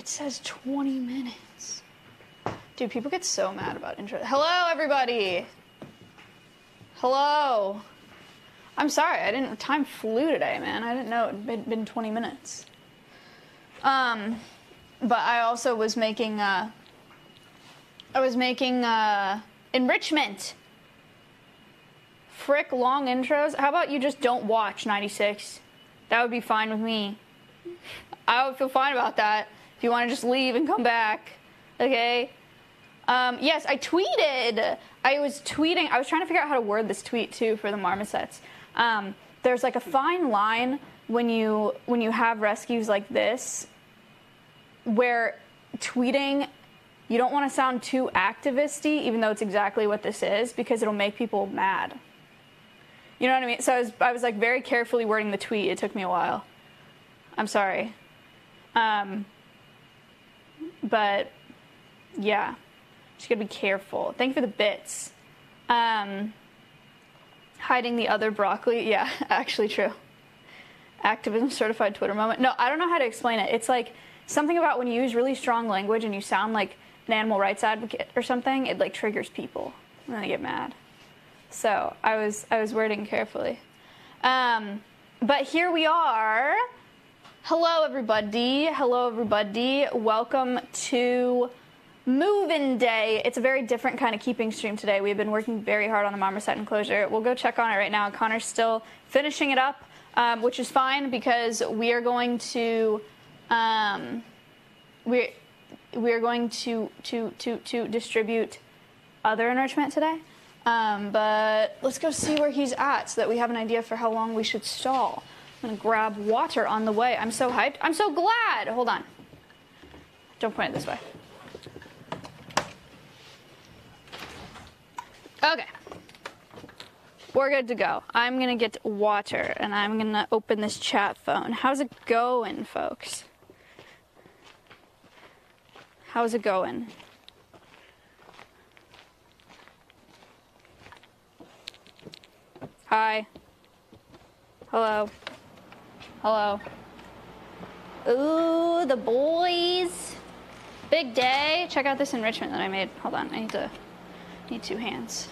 It says 20 minutes. Dude, people get so mad about intro. Hello, everybody. Hello. I'm sorry, I didn't. Time flew today, man. I didn't know it had been 20 minutes. Um, but I also was making. Uh, I was making uh, enrichment. Frick long intros. How about you just don't watch 96? That would be fine with me. I would feel fine about that. If you want to just leave and come back, okay? Um, yes, I tweeted. I was tweeting. I was trying to figure out how to word this tweet too for the marmosets. Um, there's like a fine line when you when you have rescues like this, where tweeting you don't want to sound too activisty, even though it's exactly what this is, because it'll make people mad. You know what I mean? So I was, I was like very carefully wording the tweet. It took me a while. I'm sorry. Um, but yeah, just gotta be careful. Thank you for the bits. Um, hiding the other broccoli. Yeah, actually true. Activism certified Twitter moment. No, I don't know how to explain it. It's like something about when you use really strong language and you sound like an animal rights advocate or something, it like triggers people and they get mad. So I was I was wording carefully. Um, but here we are. Hello everybody. Hello everybody. Welcome to Moving Day. It's a very different kind of keeping stream today. We've been working very hard on the marmoset enclosure. We'll go check on it right now. Connor's still finishing it up, um, which is fine because we are going to um, we we are going to to to to distribute other enrichment today. Um, but let's go see where he's at so that we have an idea for how long we should stall. I'm gonna grab water on the way. I'm so hyped. I'm so glad. Hold on. Don't point it this way. Okay. We're good to go. I'm gonna get water and I'm gonna open this chat phone. How's it going, folks? How's it going? Hi. Hello. Hello. Ooh, the boys. Big day. Check out this enrichment that I made. Hold on, I need to need two hands.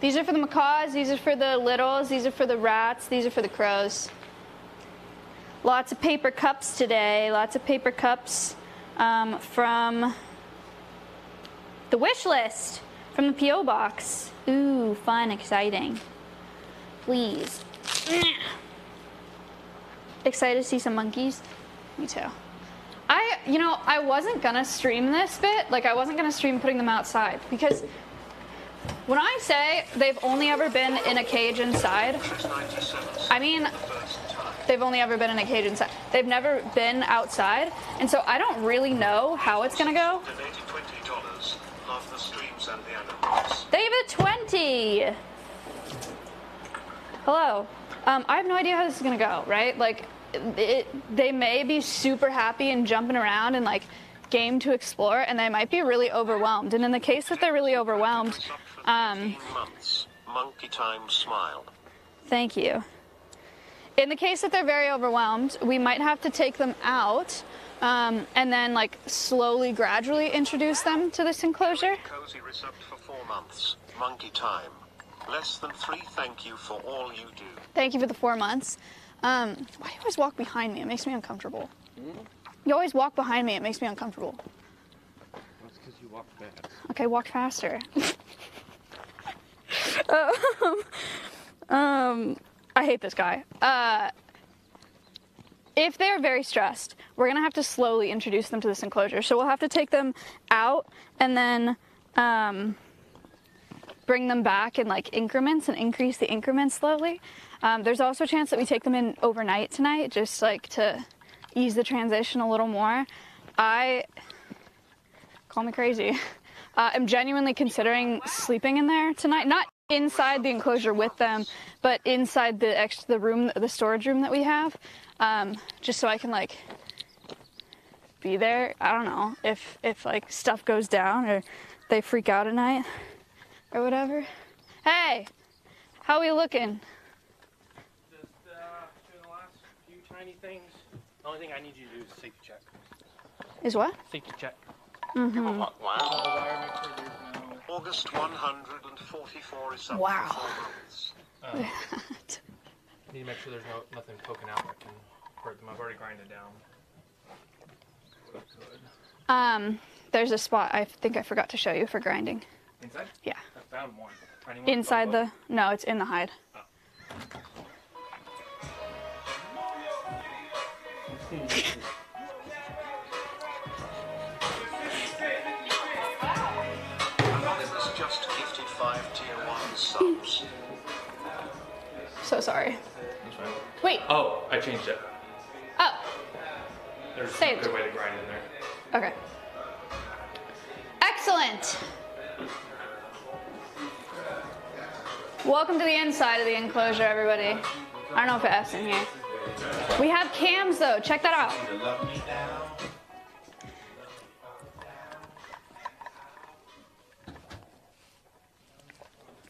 These are for the macaws, these are for the littles, these are for the rats, these are for the crows. Lots of paper cups today. Lots of paper cups um, from the wish list from the P.O. box. Ooh, fun, exciting. Please. Excited to see some monkeys? Me too. I, you know, I wasn't gonna stream this bit. Like, I wasn't gonna stream putting them outside because when I say they've only ever been in a cage inside, I mean they've only ever been in a cage inside. They've never been outside, and so I don't really know how it's gonna go. David twenty. Hello. Um, I have no idea how this is gonna go. Right? Like, it, they may be super happy and jumping around and like game to explore, and they might be really overwhelmed. And in the case that they're really overwhelmed, um, Monkey time smile. Thank you. In the case that they're very overwhelmed, we might have to take them out um, and then like slowly, gradually introduce them to this enclosure. Cozy for four months. Monkey time. Less than three. Thank you for all you do. Thank you for the four months. Um, why do you always walk behind me? It makes me uncomfortable. You always walk behind me. It makes me uncomfortable. That's because you walk fast. Okay, walk faster. um, um, I hate this guy. Uh, if they're very stressed, we're gonna have to slowly introduce them to this enclosure. So we'll have to take them out and then um, bring them back in like increments and increase the increments slowly. Um, there's also a chance that we take them in overnight tonight, just like to ease the transition a little more. I call me crazy. Uh, am genuinely considering sleeping in there tonight. Not inside the enclosure with them, but inside the ex- the room, the storage room that we have, um, just so I can like be there. I don't know if if like stuff goes down or they freak out at night or whatever. Hey, how are we looking? Just uh, doing the last few tiny things. The only thing I need you to do is a safety check. Is what? Safety check. Mm-hmm. Wow. The wire, make sure there's no. August 144 is up Wow. for four months. Uh, need to make sure there's no nothing poking out that can hurt them. I've already grinded down. Good. Um, there's a spot I think I forgot to show you for grinding. Inside? Yeah. I found one. Anyone Inside above? the no, it's in the hide. Anonymous just gifted five tier 1 subs. So sorry. That's. Wait. Oh, I changed it. Oh. There's Saved. a good way to grind in there. Okay. Excellent. Welcome to the inside of the enclosure, everybody. I don't know if it F's in here. We have cams though. Check that out.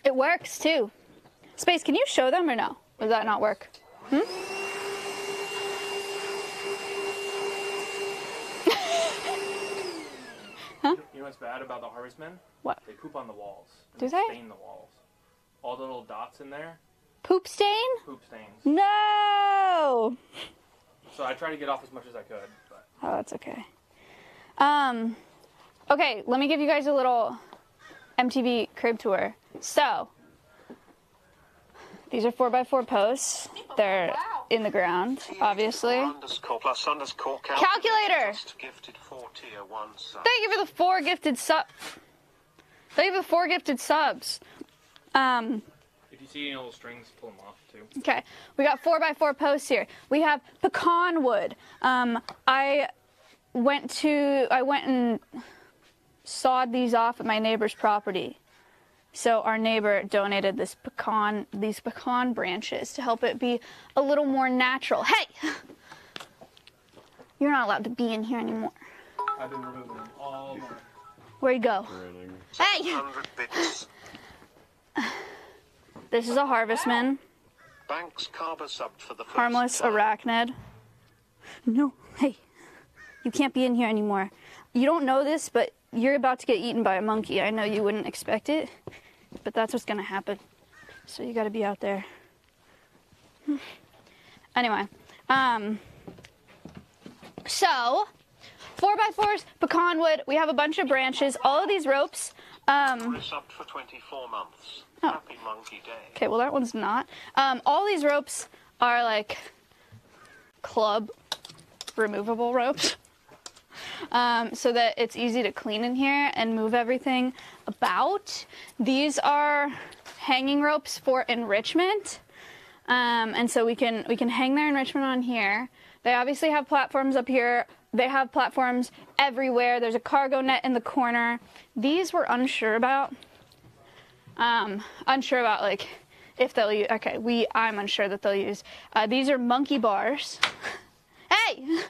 It works too. Space, can you show them or no? Does that not work? Hmm? You know what's bad about the harvestmen? What? They poop on the walls. Do they? Stain the walls. All the little dots in there, Poop stain? poop stains. No. So I tried to get off as much as I could, but Oh, that's okay. Um, okay, let me give you guys a little MTV crib tour. So, these are 4x4 posts. They're in the ground, obviously. Underscore plus underscore Calculator. Gifted four tier 1. Thank you for the four gifted sub. Thank you for the four gifted subs. Um, if you see any little strings, pull them off too. Okay, we got four by four posts here. We have pecan wood. Um, I went to I went and sawed these off at my neighbor's property. So our neighbor donated this pecan these pecan branches to help it be a little more natural. Hey, you're not allowed to be in here anymore. I've been removing them all. Where you go? Hey, 100 bits. This is a harvestman, Banks Carver subbed for the first harmless time. arachnid. No, hey, you can't be in here anymore. You don't know this, but you're about to get eaten by a monkey. I know you wouldn't expect it, but that's what's gonna happen. So you gotta be out there. Anyway, um, so four by fours, pecan wood. We have a bunch of branches. All of these ropes. Um, Subbed for 24 months. Oh. Happy Monkey Day. Okay, well that one's not. Um, all these ropes are like club removable ropes, um, so that it's easy to clean in here and move everything about. These are hanging ropes for enrichment, um, and so we can we can hang their enrichment on here. They obviously have platforms up here. They have platforms everywhere. There's a cargo net in the corner. These we're unsure about um, unsure about like if they'll use. Okay, we I'm unsure that they'll use. Uh, these are monkey bars. hey,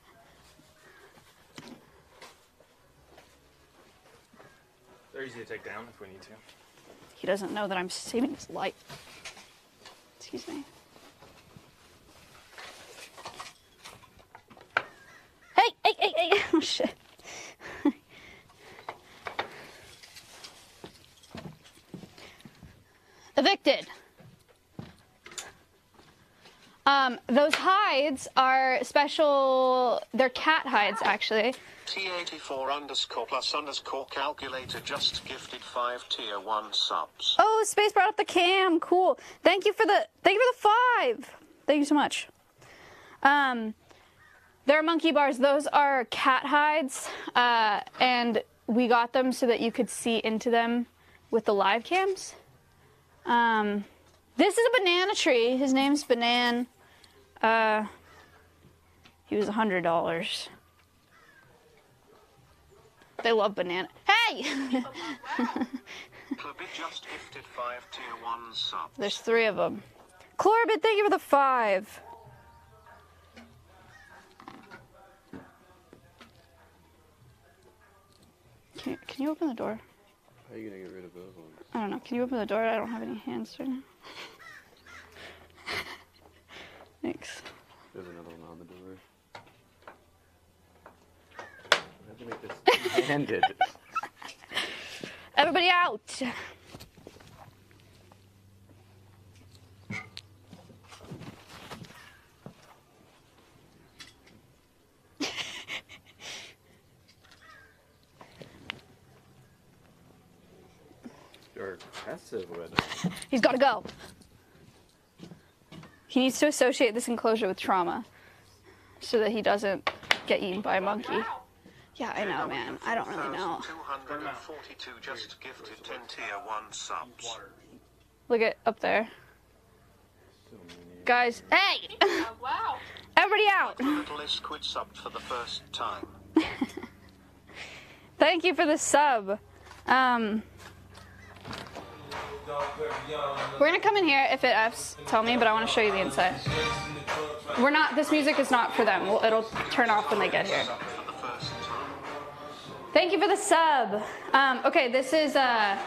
They're easy to take down if we need to. he doesn't know that I'm saving his life. Excuse me. Hey, hey, hey, hey! Oh shit. Evicted. Um, those hides are special. They're cat hides, actually. T84 underscore plus underscore calculator just gifted five tier 1 subs. Oh, Space brought up the cam. Cool. Thank you for the thank you for the five. Thank you so much. Um, they're monkey bars. Those are cat hides, uh, and we got them so that you could see into them with the live cams. Um, this is a banana tree. His name's Banan. Uh, he was a hundred dollars. They love banana. Hey. Just gifted five tier 1 subs. There's three of them. Chlorbit, thank you for the five. Can you, can you open the door? How are you gonna get rid of those ones? I don't know. Can you open the door? I don't have any hands right now. Thanks. There's another one on the door. ended. Everybody out. You're with it. He's got to go. He needs to associate this enclosure with trauma so that he doesn't get eaten by a monkey. Yeah, I know, man. I don't really know. 242 just gifted 10 tier 1 subs. Look at up there. Guys, hey! Wow. Everybody out! Little Squid subbed for the first time. Thank you for the sub. Um, we're gonna come in here if it F's. Tell me, but I want to show you the inside. We're not. This music is not for them. Well, it'll turn off when they get here. For the first time. Thank you for the sub. Um, okay, this is uh,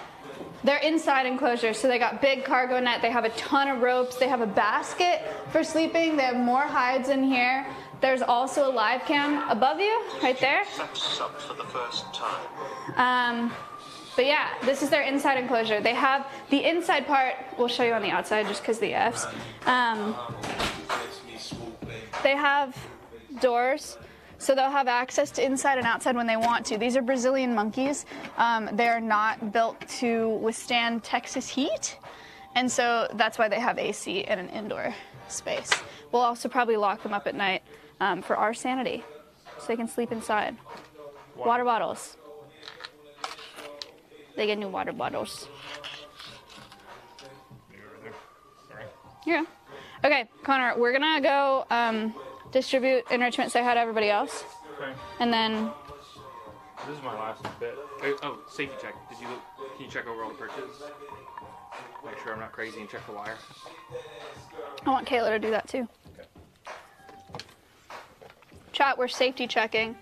their inside enclosure. So they got big cargo net. They have a ton of ropes. They have a basket for sleeping. They have more hides in here. There's also a live cam above you, right there. That's subbed for the first time. Um, but yeah, this is their inside enclosure. They have the inside part. We'll show you on the outside just because the F's. Um, they have doors, so they'll have access to inside and outside when they want to. These are Brazilian monkeys. Um, they're not built to withstand Texas heat, and so that's why they have AC and an indoor space. We'll also probably lock them up at night um, for our sanity, so they can sleep inside. Water bottles. They get new water bottles. Yeah. Okay, Connor, we're gonna go um, distribute enrichment, say hi to everybody else, Okay. and then This is my last bit. Oh, oh, safety check. Did you look? Can you check over all the perches? Make sure I'm not crazy and check the wire. I want Kayla to do that too. Okay. Chat, we're safety checking.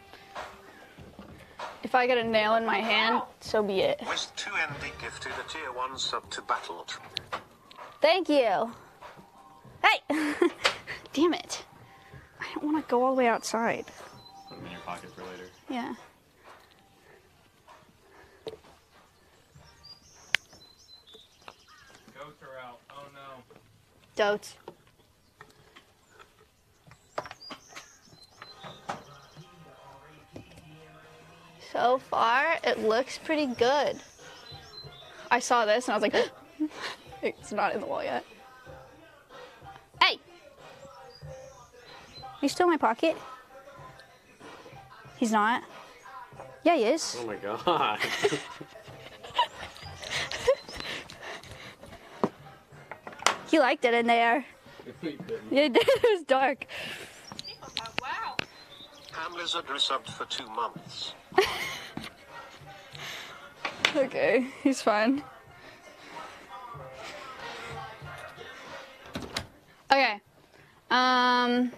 If I get a nail in my hand, so be it. With 2ND gifted a tier 1 sub to Battle. Thank you. Hey! Damn it. I don't want to go all the way outside. Put them in your pocket for later. Yeah. Goats are out. Oh no. Dotes. So far, it looks pretty good. I saw this and I was like, it's not in the wall yet. Hey! You still in my pocket? He's not. Yeah, he is. Oh my god. He liked it in there. Yeah. It was dark. Lizard resubbed for 2 months. Okay, he's fine. Okay. Um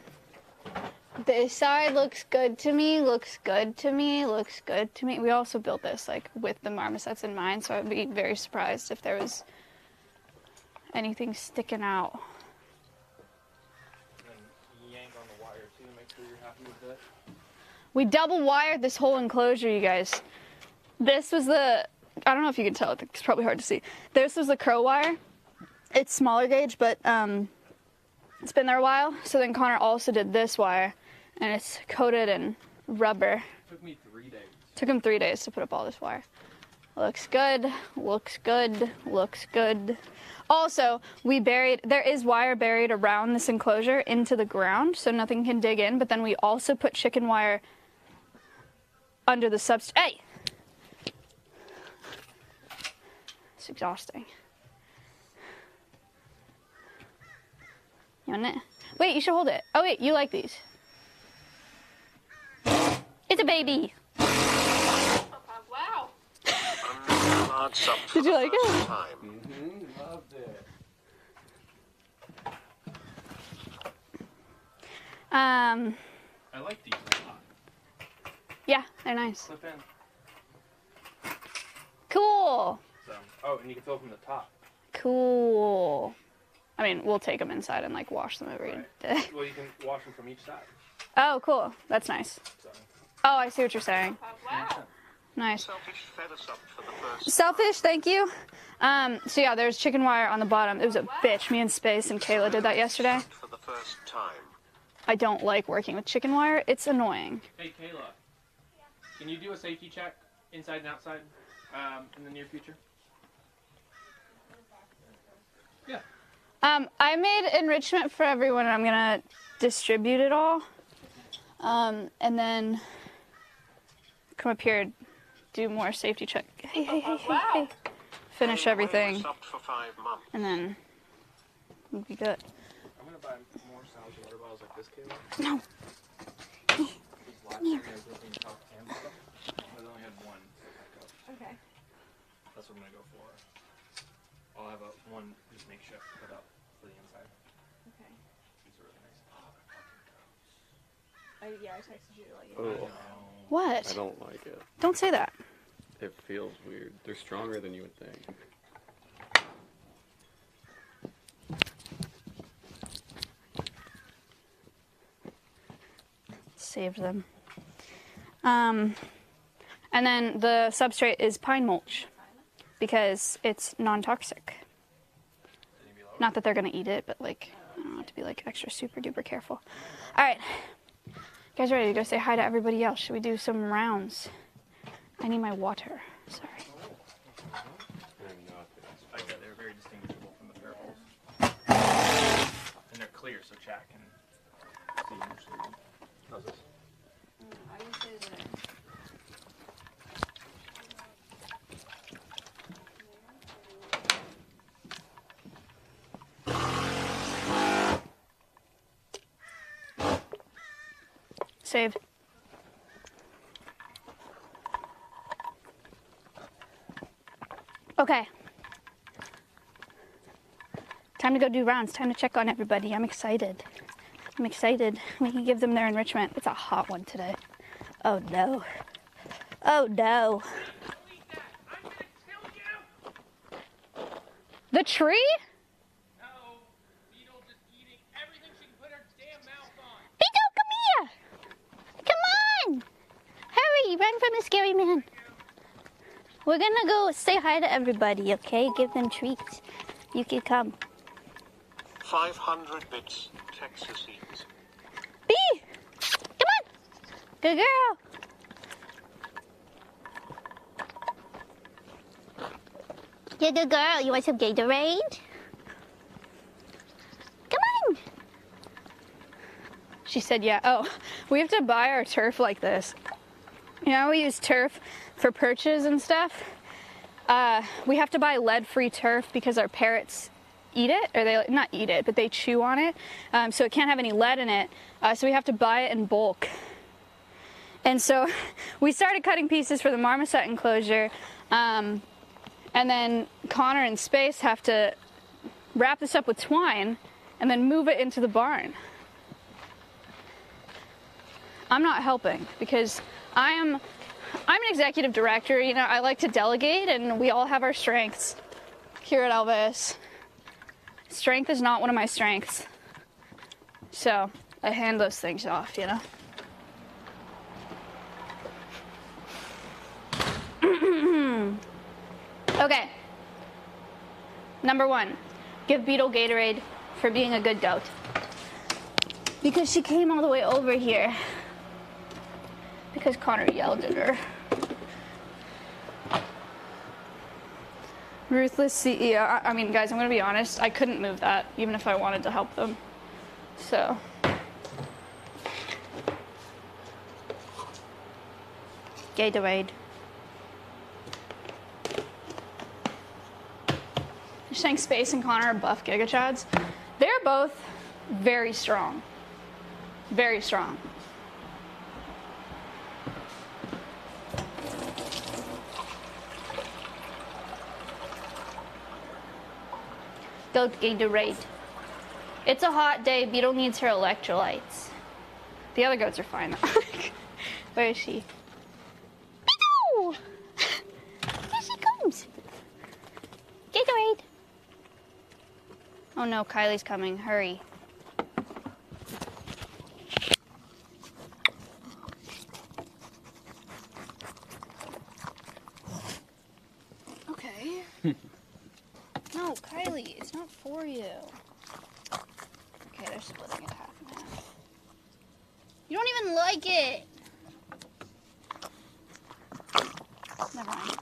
this side looks good to me, looks good to me, looks good to me. We also built this like with the marmosets in mind, so I'd be very surprised if there was anything sticking out. We double wired this whole enclosure, you guys. This was the I don't know if you can tell, it's probably hard to see. This was the crow wire. It's smaller gauge, but um it's been there a while. So then Connor also did this wire and it's coated in rubber. Took me three days. Took him three days to put up all this wire. Looks good, looks good, looks good. Also, we buried, there is wire buried around this enclosure into the ground so nothing can dig in, but then we also put chicken wire under the subst. Hey! It's exhausting. You want it? Wait, you should hold it. Oh, wait, you like these. It's a baby. Wow. Unknown large sub for Did you like first it? time. Loved it. Um, I like these a lot. Yeah, they're nice. Flip in. Cool. So, oh, and you can fill from the top. Cool. I mean, we'll take them inside and like wash them every Right. day. Well, you can wash them from each side. Oh, cool. That's nice. So, Oh, I see what you're saying. Wow. Nice. Selfish feather sub for the first Selfish, thank you. Um, so yeah, there's chicken wire on the bottom. It was a bitch. Me and Space and Kayla did that yesterday. for the first time. I don't like working with chicken wire. It's annoying. Hey Kayla, can you do a safety check inside and outside um, in the near future? Yeah. Um, I made enrichment for everyone, and I'm gonna distribute it all. Um, and then come up here, do more safety check. Hey, hey, hey, hey, hey. Finish everything, Rayla subbed for five months. and then we'll be good. I'm gonna buy more salad water bottles like this, Kayla. No. These last year I was looking at Cup and Cup, but I only had one cup. Okay. That's what I'm gonna go for. I'll have a one just makeshift put up for the inside. Okay. These are really nice. Oh, they're fucking gross. I, yeah, I texted you like. Oh, What? I don't like it. Don't say that. It feels weird. They're stronger than you would think. Saved them. Um, and then the substrate is pine mulch because it's non-toxic. Not that they're gonna eat it, but like I don't want to be like extra super duper careful. All right, you guys ready to go say hi to everybody else? Should we do some rounds? I need my water. Sorry. Like that, they're very distinguishable from the purples. And they're clear, so chat can see them. usually. Save. Okay. Time to go do rounds. Time to check on everybody. I'm excited. I'm excited. We can give them their enrichment. It's a hot one today. Oh no. Oh no. The tree? No, Beetle just eating everything she can put her damn mouth on. Beetle, come here! Come on! Hurry, run from the scary man. We're gonna go say hi to everybody, okay? Give them treats. You can come. 500 bits, Texas Eats. Bee! Come on! Good girl! You're a good girl. You want some Gatorade? Come on! She said, yeah. Oh, we have to buy our turf like this. You know, we use turf for perches and stuff. Uh, we have to buy lead-free turf because our parrots eat it, or they not eat it, but they chew on it, um, so it can't have any lead in it. Uh, so we have to buy it in bulk. And so we started cutting pieces for the marmoset enclosure, um, and then Connor and Space have to wrap this up with twine and then move it into the barn. I'm not helping because I am I'm an executive director, you know, I like to delegate and we all have our strengths here at Alveus. Strength is not one of my strengths. So, I hand those things off, you know. okay. Number 1. Give Beetle Gatorade for being a good goat. Because she came all the way over here because Connor yelled at her. Ruthless CEO. I, I mean, guys, I'm gonna be honest. I couldn't move that, even if I wanted to help them. So. Gatorade. You're saying Space and Connor are buff Giga Chads? They're both very strong. Very strong. Goat Gatorade. It's a hot day. Beetle needs her electrolytes. The other goats are fine. Though. Where is she? Beetle! Here she comes. Gatorade. Oh no, Kylie's coming. Hurry. no, Kylie, Okay, they're splitting it half. You don't even like it. Never mind.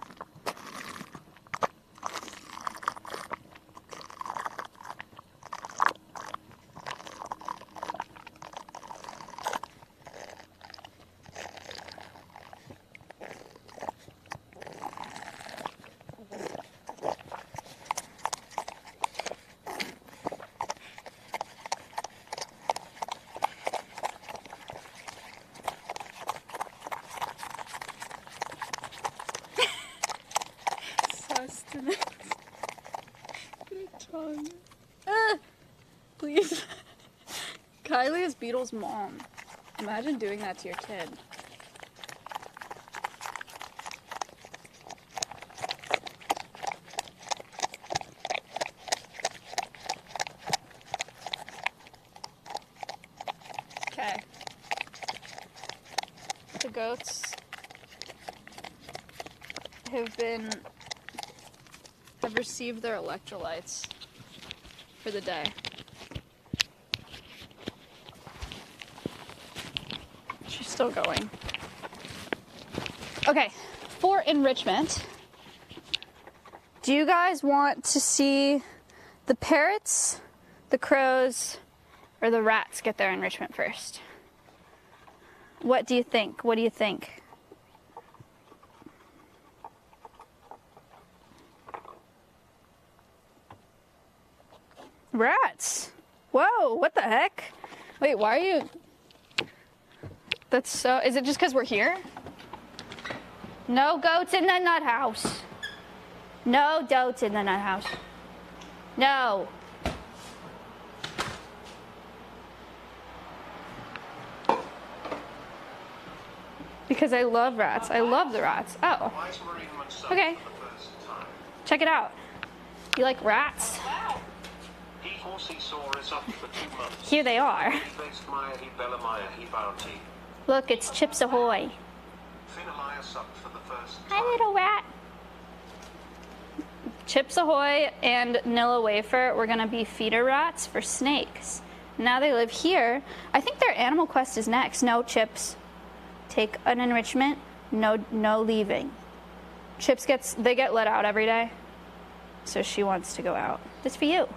Sustenance. Good tongue. Ah, please. Kylie is Beetle's mom. Imagine doing that to your kid. Okay. The goats have been have received their electrolytes for the day. She's still going. Okay, for enrichment, do you guys want to see the parrots, the crows, or the rats get their enrichment first? What do you think? What do you think? Rats. Whoa, what the heck? Wait, why are you. That's so. Is it just because we're here? No goats in the nut house. No goats in the nut house. No. Because I love rats. I love the rats. Oh, Wise Marineman son Okay. for the first time. check it out. You like rats? Wow. He horsey saw is up for two months. Here they are. Look, it's Chips Ahoy. Hi, little rat. Chips Ahoy and Nilla Wafer were gonna be feeder rats for snakes. Now they live here. I think their Animal Quest is next. No Chips. Take an enrichment. No, no leaving. Chips gets they get let out every day, so she wants to go out. This for you.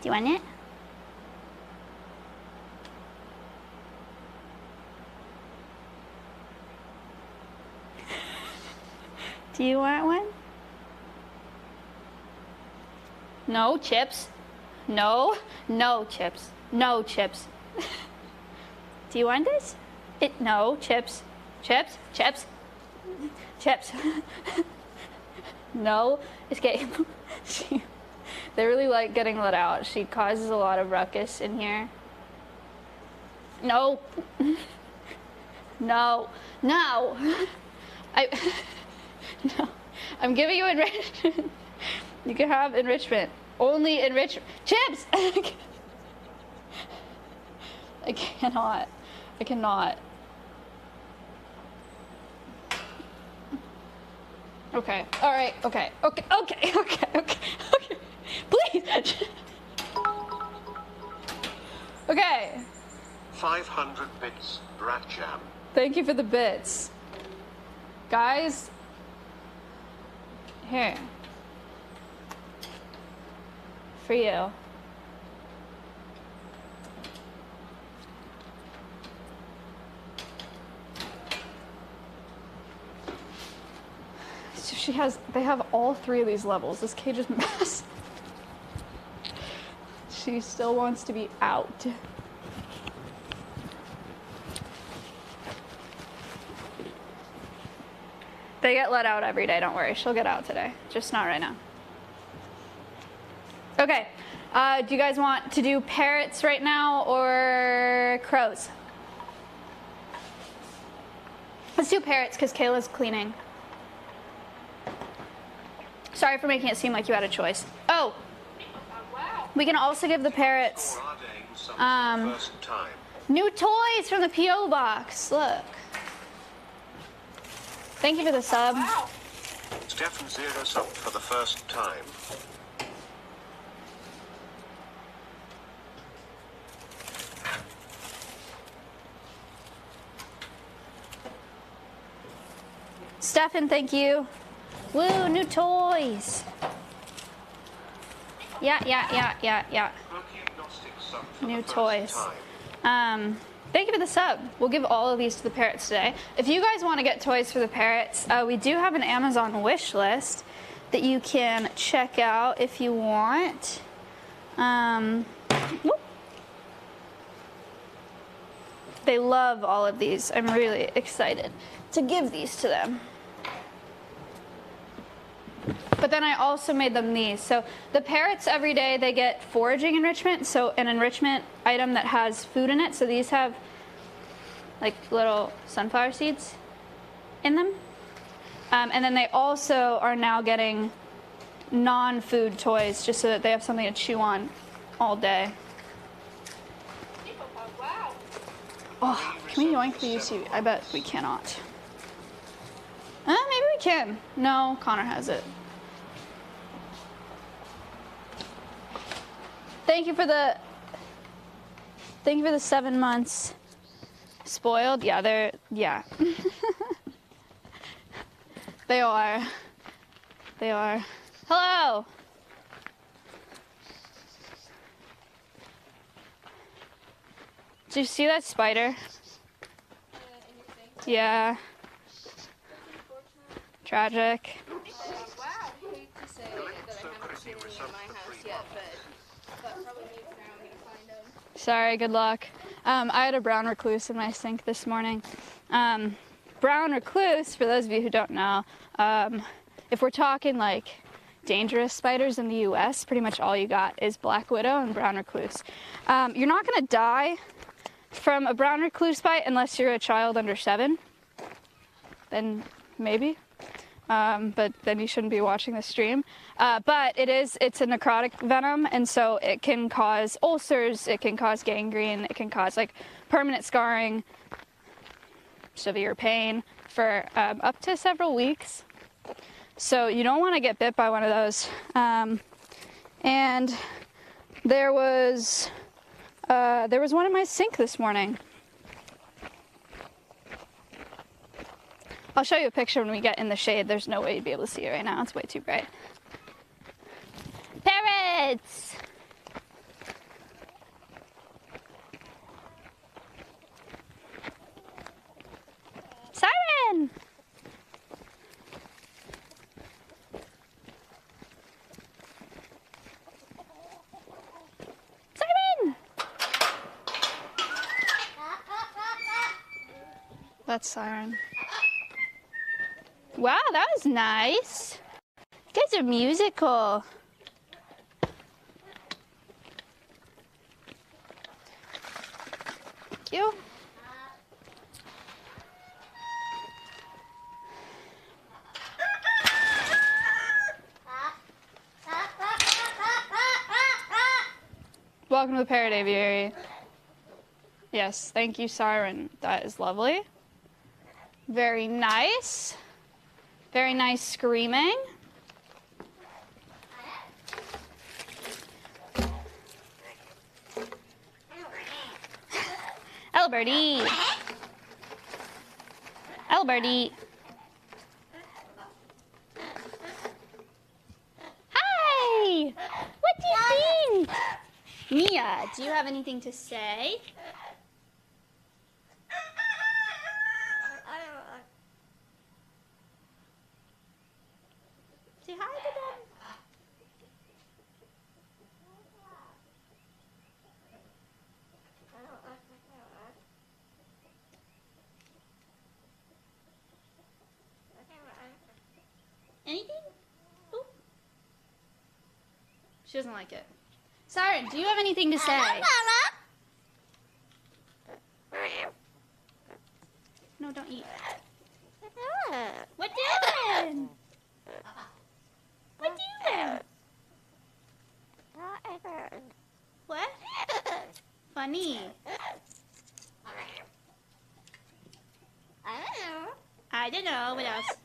Do you want it? Do you want one? No chips. No, no chips. No chips. Do you want this? It no chips. Chips. Chips. Chips. no escape. she, they really like getting let out. She causes a lot of ruckus in here. No. No. No. I. No, I'm giving you enrichment. you can have enrichment. Only enrichment. Chips! I cannot. I cannot. Okay. All right. Okay. Okay. Okay. Okay. Okay. Okay. Please. okay. 500 bits, Rat Jam. Thank you for the bits. Guys, here. For you. So she has, they have all three of these levels. This cage is massive. She still wants to be out. They get let out every day, don't worry. She'll get out today. Just not right now. Okay. Uh, do you guys want to do parrots right now or crows? Let's do parrots because Kayla's cleaning. Sorry for making it seem like you had a choice. Oh, we can also give the parrots Um, for the first time. new toys from the P.O. box. Look. Thank you for the sub. Stefan zeros up for the first time. Stefan, thank you. Woo, new toys. Yeah, yeah, yeah, yeah, yeah. Cookie Gnostic sub for New toys. Um, thank you for the sub. We'll give all of these to the parrots today. If you guys want to get toys for the parrots, uh, we do have an Amazon wish list that you can check out if you want. Um, they love all of these. I'm really excited to give these to them. But then I also made them these. So the parrots every day they get foraging enrichment, so an enrichment item that has food in it. So these have like little sunflower seeds in them. Um, and then they also are now getting non-food toys just so that they have something to chew on all day. Wow. Oh, can we yoink the UC? I bet we cannot. Uh, maybe we can. No, Connor has it. Thank you for the. Thank you for the seven months. Spoiled? Yeah, they're. Yeah. they are. They are. Hello! Did you see that spider? Yeah. Tragic. To. Sorry, good luck. Um, I had a brown recluse in my sink this morning. Um, brown recluse, for those of you who don't know, um, if we're talking like dangerous spiders in the US, pretty much all you got is black widow and brown recluse. Um, you're not gonna die from a brown recluse bite unless you're a child under seven. Then maybe. Um, but then you shouldn't be watching the stream. Uh, but it is, it's a necrotic venom, and so it can cause ulcers, it can cause gangrene, it can cause like permanent scarring, severe pain for um, up to several weeks. So you don't want to get bit by one of those. Um, and there was uh, there was one in my sink this morning. I'll show you a picture when we get in the shade. There's no way you'd be able to see it right now. It's way too bright. Parrots! Siren! That's Siren. Wow, that was nice. You guys are musical. Thank you. Welcome to the Parrot Aviary. Yes, thank you, Siren. That is lovely. Very nice. Very nice screaming. Alberty. Alberty. Hi. What do you think? Mia, do you have anything to? Say hi to them. Anything? Oop. She doesn't like it. Siren, do you have anything to say? No, don't eat. What doing? What doing? What? Funny. I don't know. What else?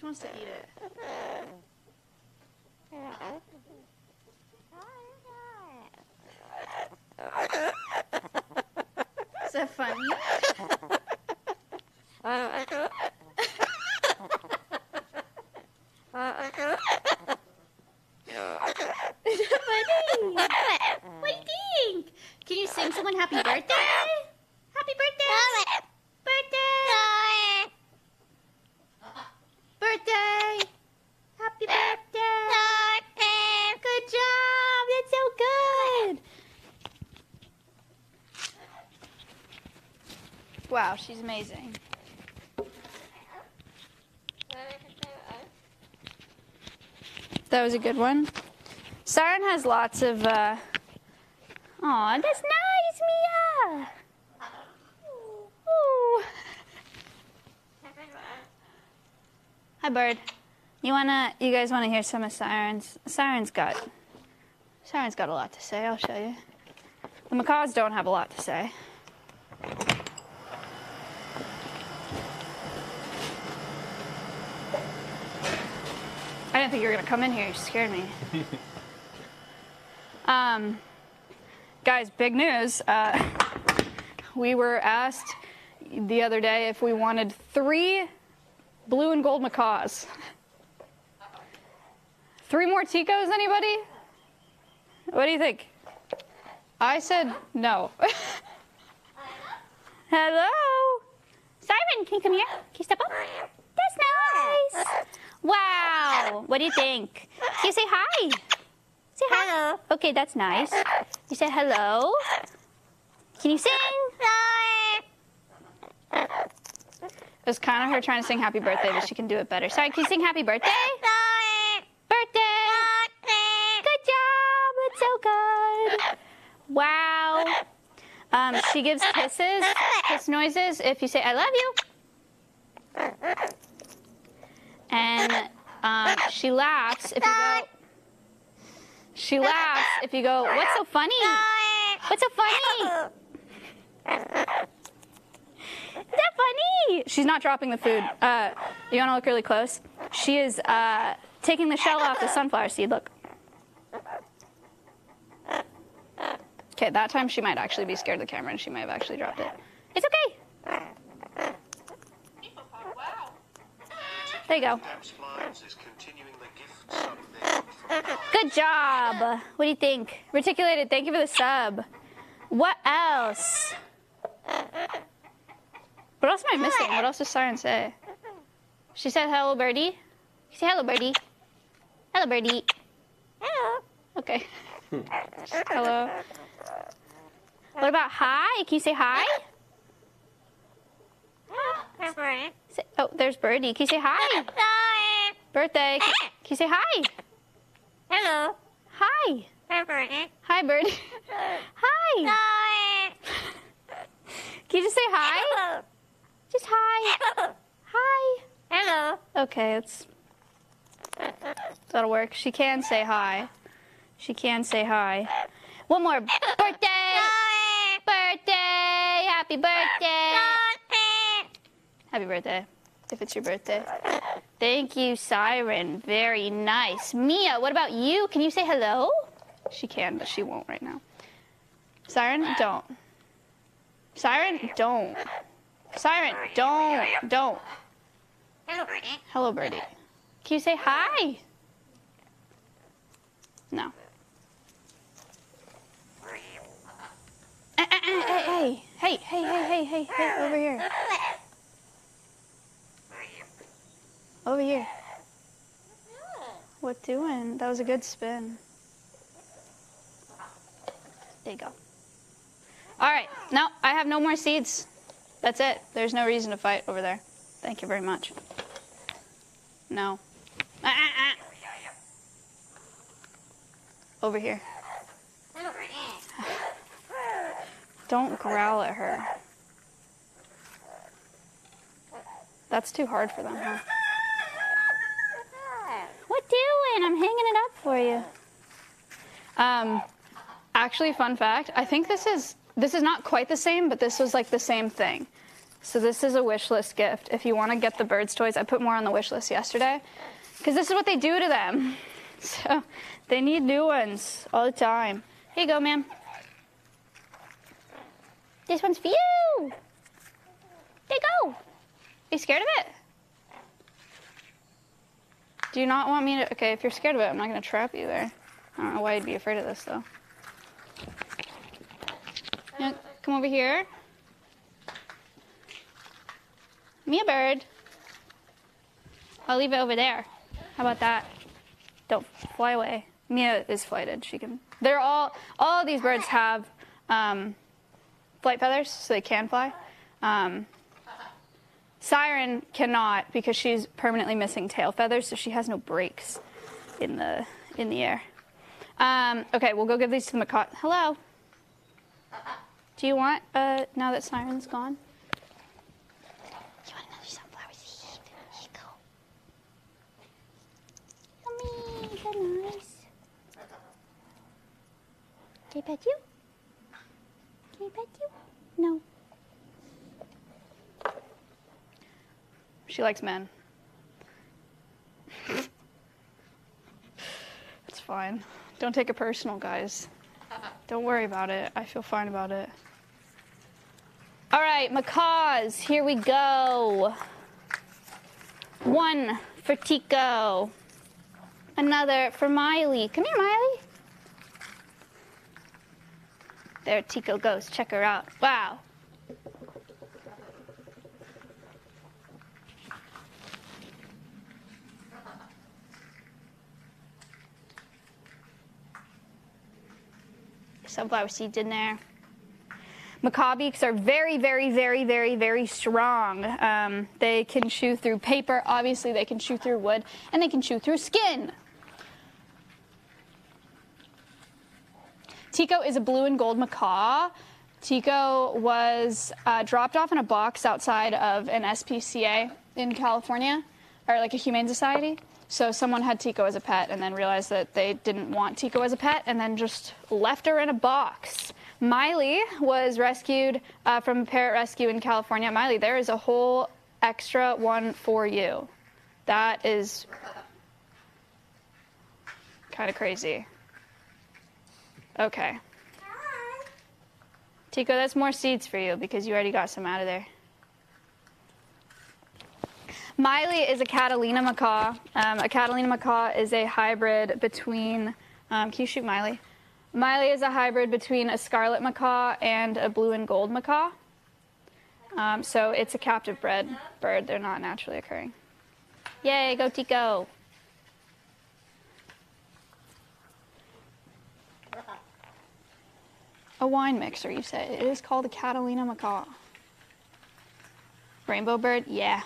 just wants to eat it. Is that funny? Is that funny? What do you think? Can you sing someone happy birthday? Happy birthday! Birthday! Birthday! Happy birthday! Good job! That's so good! Wow, she's amazing. That was a good one. Siren has lots of. Uh... Aw, that's nice, Mia! Ooh. Hi, bird. You wanna? You guys wanna hear some of Siren's? Siren's got. Siren's got a lot to say. I'll show you. The macaws don't have a lot to say. I didn't think you were gonna come in here. You scared me. um, guys, big news. Uh, we were asked the other day if we wanted three blue and gold macaws. Three more Ticos, anybody? What do you think? I said no. Hello? Simon, can you come here? Can you step up? Wow. What do you think? Can you say hi? Say hi. Okay, that's nice. You say hello. Can you sing? It was kind of her trying to sing happy birthday, but she can do it better. Sorry, can you sing happy birthday? Birthday. Birthday. Good job. It's so good. Wow. Um, she gives kisses, kiss noises if you say I love you. And um, she laughs if you go. She laughs if you go. What's so funny? What's so funny? Is that funny? She's not dropping the food. Uh, you want to look really close? She is uh, taking the shell off the sunflower seed. Look. Okay, that time she might actually be scared of the camera and she might have actually dropped it. It's okay. There you go. Caps Lines is continuing the gift sub thing from Carl. Good job. What do you think? Reticulated, thank you for the sub. What else? What else am I missing? What else does Siren say? She said hello, birdie. Say hello, birdie. Hello, birdie. Hello. Okay. hello. What about hi? Can you say hi? Say, oh, there's Birdie. Can you say hi? Birthday. Can, can you say hi? Hello. Hi. Hi, Birdie. Hi. Can you just say hi? Just hi. Hi. Hello. Okay, it's that'll work. She can say hi. She can say hi. One more. Birthday. Birthday. Happy birthday. Happy birthday. If it's your birthday. Thank you, Siren. Very nice. Mia, what about you? Can you say hello? She can, but she won't right now. Siren, don't. Siren, don't. Siren, don't. Don't. Hello, Birdie. Hello, Birdie. Can you say hi? No. Eh, eh, eh, Hey, hey, hey, hey, hey, hey, hey, hey, over here. Over here. What doing? That was a good spin. There you go. All right. No, I have no more seeds. That's it. There's no reason to fight over there. Thank you very much. No. Ah, ah, ah. Over here. Don't growl at her. That's too hard for them, huh? Doing? I'm hanging it up for you. Um, actually, fun fact. I think this is this is not quite the same, but this was like the same thing. So this is a wish list gift. If you want to get the birds toys, I put more on the wish list yesterday because this is what they do to them. So they need new ones all the time. Here you go, ma'am. This one's for you. There you go. Are you scared of it? Do you not want me to? Okay, if you're scared of it, I'm not gonna trap you there. I don't know why you'd be afraid of this though. Come over here. Me a bird. I'll leave it over there. How about that? Don't fly away. Mia is flighted. She can. They're all. All these birds have um, flight feathers, so they can fly. Um, Siren cannot because she's permanently missing tail feathers, so she has no brakes in the in the air. Um, okay, we'll go give these to the macaw. Hello. Do you want uh, now that Siren's gone? You want another sunflower seed? Here you go. So nice. Can I pet you? Can I pet you? No. She likes men. it's fine. Don't take it personal, guys. Don't worry about it. I feel fine about it. All right, macaws, here we go. One for Tico. Another for Miley. Come here, Miley. There Tico goes. Check her out. Wow. Sunflower seeds in there. Macaw beaks are very, very, very, very, very strong. Um, they can chew through paper, obviously, they can chew through wood, and they can chew through skin. Tico is a blue and gold macaw. Tico was uh, dropped off in a box outside of an SPCA in California, or like a humane society. So someone had Tico as a pet and then realized that they didn't want Tico as a pet and then just left her in a box. Miley was rescued uh, from a parrot rescue in California. Miley, there is a whole extra one for you. That is kind of crazy. Okay. Tico, that's more seeds for you because you already got some out of there. Miley is a Catalina macaw. Um, a Catalina macaw is a hybrid between. Um, can you shoot Miley? Miley is a hybrid between a scarlet macaw and a blue and gold macaw. Um, so it's a captive bred bird. They're not naturally occurring. Yay, go Tico! A wine mixer, you say? It is called a Catalina macaw. Rainbow bird? Yeah.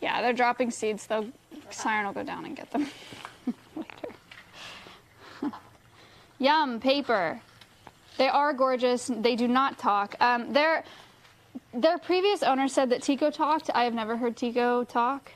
Yeah, they're dropping seeds. Though Siren will go down and get them later. Yum, paper. They are gorgeous. They do not talk. Um, their their previous owner said that Tico talked. I have never heard Tico talk.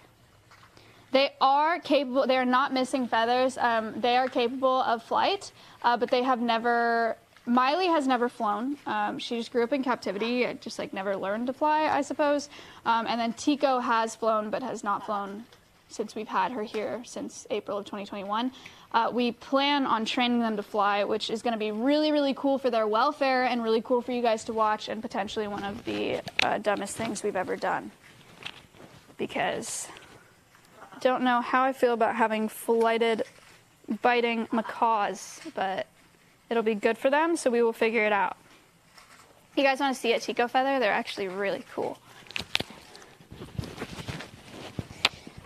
They are capable. They are not missing feathers. Um, they are capable of flight, uh, but they have never. Miley has never flown. Um, she just grew up in captivity, just like never learned to fly, I suppose. Um, and then Tico has flown, but has not flown since we've had her here since April of 2021. Uh, we plan on training them to fly, which is going to be really, really cool for their welfare and really cool for you guys to watch, and potentially one of the uh, dumbest things we've ever done. Because I don't know how I feel about having flighted, biting macaws, but it'll be good for them, so we will figure it out. You guys want to see a Tico feather? They're actually really cool.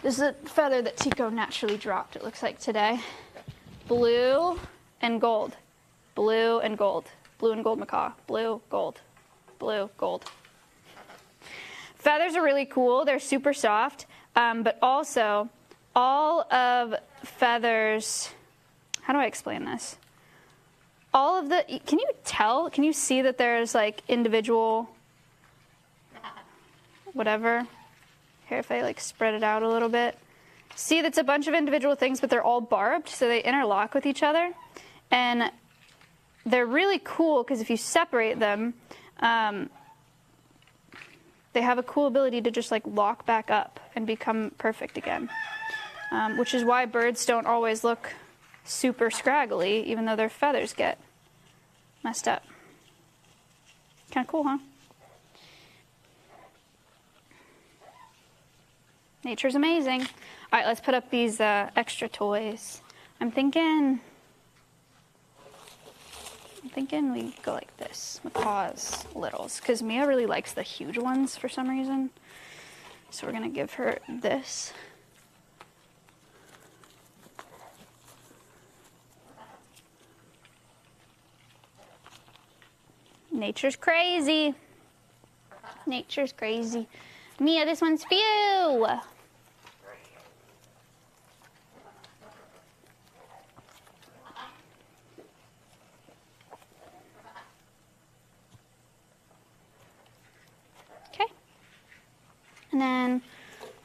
This is a feather that Tico naturally dropped, it looks like today. Blue and gold. Blue and gold. Blue and gold macaw. Blue, gold. Blue, gold. Feathers are really cool. They're super soft. Um, but also, all of feathers. How do I explain this? All of the. Can you tell? Can you see that there's like individual. Whatever. Here, if I like spread it out a little bit, See, that's a bunch of individual things, but they're all barbed, so they interlock with each other. And they're really cool because if you separate them, um, they have a cool ability to just like lock back up and become perfect again. Um, which is why birds don't always look super scraggly, even though their feathers get messed up. Kind of cool, huh? Nature's amazing. All right, let's put up these uh, extra toys. I'm thinking. I'm thinking we go like this. Macaw's littles, because Mia really likes the huge ones for some reason. So we're gonna give her this. Nature's crazy. Nature's crazy. Mia, this one's for you. Okay. And then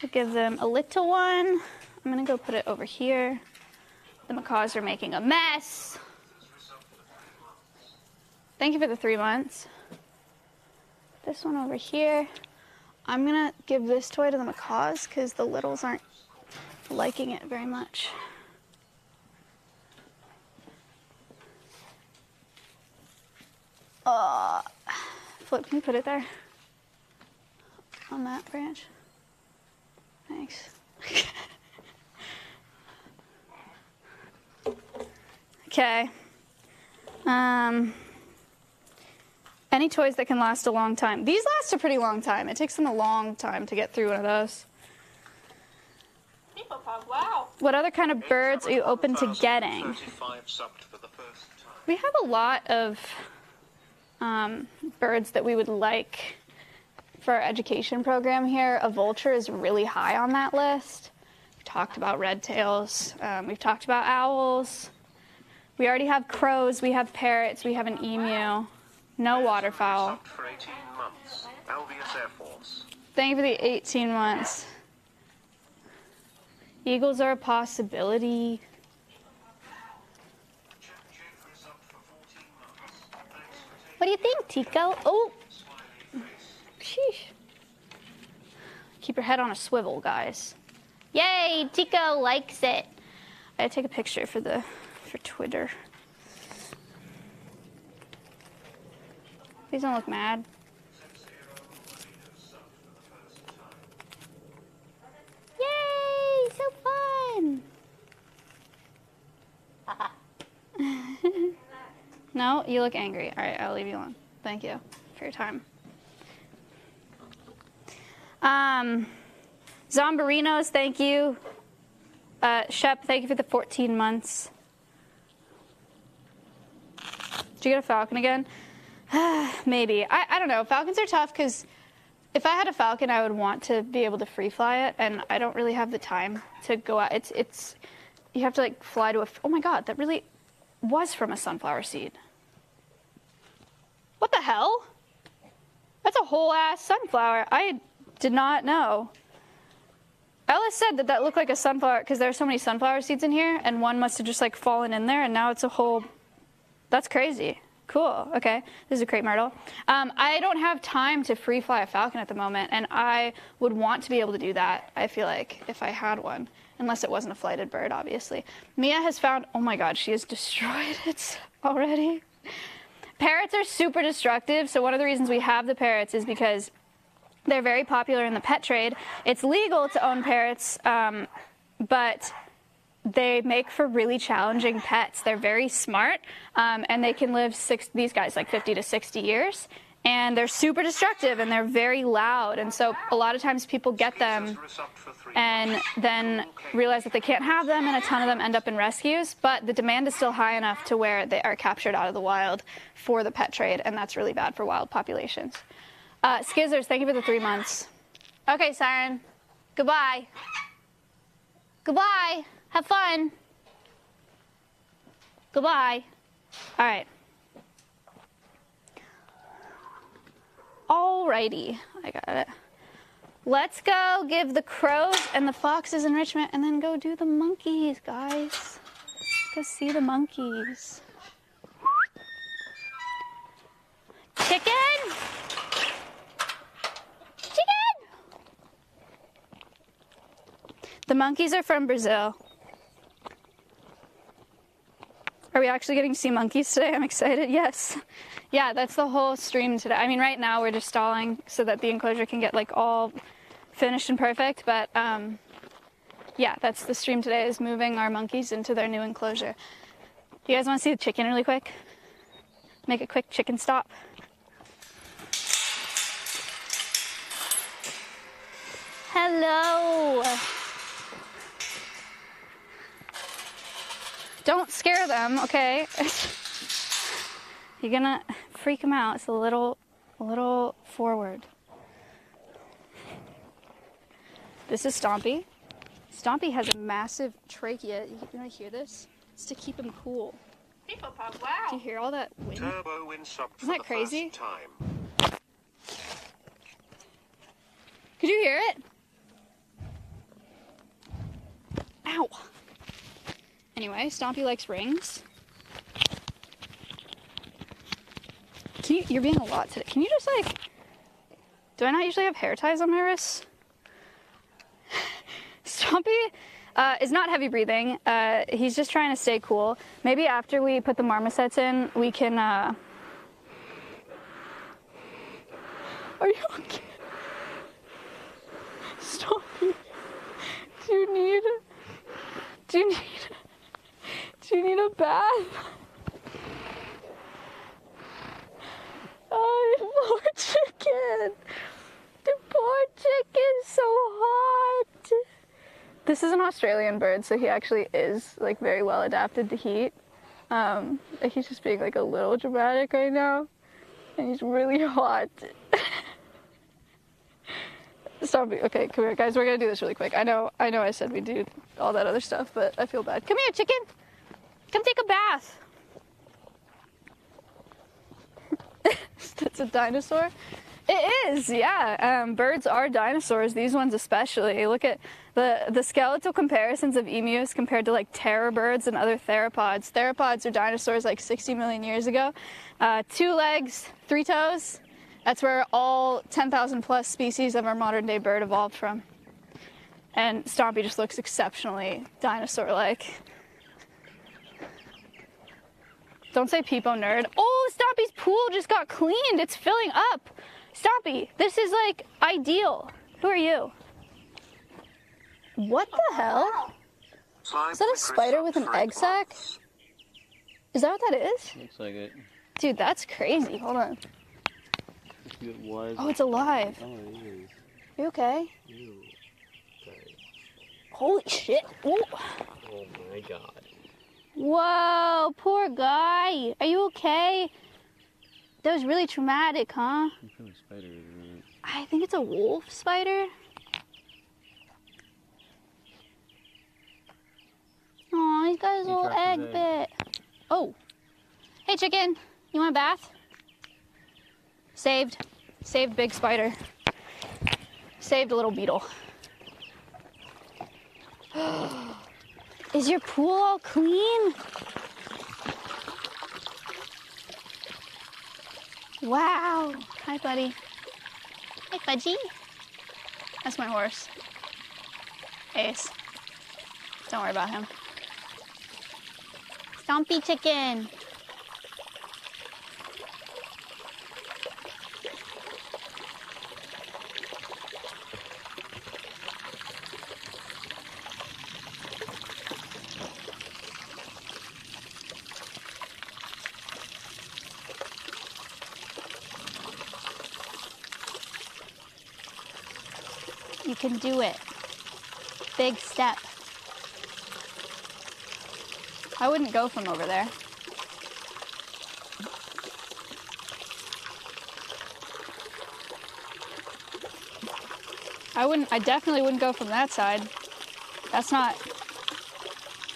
we'll give them a little one. I'm gonna go put it over here. The macaws are making a mess. Thank you for the three months. This one over here. I'm gonna give this toy to the macaws because the littles aren't liking it very much. Uh, Flip, can you put it there? On that branch? Thanks. okay. Um, any toys that can last a long time. These last a pretty long time. It takes them a long time to get through one of those. Wow. What other kind of birds are you open to getting? 35 subbed for the first time. We have a lot of um, birds that we would like for our education program here. A vulture is really high on that list. We've talked about red tails. Um, we've talked about owls. We already have crows. We have parrots. We have an emu. No waterfowl. Subbed for 18 months. Alveus Air Force. Thank you for the 18 months. Eagles are a possibility. What do you think, Tico? Oh, sheesh. Keep your head on a swivel, guys. Yay, Tico likes it. I take a picture for the for Twitter. Please don't look mad. Yay! So fun! no, you look angry. All right, I'll leave you alone. Thank you for your time. Um, Zombarinos, thank you. Uh, Shep, thank you for the 14 months. Did you get a falcon again? Maybe. I, I don't know. Falcons are tough because if I had a falcon, I would want to be able to free fly it, and I don't really have the time to go out. It's it's you have to like fly to a. Oh my god, that really was from a sunflower seed. What the hell? That's a whole ass sunflower. I did not know. Ellis said that that looked like a sunflower because there are so many sunflower seeds in here, and one must have just like fallen in there, and now it's a whole. That's crazy. Cool. Okay. This is a crepe myrtle. Um, I don't have time to free fly a falcon at the moment, and I would want to be able to do that. I feel like if I had one, unless it wasn't a flighted bird, obviously. Mia has found. Oh my God, she has destroyed it already. Parrots are super destructive. So one of the reasons we have the parrots is because they're very popular in the pet trade. It's legal to own parrots, um, but they make for really challenging pets. They're very smart, um, and they can live six. These guys like 50 to 60 years, and they're super destructive and they're very loud. And so a lot of times people get them and then realize that they can't have them, and a ton of them end up in rescues. But the demand is still high enough to where they are captured out of the wild for the pet trade, and that's really bad for wild populations. Uh, Skizzers, thank you for the three months. Okay, Siren. Goodbye. Goodbye. Have fun. Goodbye. All right. Alrighty. I got it. Let's go give the crows and the foxes enrichment and then go do the monkeys, guys. Go see the monkeys. Chicken! Chicken! The monkeys are from Brazil. Are we actually getting to see monkeys today? I'm excited. Yes. Yeah, that's the whole stream today. I mean, right now we're just stalling so that the enclosure can get like all finished and perfect. But um, yeah, that's the stream today is moving our monkeys into their new enclosure. You guys want to see the chicken really quick? Make a quick chicken stop. Hello. Don't scare them, okay? You're gonna freak them out. It's a little, a little forward. This is Stompy. Stompy has a massive trachea. You gonna hear this? It's to keep him cool. Do you hear all that wind? Turbo win sub for that crazy? time. Could you hear it? Ow. Anyway, Stompy likes rings. Can you, you're being a lot today. Can you just like, do I not usually have hair ties on my wrists? Stompy uh, is not heavy breathing. Uh, he's just trying to stay cool. Maybe after we put the marmosets in, we can. Uh... Are you okay? Stompy, do you need? Do you need? Do you need a bath? Oh, poor chicken. The poor chicken, so hot. This is an Australian bird, so he actually is like very well adapted to heat. Um, he's just being like a little dramatic right now, and he's really hot. Stop. Okay, come here, guys. We're gonna do this really quick. I know, I know. I said we do all that other stuff, but I feel bad. Come here, chicken. Come take a bath. That's a dinosaur. It is, yeah. Um, birds are dinosaurs. These ones especially. Look at the the skeletal comparisons of emus compared to like terror birds and other theropods. Theropods are dinosaurs like 60 million years ago. Uh, two legs, three toes. That's where all 10,000 plus species of our modern day bird evolved from. And Stompy just looks exceptionally dinosaur-like. Don't say peepo oh, nerd. Oh, Stompy's pool just got cleaned. It's filling up. Stompy, this is like ideal. Who are you? What the hell? Is that a spider with an egg eight sac? Is that what that is? Looks like it. Dude, that's crazy. Hold on. It was. Oh, it's alive. Oh, it is. You okay? Ew. Okay. Holy shit. Ooh. Oh my god. Whoa, poor guy. Are you okay? That was really traumatic, huh? What kind of spider? I think it's a wolf spider. Aw, he's got his He little egg his bit. Oh. Hey, chicken. You want a bath? Saved. Saved big spider. Saved a little beetle. Is your pool all clean? Wow. Hi, buddy. Hi, Fudgy. That's my horse. Ace. Don't worry about him. Stompy chicken. Can do it. Big step. I wouldn't go from over there. I wouldn't, I definitely wouldn't go from that side. That's not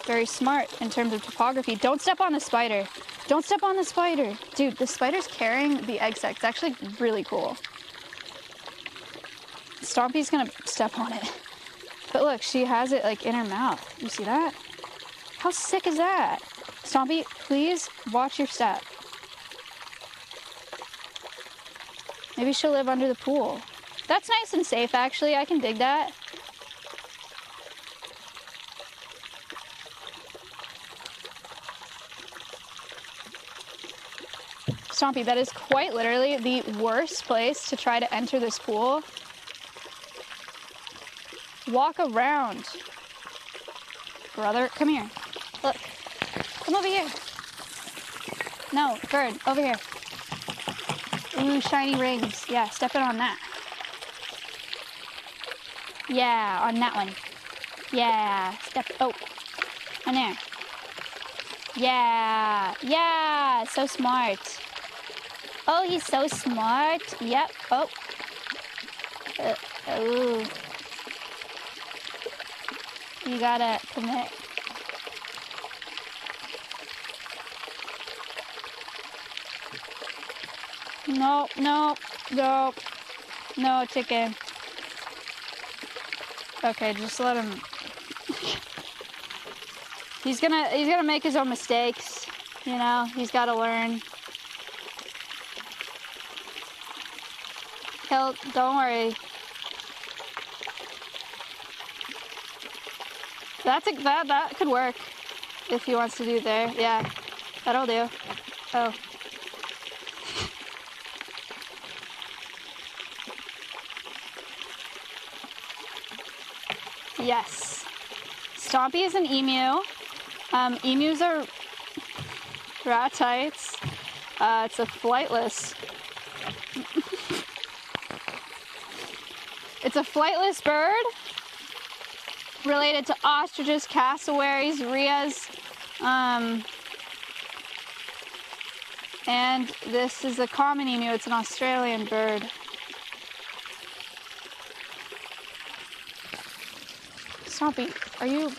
very smart in terms of topography. Don't step on the spider. Don't step on the spider. Dude, the spider's carrying the egg sac. It's actually really cool. Stompy's gonna step on it. But look, she has it like in her mouth. You see that? How sick is that? Stompy, please watch your step. Maybe she'll live under the pool. That's nice and safe, actually. I can dig that. Stompy, that is quite literally the worst place to try to enter this pool. Walk around. Brother, come here. Look. Come over here. No, bird, over here. Ooh, shiny rings. Yeah, step it on that. Yeah, on that one. Yeah, step. Oh, on there. Yeah, yeah, so smart. Oh, he's so smart. Yep. Oh. Uh, ooh. You gotta commit. No, no, no, no, chicken. Okay, just let him. he's gonna he's gonna make his own mistakes. You know, he's got to learn. He'll. Don't worry. That's a, that that could work if he wants to do there. Yeah, that'll do. Oh. Yes. Stompy is an emu. Um, emus are ratites. Uh, it's a flightless. it's a flightless bird related to ostriches, cassowaries, rheas. Um, and this is a common emu. It's an Australian bird. Stompy, are you?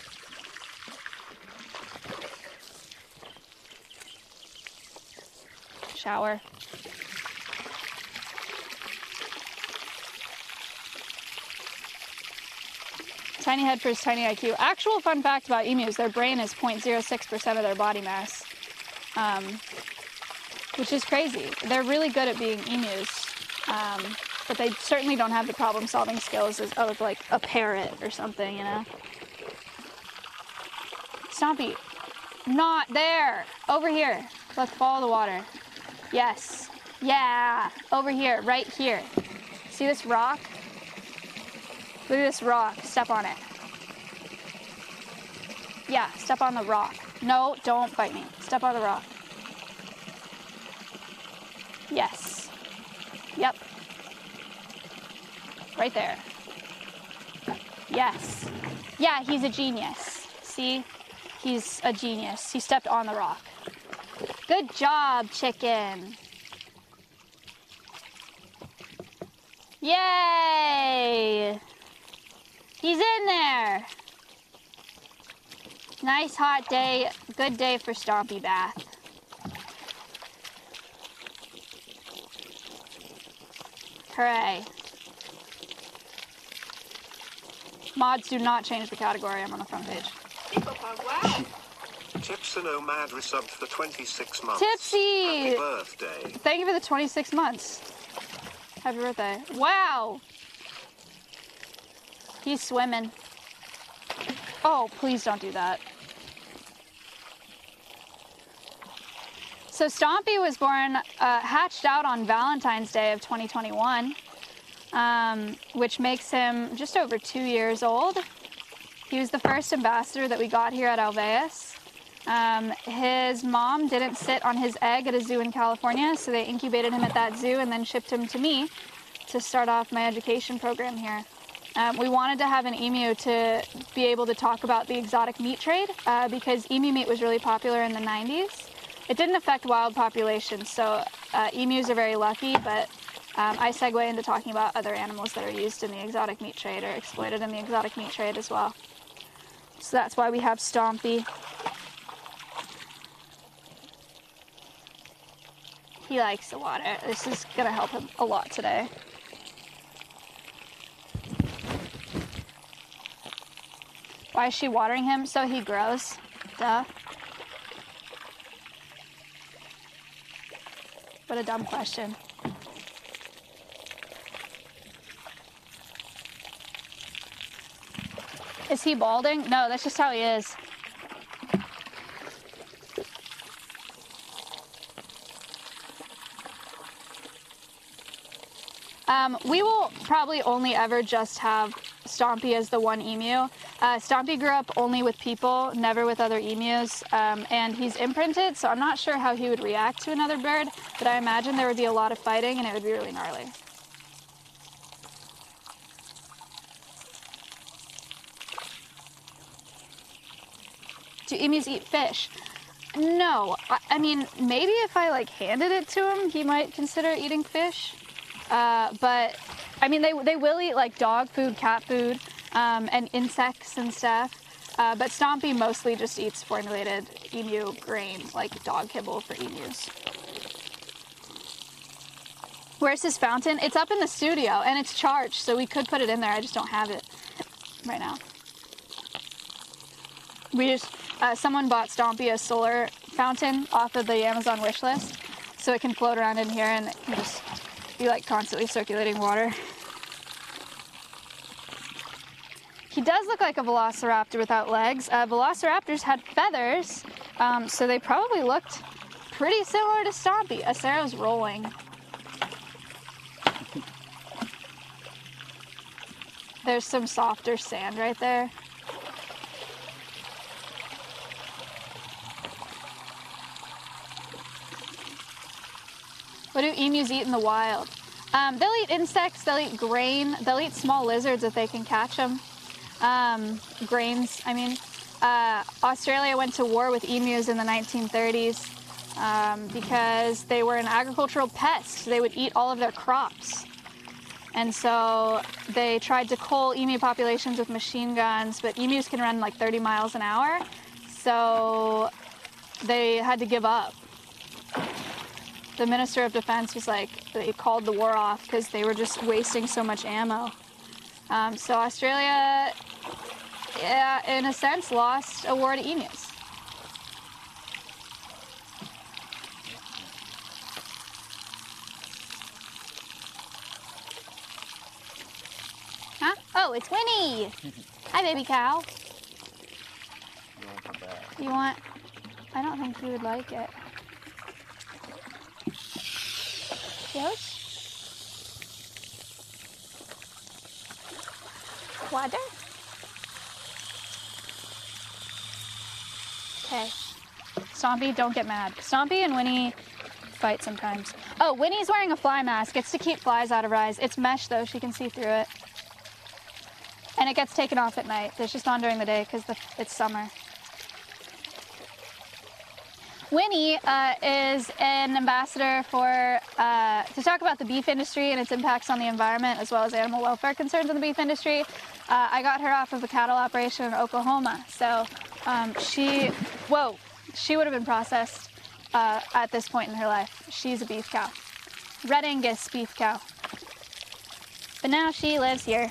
Shower. Tiny head for his tiny IQ. Actual fun fact about emus: their brain is 0.06% of their body mass, um, which is crazy. They're really good at being emus, um, but they certainly don't have the problem-solving skills of like a parrot or something, you know. Stompy, not there. Over here. Let's follow the water. Yes. Yeah. Over here. Right here. See this rock? Look at this rock. Step on it. Yeah, step on the rock. No, don't bite me. Step on the rock. Yes. Yep. Right there. Yes. Yeah, he's a genius. See? He's a genius. He stepped on the rock. Good job, chicken. Yay! He's in there. Nice hot day. Good day for Stompy Bath. Hooray. Mods do not change the category. I'm on the front page. Hippopog, wow. Tips and Omad resubbed for 26 months. Tipsy! Happy birthday. Thank you for the 26 months. Happy birthday. Wow. He's swimming. Oh, please don't do that. So Stompy was born, uh, hatched out on Valentine's Day of 2021, um, which makes him just over two years old. He was the first ambassador that we got here at Alveus. Um, his mom didn't sit on his egg at a zoo in California, so they incubated him at that zoo and then shipped him to me to start off my education program here. Um, we wanted to have an emu to be able to talk about the exotic meat trade uh, because emu meat was really popular in the 90s. It didn't affect wild populations, so uh, emus are very lucky, but um, I segue into talking about other animals that are used in the exotic meat trade or exploited in the exotic meat trade as well. So that's why we have Stompy. He likes the water. This is gonna help him a lot today. Why is she watering him? So he grows. Duh. What a dumb question. Is he balding? No, that's just how he is. Um, we will probably only ever just have Stompy as the one emu. Uh, Stompy grew up only with people, never with other emus, um, and he's imprinted, so I'm not sure how he would react to another bird, but I imagine there would be a lot of fighting and it would be really gnarly. Do emus eat fish? No. I, I mean, maybe if I like handed it to him, he might consider eating fish. Uh, but I mean, they they will eat like dog food, cat food, um, and insects and stuff. Uh, but Stompy mostly just eats formulated emu grain, like dog kibble for emus. Where's his fountain? It's up in the studio and it's charged, so we could put it in there. I just don't have it right now. We just uh, someone bought Stompy a solar fountain off of the Amazon wish list, so it can float around in here and it can just be like constantly circulating water. He does look like a velociraptor without legs. Uh, velociraptors had feathers, um, so they probably looked pretty similar to Stompy. Acero's rolling. There's some softer sand right there. What do emus eat in the wild? Um, they'll eat insects, they'll eat grain, they'll eat small lizards if they can catch them. Um, grains, I mean. Uh, Australia went to war with emus in the 1930s um, because they were an agricultural pest. They would eat all of their crops. And so they tried to cull emu populations with machine guns, but emus can run like 30 miles an hour. So they had to give up the minister of defense was like they called the war off because they were just wasting so much ammo. Um, so Australia, yeah, in a sense, lost a war to emus. Huh? Oh, it's Winnie. Hi, baby cow. You want? You want? I don't think you would like it. Yes? Water? Okay. Stompy, don't get mad. Stompy and Winnie fight sometimes. Oh, Winnie's wearing a fly mask. It's to keep flies out of her eyes. It's mesh though, she can see through it. And it gets taken off at night. It's just on during the day because it's summer. Winnie uh, is an ambassador for uh, to talk about the beef industry and its impacts on the environment, as well as animal welfare concerns in the beef industry. Uh, I got her off of a cattle operation in Oklahoma, so um, she, whoa, she would have been processed uh, at this point in her life. She's a beef cow, Red Angus beef cow, but now she lives here.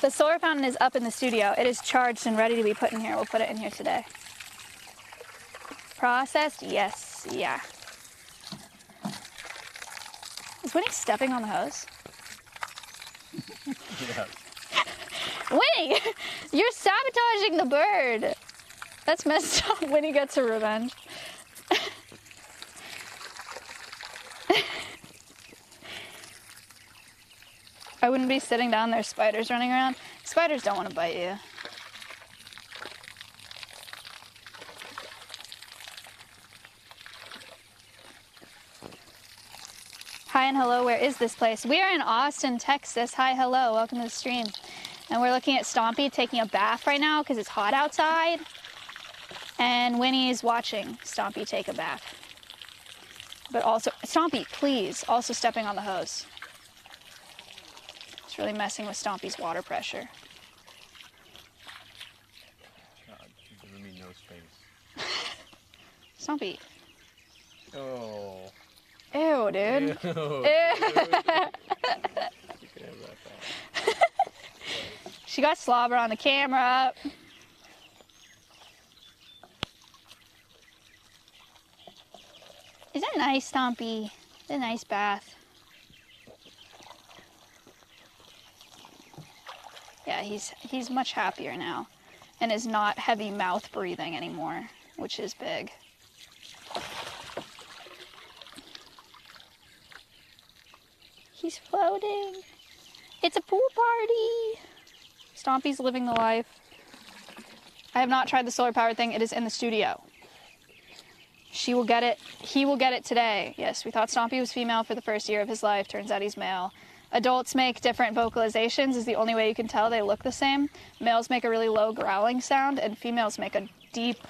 The solar fountain is up in the studio. It is charged and ready to be put in here. We'll put it in here today. Processed? Yes. Yeah. Is Winnie stepping on the hose? Yeah. Winnie! You're sabotaging the bird! That's messed up. Winnie gets her revenge. I wouldn't be sitting down there, spiders running around. Spiders don't want to bite you. Hi and hello, where is this place? We are in Austin, Texas. Hi, hello, welcome to the stream. And we're looking at Stompy taking a bath right now because it's hot outside. And Winnie's watching Stompy take a bath. But also, Stompy, please, also stepping on the hose. It's really messing with Stompy's water pressure. Giving me no space. Stompy, Oh. Ew, dude. Ew. can have that back. She got slobber on the camera. Is that nice, Stompy? Is a nice bath? Yeah, he's he's much happier now, and is not heavy mouth breathing anymore, which is big. He's floating. It's a pool party. Stompy's living the life. I have not tried the solar powered thing. It is in the studio. She will get it. He will get it today. Yes, we thought Stompy was female for the first year of his life. Turns out he's male. Adults make different vocalizations, is the only way you can tell they look the same. Males make a really low growling sound, and females make a deep,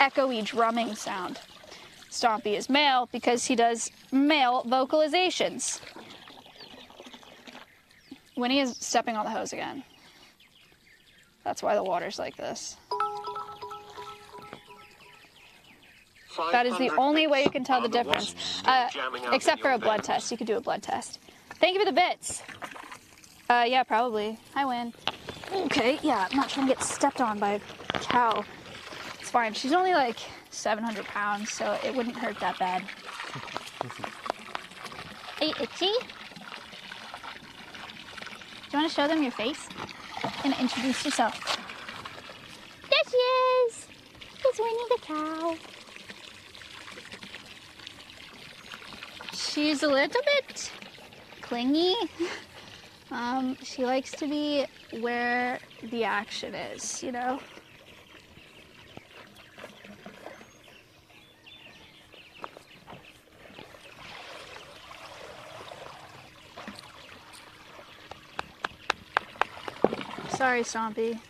echoey drumming sound. Stompy is male because he does male vocalizations. Winnie is stepping on the hose again. That's why the water's like this. That is the only way you can tell the difference. Uh, except for a blood veins? test. You could do a blood test. Thank you for the bits. Uh, yeah, probably. I win. Okay, yeah, I'm not trying to get stepped on by a cow. It's fine. She's only like 700 pounds, so it wouldn't hurt that bad. Are you itchy? Do you want to show them your face? And introduce yourself. There she is! It's Winnie the cow. She's a little bit clingy. Um, she likes to be where the action is, you know? Sorry, Stompy.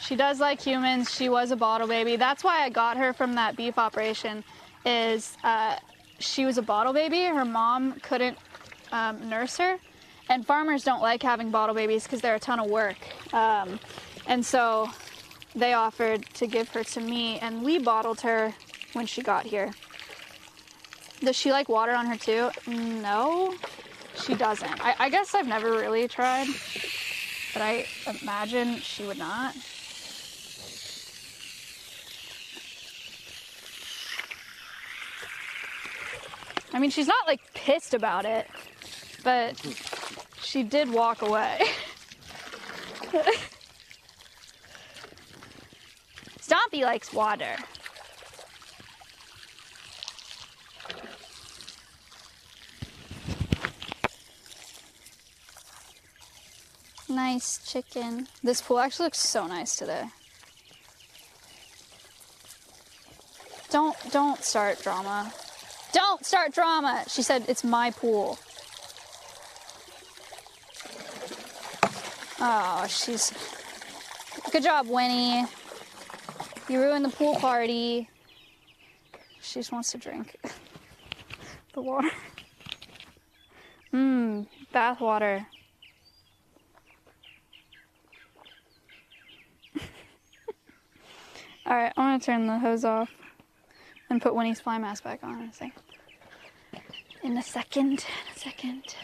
She does like humans. She was a bottle baby. That's why I got her from that beef operation. Is uh, she was a bottle baby. Her mom couldn't um, nurse her, and farmers don't like having bottle babies because they're a ton of work. Um, and so they offered to give her to me, and we bottled her when she got here. Does she like water on her too? No, she doesn't. I, I guess I've never really tried, but I imagine she would not. I mean, she's not like pissed about it, but she did walk away. Stompy likes water. Nice chicken. This pool actually looks so nice today. Don't don't start drama. Don't start drama. She said it's my pool. Oh, she's Good job, Winnie. You ruined the pool party. She just wants to drink the water. Mmm, bath water. All right, I'm gonna turn the hose off and put Winnie's fly mask back on in a second. In a second, in a second.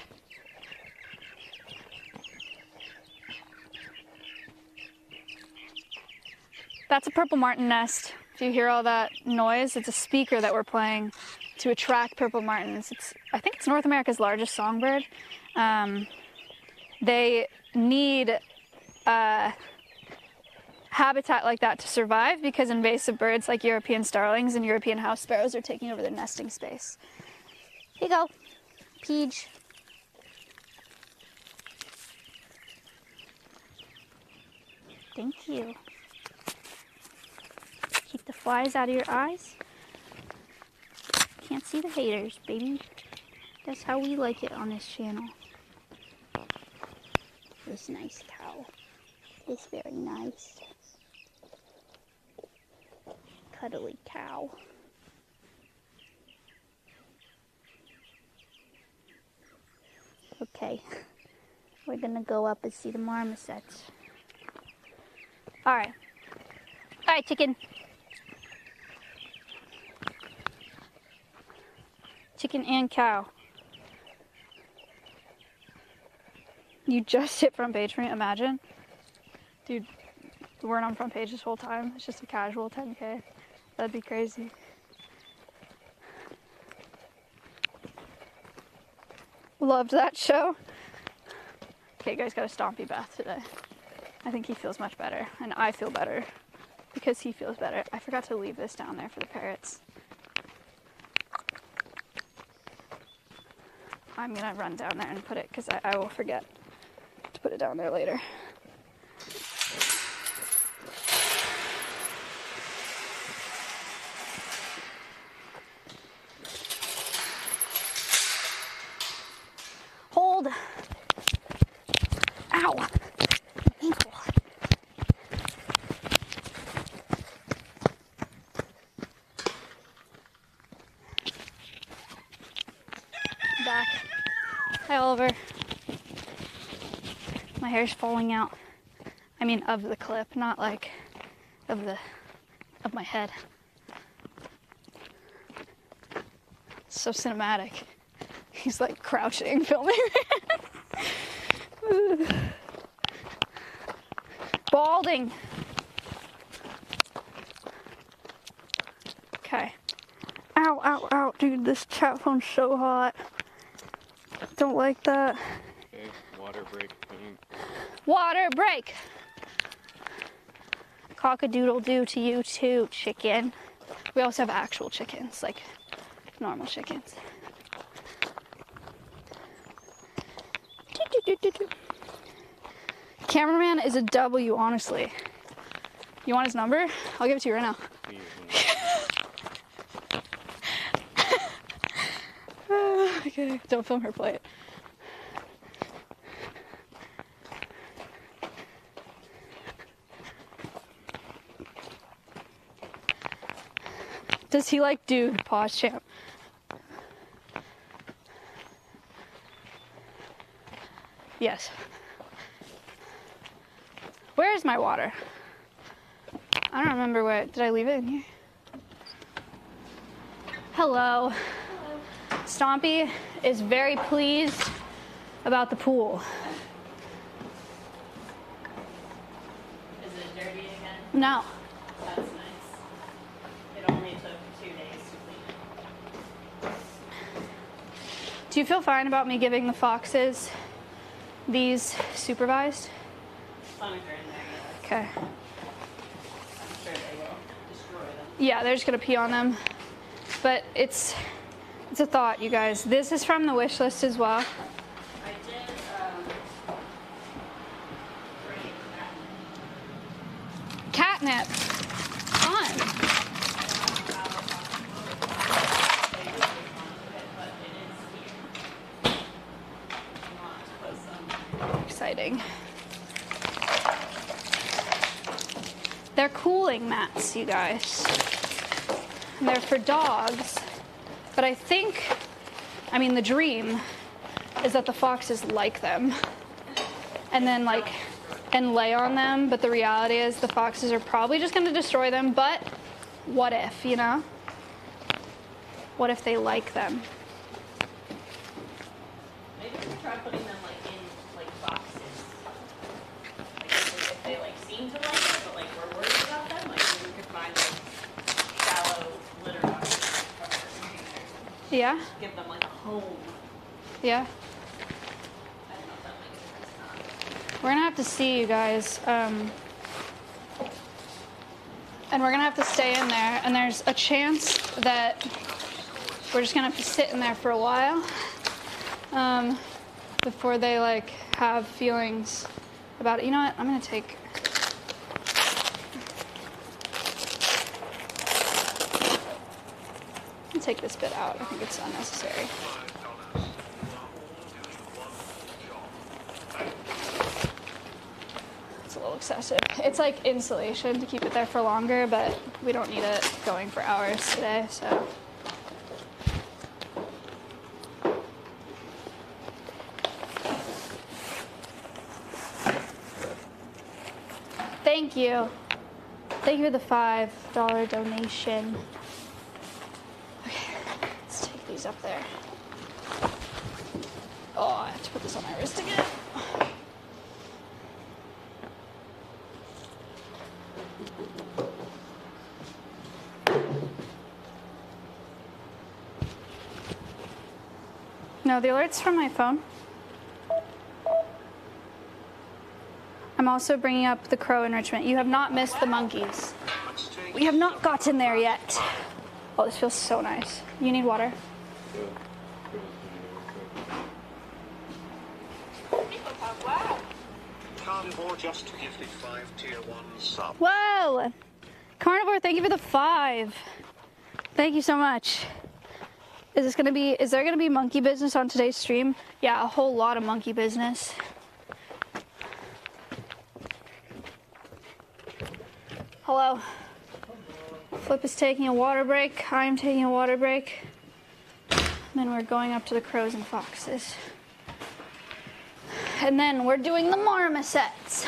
That's a purple martin nest. If you hear all that noise, it's a speaker that we're playing to attract purple martins. It's, I think it's North America's largest songbird. Um, they need uh, habitat like that to survive because invasive birds like European starlings and European house sparrows are taking over their nesting space. Here you go, Peach. Thank you. Keep the flies out of your eyes. Can't see the haters, baby. That's how we like it on this channel. This nice cow. It's very nice. Cuddly cow. Okay. We're gonna go up and see the marmosets. Alright. Alright, chicken. chicken and cow. You just hit front page for me. Imagine, dude. We weren't on front page this whole time. It's just a casual 10k. That'd be crazy. Loved that show. Okay, guys, got a stompy bath today. I think he feels much better, and I feel better because he feels better. I forgot to leave this down there for the parrots. I'm gonna run down there and put it because I, I will forget to put it down there later. Hold. Ow. Ankle. Back. Hi, Oliver. My hair's falling out. I mean, of the clip, not like of the of my head. So cinematic. He's like crouching, filming. Balding. Okay. Ow, ow, ow, dude, this chat phone's so hot. Don't like that. Okay, water break. Clean. Water break. Cock-a-doodle-doo to you too, chicken. We also have actual chickens, like normal chickens. Cameraman is a W, honestly. You want his number? I'll give it to you right now. Okay, don't film her play it. Does he like dude? Pause champ. Yes. Where is my water? I don't remember where. Did I leave it in here? Hello. Stompy is very pleased about the pool. Is it dirty again? No. That's nice. It only took two days to clean Do you feel fine about me giving the foxes these supervised? Okay. Yeah, they're just gonna pee on them. But it's it's a thought, you guys. This is from the wish list as well. Catnip. Fun. Exciting. They're cooling mats, you guys. And they're for dogs. But I think, I mean, the dream is that the foxes like them. And then, like, and lay on them. But the reality is the foxes are probably just going to destroy them. But what if, you know? What if they like them? Maybe we try putting them like in like boxes. Like if if they like seem to like it, but like we're worried about them, like maybe we could find like shallow litter boxes or containers. Yeah? Give them like a home. Yeah? I don't know if that makes sense or not. We're gonna have to see you guys. Um, and we're gonna have to stay in there. And there's a chance that we're just gonna have to sit in there for a while um, before they like have feelings about it. You know what? I'm gonna take. I'm gonna take this bit out. I think it's unnecessary. It's a little excessive. It's like insulation to keep it there for longer, but we don't need it going for hours today, so. Thank you. Thank you for the $5 donation. Up there. Oh, I have to put this on my wrist again. No, the alert's from my phone. I'm also bringing up the crow enrichment. You have not missed the monkeys. We have not gotten there yet. Oh, this feels so nice. You need water? Wow. Carnivore just gifted five tier one subs. Whoa! Carnivore, thank you for the five. Thank you so much. Is this gonna be, is there gonna be monkey business on today's stream? Yeah, a whole lot of monkey business. Hello. Flip is taking a water break. I'm taking a water break. Then we're going up to the crows and foxes. And then we're doing the marmosets.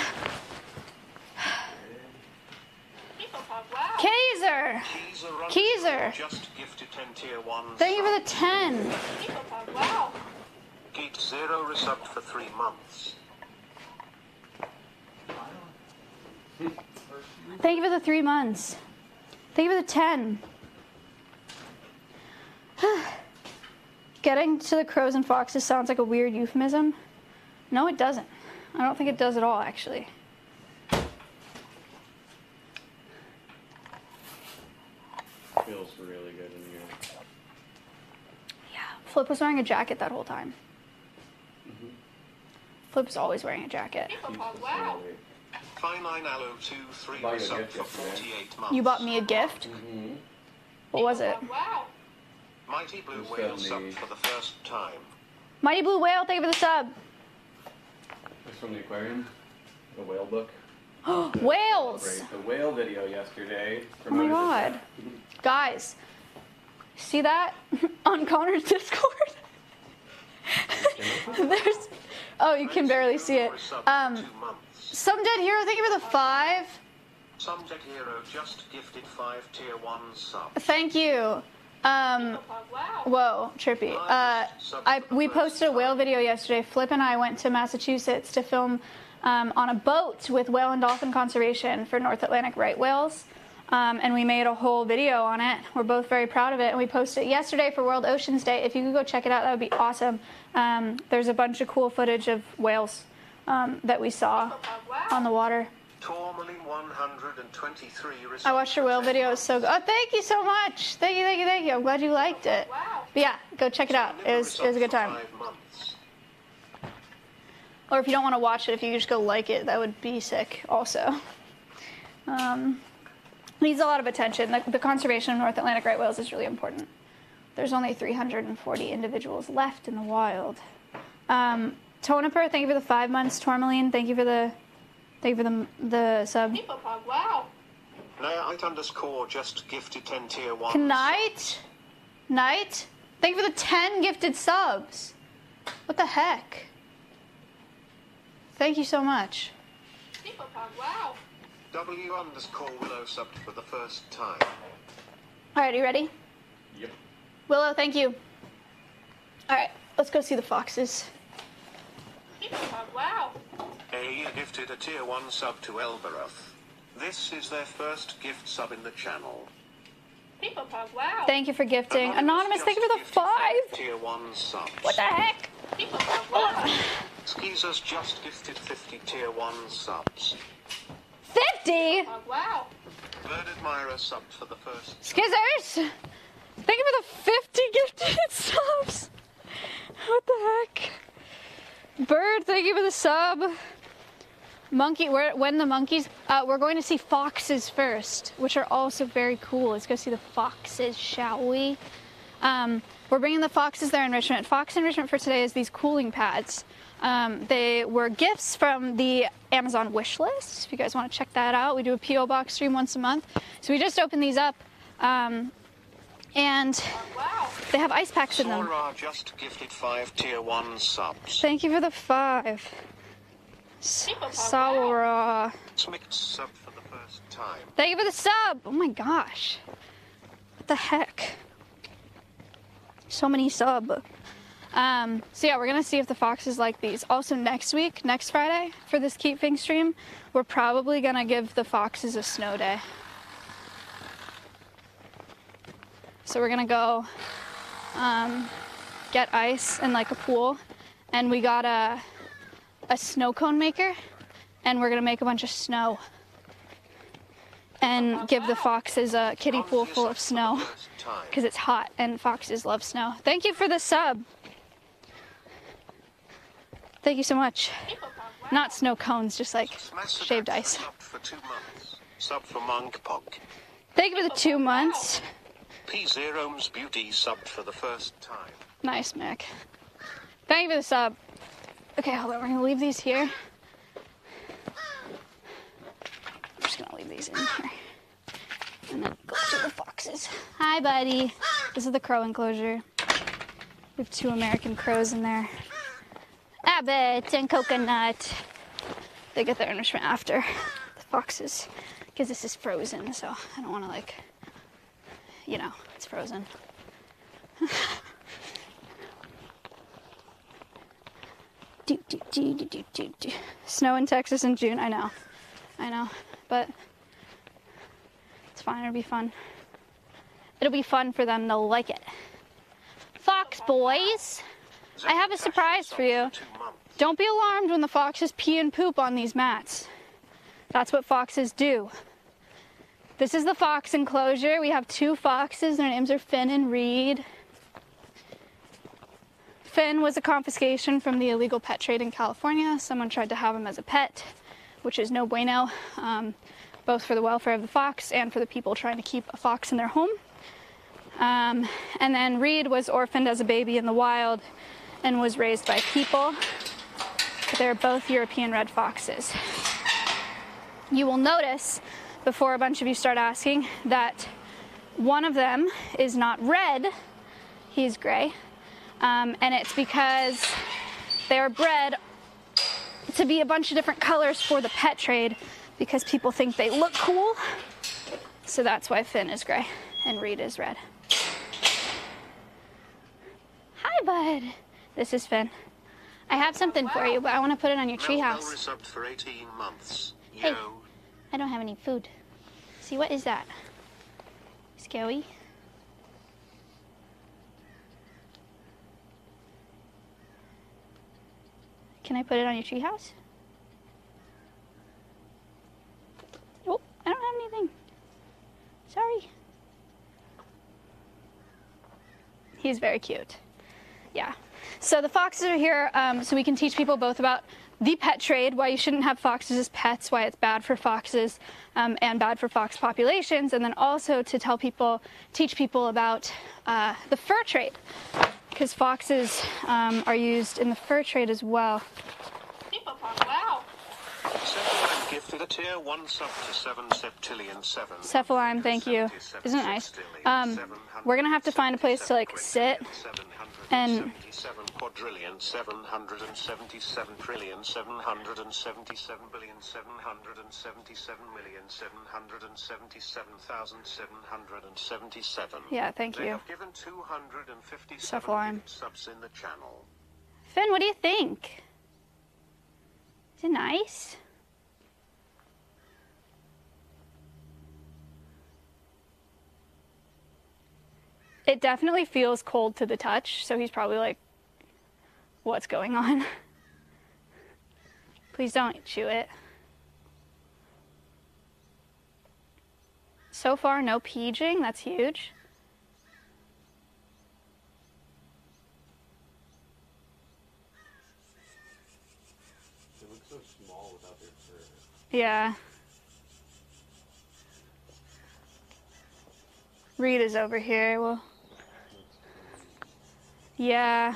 Kaiser! Keezer Run Keezer. just gifted ten tier one. Thank you for the 10. Wow. Geek Zero resubbed for three months. Thank you for the three months. Thank you for the 10. Getting to the crows and foxes sounds like a weird euphemism. No, it doesn't. I don't think it does at all, actually. feels really good in here. Yeah. Flip was wearing a jacket that whole time. Flip's always wearing a jacket. Wow. Finine Allo 2 3 you a resubbed gift for yesterday. 48 months. You bought me a gift? Mm-hmm. What was it? Wow. Mighty Blue Who's Whale got me? for the first time. Mighty Blue Whale, thank you for the sub. It's from the aquarium, the whale book. Oh whales! Great. The whale video yesterday. Oh my god. Guys, see that on Connor's Discord? There's. Oh, you can barely see it. Um, some dead hero, thank you for the five. Some Dead Hero just gifted five tier one subs. Thank you. Um, whoa, trippy. Uh, I we posted a whale video yesterday. Flip and I went to Massachusetts to film um, on a boat with whale and dolphin conservation for North Atlantic right whales. Um, and we made a whole video on it. We're both very proud of it, and we posted it yesterday for World Oceans Day. If you could go check it out, that would be awesome. Um, there's a bunch of cool footage of whales um, that we saw on the water. Tourmaline 123 I watched your whale video. It was so good. Oh, thank you so much. Thank you, thank you, thank you. I'm glad you liked it. Wow. But yeah, go check it out. It was, it was a good time. Five months. Or if you don't want to watch it, if you just go like it, that would be sick also. Um, needs a lot of attention. The, the conservation of North Atlantic right whales is really important. There's only 340 individuals left in the wild. Um, Toniper, thank you for the five months. Tourmaline, thank you for the thank you for the the sub. Wow. Night underscore just gifted 10 tier one. Good night, night. Thank you for the 10 gifted subs. What the heck? Thank you so much. Wow. W underscore Willow subbed for the first time. All right, are you ready? Yep. Willow, thank you. All right, let's go see the foxes. Wow. A gifted a tier 1 sub to Elberoth. This is their first gift sub in the channel. People, wow. Thank you for gifting. Anonymous, thank you for the five. Tier 1 subs. What the heck? Wow. Skeezers just gifted 50 tier 1 subs. 50? Wow. Bird Admirer subbed for the first Skizzers! Thank you for the 50 gifted subs. What the heck? Bird, thank you for the sub. Monkey, when the monkeys, uh, we're going to see foxes first, which are also very cool. Let's go see the foxes, shall we? Um, we're bringing the foxes their enrichment. Fox enrichment for today is these cooling pads. Um, they were gifts from the Amazon wish list. If you guys want to check that out, we do a PO box stream once a month. So we just opened these up, um, and Wow. They have ice packs in them. Sora just gifted 5 tier 1 subs. Thank you for the five. S- Sawara. Smicked for the first time. Thank you for the sub. Oh my gosh. What the heck? So many sub. Um, so yeah, we're gonna see if the foxes like these. Also next week, next Friday, for this Keep Things stream, we're probably gonna give the foxes a snow day. So we're gonna go um, get ice in like a pool, and we got a a snow cone maker, and we're gonna make a bunch of snow and give the foxes a kiddie pool full of snow because it's hot and foxes love snow. Thank you for the sub. Thank you so much. Not snow cones, just like shaved ice. Subbed for two months. Sub for Monk Pog. Thank you for the two months. P Zero's Beauty subbed for the first time. Nice, Mick. Thank you for the sub. Okay, hold on. We're gonna leave these here. I'm just gonna leave these in here. And then go to the foxes. Hi, buddy. This is the crow enclosure. We have two American crows in there. Abbott and Coconut. They get their nourishment after the foxes. Because this is frozen, so I don't wanna like, you know, it's frozen. do, do, do, do, do, do. Snow in Texas in June. I know. I know. But it's fine. It'll be fun. It'll be fun for them. They'll like it. Fox boys, I have a surprise for you. Don't be alarmed when the foxes pee and poop on these mats. That's what foxes do. This is the fox enclosure. We have two foxes. Their names are Finn and Reed. Finn was a confiscation from the illegal pet trade in California. Someone tried to have him as a pet, which is no bueno, um, both for the welfare of the fox and for the people trying to keep a fox in their home. Um, and then Reed was orphaned as a baby in the wild and was raised by people. They're both European red foxes. You will notice before a bunch of you start asking that one of them is not red, he's gray. Um, and it's because they're bred to be a bunch of different colors for the pet trade because people think they look cool. So that's why Finn is gray and Reed is red. Hi, bud. This is Finn. I have something for you, but I want to put it on your treehouse. Bell resubbed for 18 months. Hey. I don't have any food. See, what is that? Scary? Can I put it on your treehouse? Oh, I don't have anything. Sorry. He's very cute. Yeah. So the foxes are here um, so we can teach people both about the pet trade, why you shouldn't have foxes as pets, why it's bad for foxes um, and bad for fox populations, and then also to tell people, teach people about uh, the fur trade, because foxes um, are used in the fur trade as well. Wow. Cephalime gifted a tier 1 sub to 7 septillion 7. Cephalime, thank you. Isn't it nice? Um, we're gonna have to find a place to like sit and- 77 quadrillion 777 trillion 777 billion 777 million 777,777. Yeah, thank you. have given 257 Cephalime. subs in the channel. Finn, what do you think? Is it nice? It definitely feels cold to the touch, so he's probably like, what's going on? Please don't chew it. So far, no peeing. That's huge. They look so small without their fur. Yeah. Reed is over here. Well, yeah.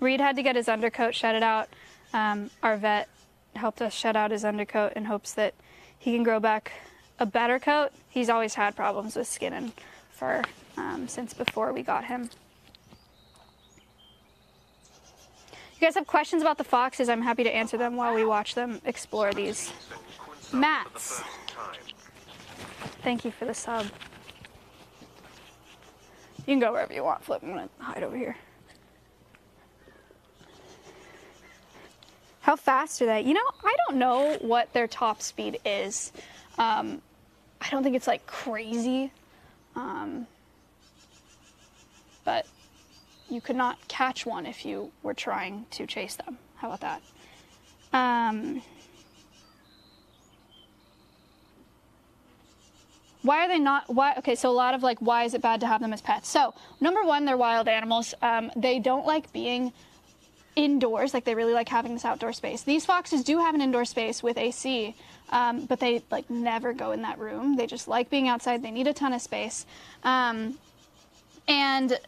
Reed had to get his undercoat shedded out. Um, our vet helped us shed out his undercoat in hopes that he can grow back a better coat. He's always had problems with skin and fur um, since before we got him. You guys have questions about the foxes? I'm happy to answer them while we watch them explore these. Mats. Thank you for the sub. You can go wherever you want, Flip. I'm gonna hide over here. How fast are they? You know, I don't know what their top speed is. Um, I don't think it's like crazy. Um, but you could not catch one if you were trying to chase them. How about that? Um, why are they not why okay so a lot of like why is it bad to have them as pets? So number one they're wild animals. Um, they don't like being indoors like they really like having this outdoor space. These foxes do have an indoor space with ac um, but they like never go in that room. They just like being outside. They need a ton of space. Um, and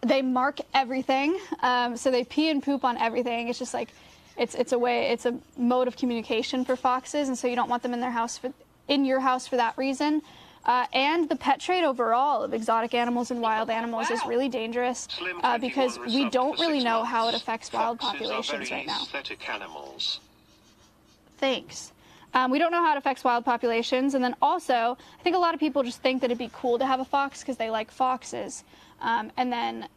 they mark everything um, so they pee and poop on everything. It's just like it's it's a way it's a mode of communication for foxes and so you don't want them in their house for in your house for that reason uh, and the pet trade overall of exotic animals and wild animals is really dangerous uh, because we don't really know how it affects wild Foxes populations right now. animals. Thanks. Um, we don't know how it affects wild populations, and then also, I think a lot of people just think that it'd be cool to have a fox because they like foxes, um, and then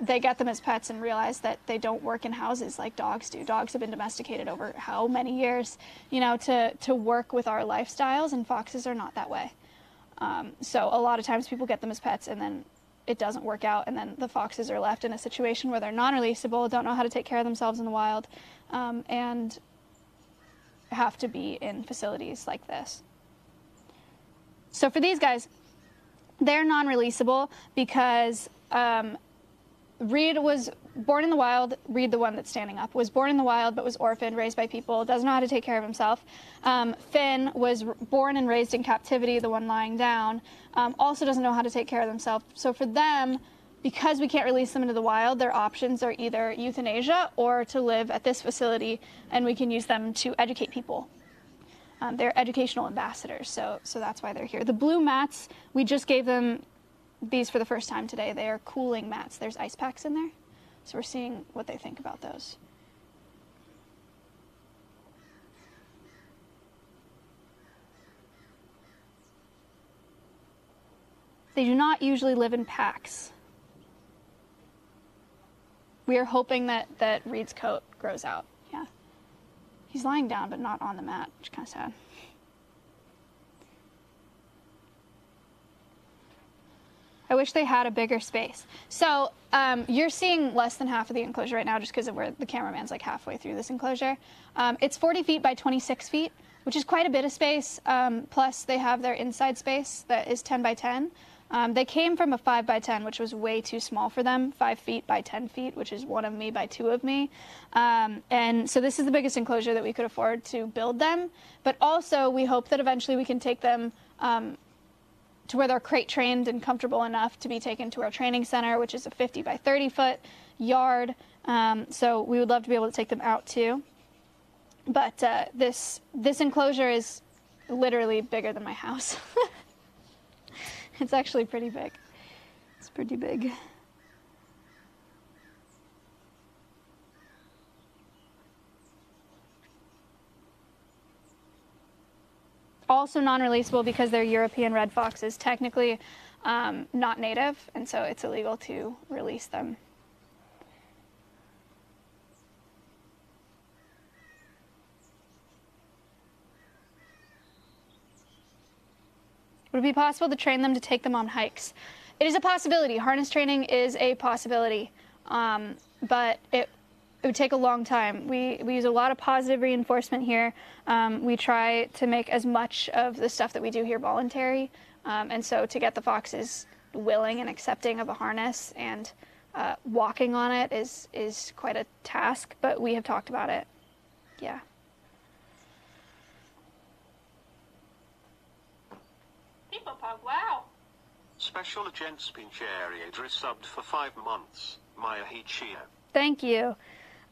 they get them as pets and realize that they don't work in houses like dogs do. Dogs have been domesticated over how many years, you know, to to work with our lifestyles, and foxes are not that way. Um, so a lot of times people get them as pets, and then it doesn't work out, and then the foxes are left in a situation where they're non-releasable, don't know how to take care of themselves in the wild, um, and have to be in facilities like this. So for these guys, they're non-releasable because um, Reed was born in the wild. Reed, the one that's standing up, was born in the wild but was orphaned, raised by people, doesn't know how to take care of himself. Um, Finn was born and raised in captivity, the one lying down, um, also doesn't know how to take care of themselves. So for them, because we can't release them into the wild, their options are either euthanasia or to live at this facility, and we can use them to educate people. Um, they're educational ambassadors, so so that's why they're here. The blue mats, we just gave them these for the first time today. They are cooling mats. There's ice packs in there, so we're seeing what they think about those. They do not usually live in packs. We are hoping that that Reed's coat grows out. Yeah. He's lying down, but not on the mat, which is kind of sad. I wish they had a bigger space. So um, you're seeing less than half of the enclosure right now, just because of where the cameraman's like halfway through this enclosure. Um, it's 40 feet by 26 feet, which is quite a bit of space. Um, plus, they have their inside space that is 10 by 10. Um, they came from a 5 by 10, which was way too small for them, 5 feet by 10 feet, which is one of me by two of me. Um, and so this is the biggest enclosure that we could afford to build them. But also, we hope that eventually we can take them um, to where they're crate trained and comfortable enough to be taken to our training center, which is a 50 by 30 foot yard. Um, so we would love to be able to take them out too. But uh, this this enclosure is literally bigger than my house. it's actually pretty big. It's pretty big. Also non-releasable because they're European red foxes, technically um, not native, and so it's illegal to release them. Would it be possible to train them to take them on hikes? It is a possibility. Harness training is a possibility, um, but it it would take a long time. We, we use a lot of positive reinforcement here. Um, we try to make as much of the stuff that we do here voluntary. Um, and so to get the foxes willing and accepting of a harness and uh, walking on it is, is quite a task, but we have talked about it. Yeah. Wow. Special agent Pincheri resubbed for five months. Maya Hichia. Thank you.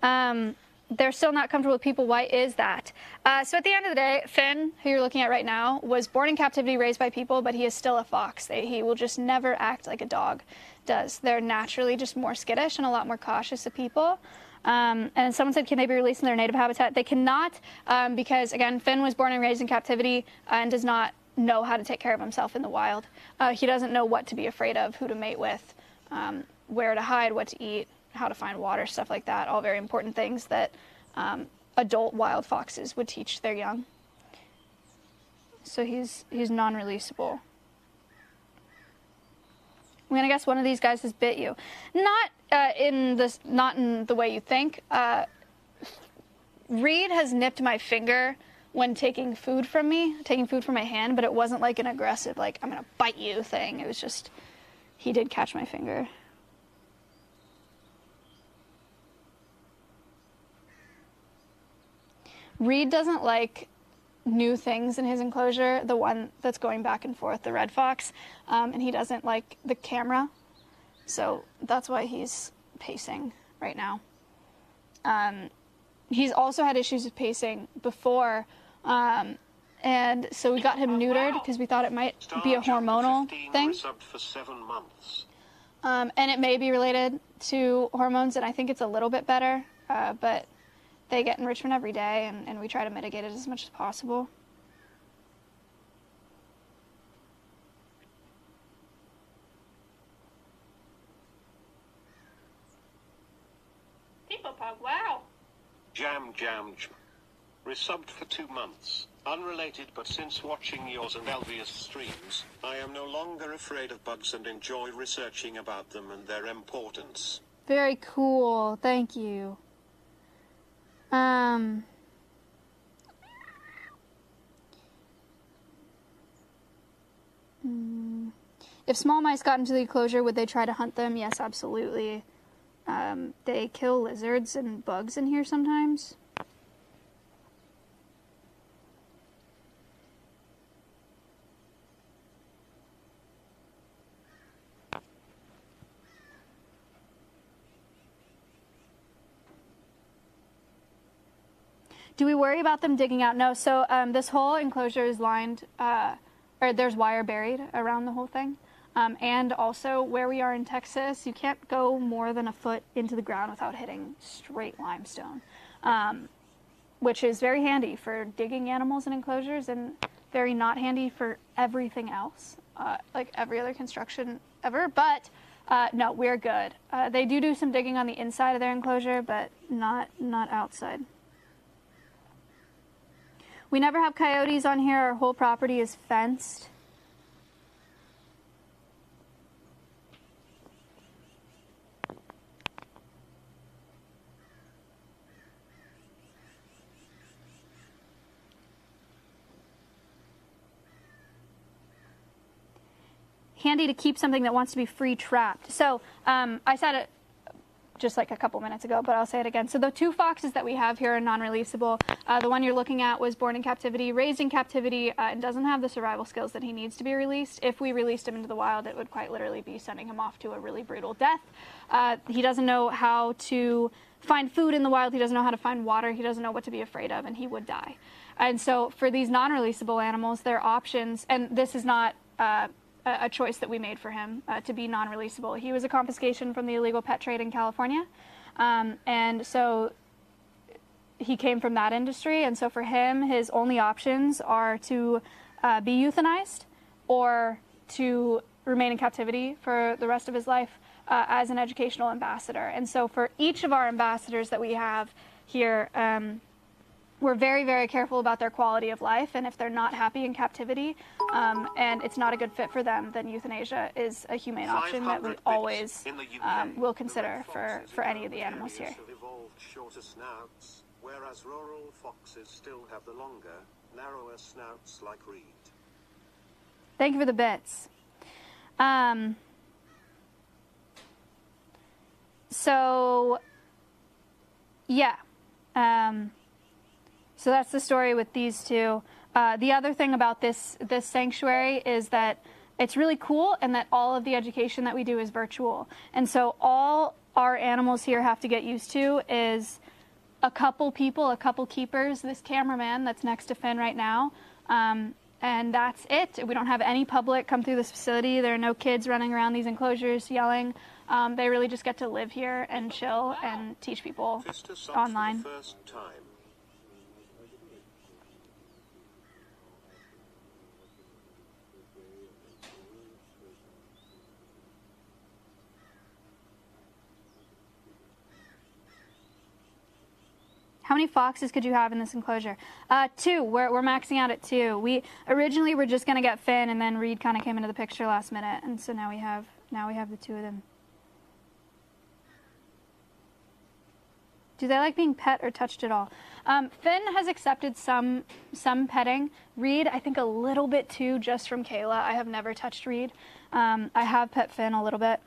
Um, they're still not comfortable with people. Why is that? Uh, so at the end of the day, Finn, who you're looking at right now, was born in captivity, raised by people, but he is still a fox. They, he will just never act like a dog does. They're naturally just more skittish and a lot more cautious of people. Um, and someone said, can they be released in their native habitat? They cannot, um, because again, Finn was born and raised in captivity and does not know how to take care of himself in the wild. Uh, he doesn't know what to be afraid of, who to mate with. um, where to hide, what to eat, how to find water, stuff like that. All very important things that um, adult wild foxes would teach their young. So he's he's non-releasable. I'm gonna guess one of these guys has bit you, not uh, in this, not in the way you think. Uh, Reed has nipped my finger when taking food from me, taking food from my hand, but it wasn't like an aggressive, like I'm gonna bite you thing. It was just he did catch my finger. Reed doesn't like new things in his enclosure, the one that's going back and forth, the red fox, um, and he doesn't like the camera. So that's why he's pacing right now. Um, he's also had issues with pacing before, um, and so we got him neutered because we thought it might be a hormonal thing. For seven months. Um, and it may be related to hormones, and I think it's a little bit better, uh, but they get enrichment every day, and, and we try to mitigate it as much as possible. People pug, wow. Jam Jam Jam. Resubbed for two months. Unrelated, but since watching yours and Alveus' streams, I am no longer afraid of bugs and enjoy researching about them and their importance. Very cool. Thank you. Um. mm, If small mice got into the enclosure, would they try to hunt them? Yes, absolutely. Um, they kill lizards and bugs in here sometimes. Do we worry about them digging out? No. So um, this whole enclosure is lined, uh, or there's wire buried around the whole thing. Um, and also, where we are in Texas, you can't go more than a foot into the ground without hitting straight limestone, um, which is very handy for digging animals in enclosures and very not handy for everything else, uh, like every other construction ever. But uh, no, we're good. Uh, they do do some digging on the inside of their enclosure, but not not outside. We never have coyotes on here. Our whole property is fenced. Handy to keep something that wants to be free trapped. So um, I said it just like a couple minutes ago, but I'll say it again. So the two foxes that we have here are non-releasable. Uh, the one you're looking at was born in captivity, raised in captivity, uh, and doesn't have the survival skills that he needs to be released. If we released him into the wild, it would quite literally be sending him off to a really brutal death. Uh, he doesn't know how to find food in the wild. He doesn't know how to find water. He doesn't know what to be afraid of, and he would die. And so for these non-releasable animals, their options, and this is not uh, a choice that we made for him uh, to be non-releasable. He was a confiscation from the illegal pet trade in California, um, and so he came from that industry. And so for him, his only options are to uh, be euthanized or to remain in captivity for the rest of his life uh, as an educational ambassador. And so for each of our ambassadors that we have here. Um, we're very, very careful about their quality of life, and if they're not happy in captivity um, and it's not a good fit for them, then euthanasia is a humane option that we always in the UK. um, will consider for, for any of the animals here. evolved shorter snouts, whereas rural foxes still have the longer, narrower snouts like Reed. Thank you for the bits. Um, so, yeah. Um, so that's the story with these two. Uh, the other thing about this this sanctuary is that it's really cool, and that all of the education that we do is virtual. And so all our animals here have to get used to is a couple people, a couple keepers, this cameraman that's next to Finn right now. Um, and that's it. We don't have any public come through this facility. There are no kids running around these enclosures yelling. Um, they really just get to live here and chill and teach people online. How many foxes could you have in this enclosure? Uh, two. We're, we're maxing out at two. We originally were just gonna get Finn, and then Reed kind of came into the picture last minute, and so now we have now we have the two of them. Do they like being pet or touched at all? Um, Finn has accepted some some petting. Reed, I think a little bit too, just from Kayla. I have never touched Reed. Um, I have pet Finn a little bit.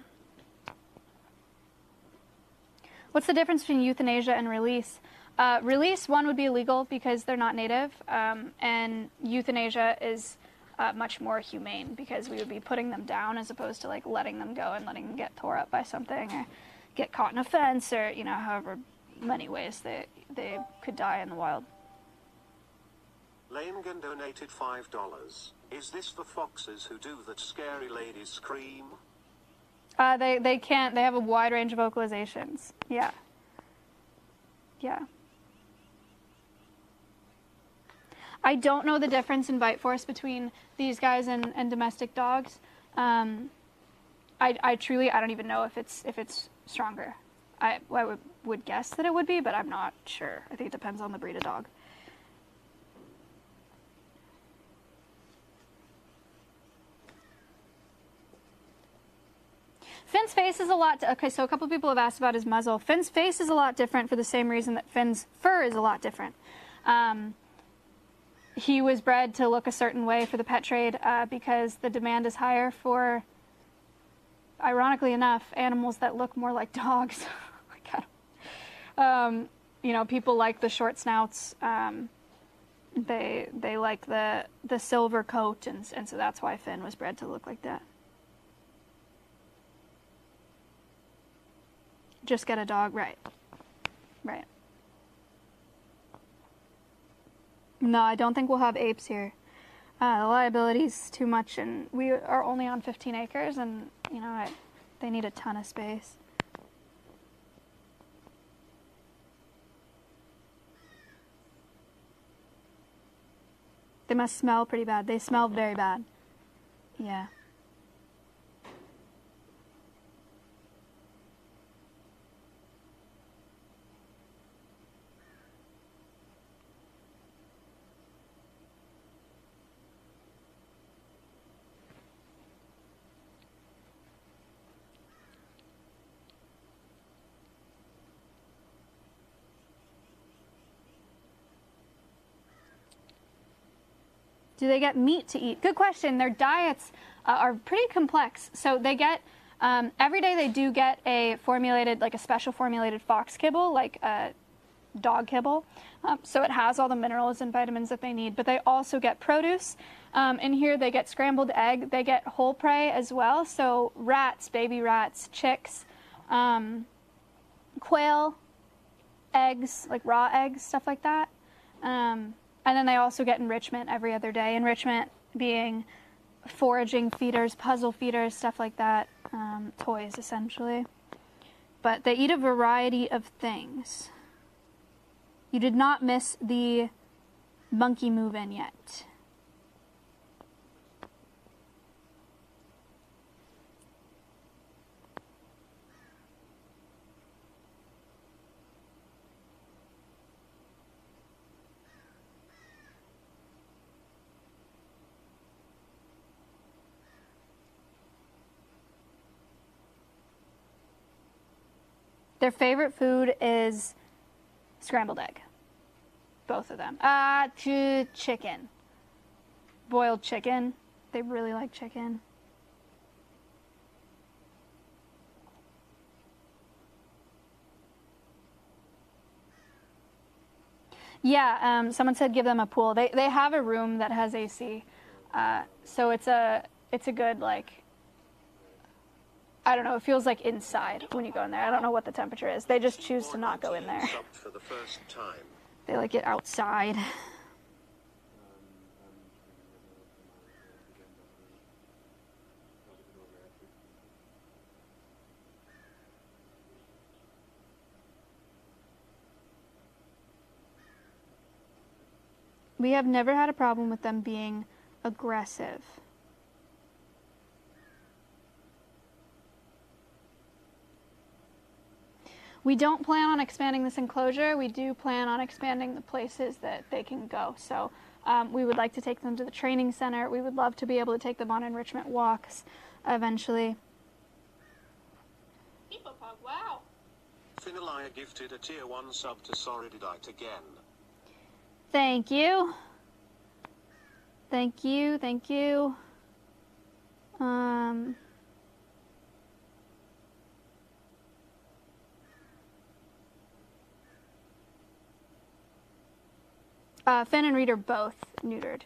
What's the difference between euthanasia and release? Uh, release one would be illegal because they're not native, um, and euthanasia is uh, much more humane because we would be putting them down as opposed to like letting them go and letting them get tore up by something or get caught in a fence or you know however many ways they they could die in the wild. Langan donated $5. Is this the foxes who do that scary lady scream? Uh, they they can't. They have a wide range of vocalizations. Yeah. Yeah. I don't know the difference in bite force between these guys and, and domestic dogs. Um, I, I truly I don't even know if it's if it's stronger. I, I would, would guess that it would be, but I'm not sure. I think it depends on the breed of dog. Finn's face is a lot. okay, so a couple people have asked about his muzzle. Finn's face is a lot different for the same reason that Finn's fur is a lot different. Um, he was bred to look a certain way for the pet trade uh, because the demand is higher for, ironically enough, animals that look more like dogs. Um, you know, people like the short snouts. Um, they they like the the silver coat, and and so that's why Finn was bred to look like that. Just get a dog, right? Right. No, I don't think we'll have apes here. Uh, the liability's too much, and we are only on 15 acres, and you know I, they need a ton of space. They must smell pretty bad. They smell very bad. Yeah. Do they get meat to eat? Good question. Their diets uh, are pretty complex. So they get um, every day they do get a formulated, like a special formulated fox kibble, like a dog kibble. Um, so it has all the minerals and vitamins that they need. But they also get produce. Um, in here they get scrambled egg. They get whole prey as well. So rats, baby rats, chicks, um, quail, eggs, like raw eggs, stuff like that. And then they also get enrichment every other day. Enrichment being foraging feeders, puzzle feeders, stuff like that, um, toys essentially. But they eat a variety of things. You did not miss the monkey move in yet. Their favorite food is scrambled egg. Both of them. Ah, uh, ch- chicken. Boiled chicken. They really like chicken. Yeah, um, someone said give them a pool. They they have a room that has AC, uh, so it's a it's a good like I don't know. It feels like inside when you go in there. I don't know what the temperature is. They just choose to not go in there. They like it outside. We have never had a problem with them being aggressive. We don't plan on expanding this enclosure. We do plan on expanding the places that they can go. So um, we would like to take them to the training center. We would love to be able to take them on enrichment walks eventually. Hippopog, wow. Finalaya gifted a tier 1 sub to Soridite again. Thank you. Thank you. Thank you. Um. Uh, Finn and Reed are both neutered.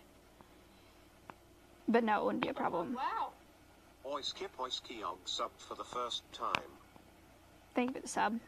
But no, it wouldn't be a problem. Wow. Oiskip Oiskiog subbed for the first time. Thank you for the sub.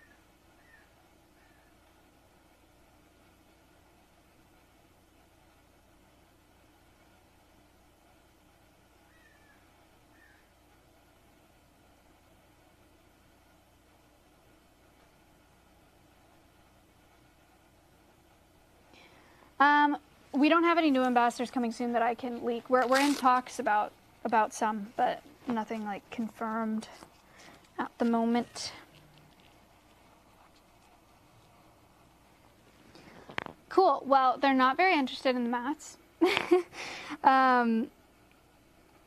Um, we don't have any new ambassadors coming soon that I can leak. We're, we're in talks about about some, but nothing like confirmed at the moment. Cool. Well, they're not very interested in the mats. um,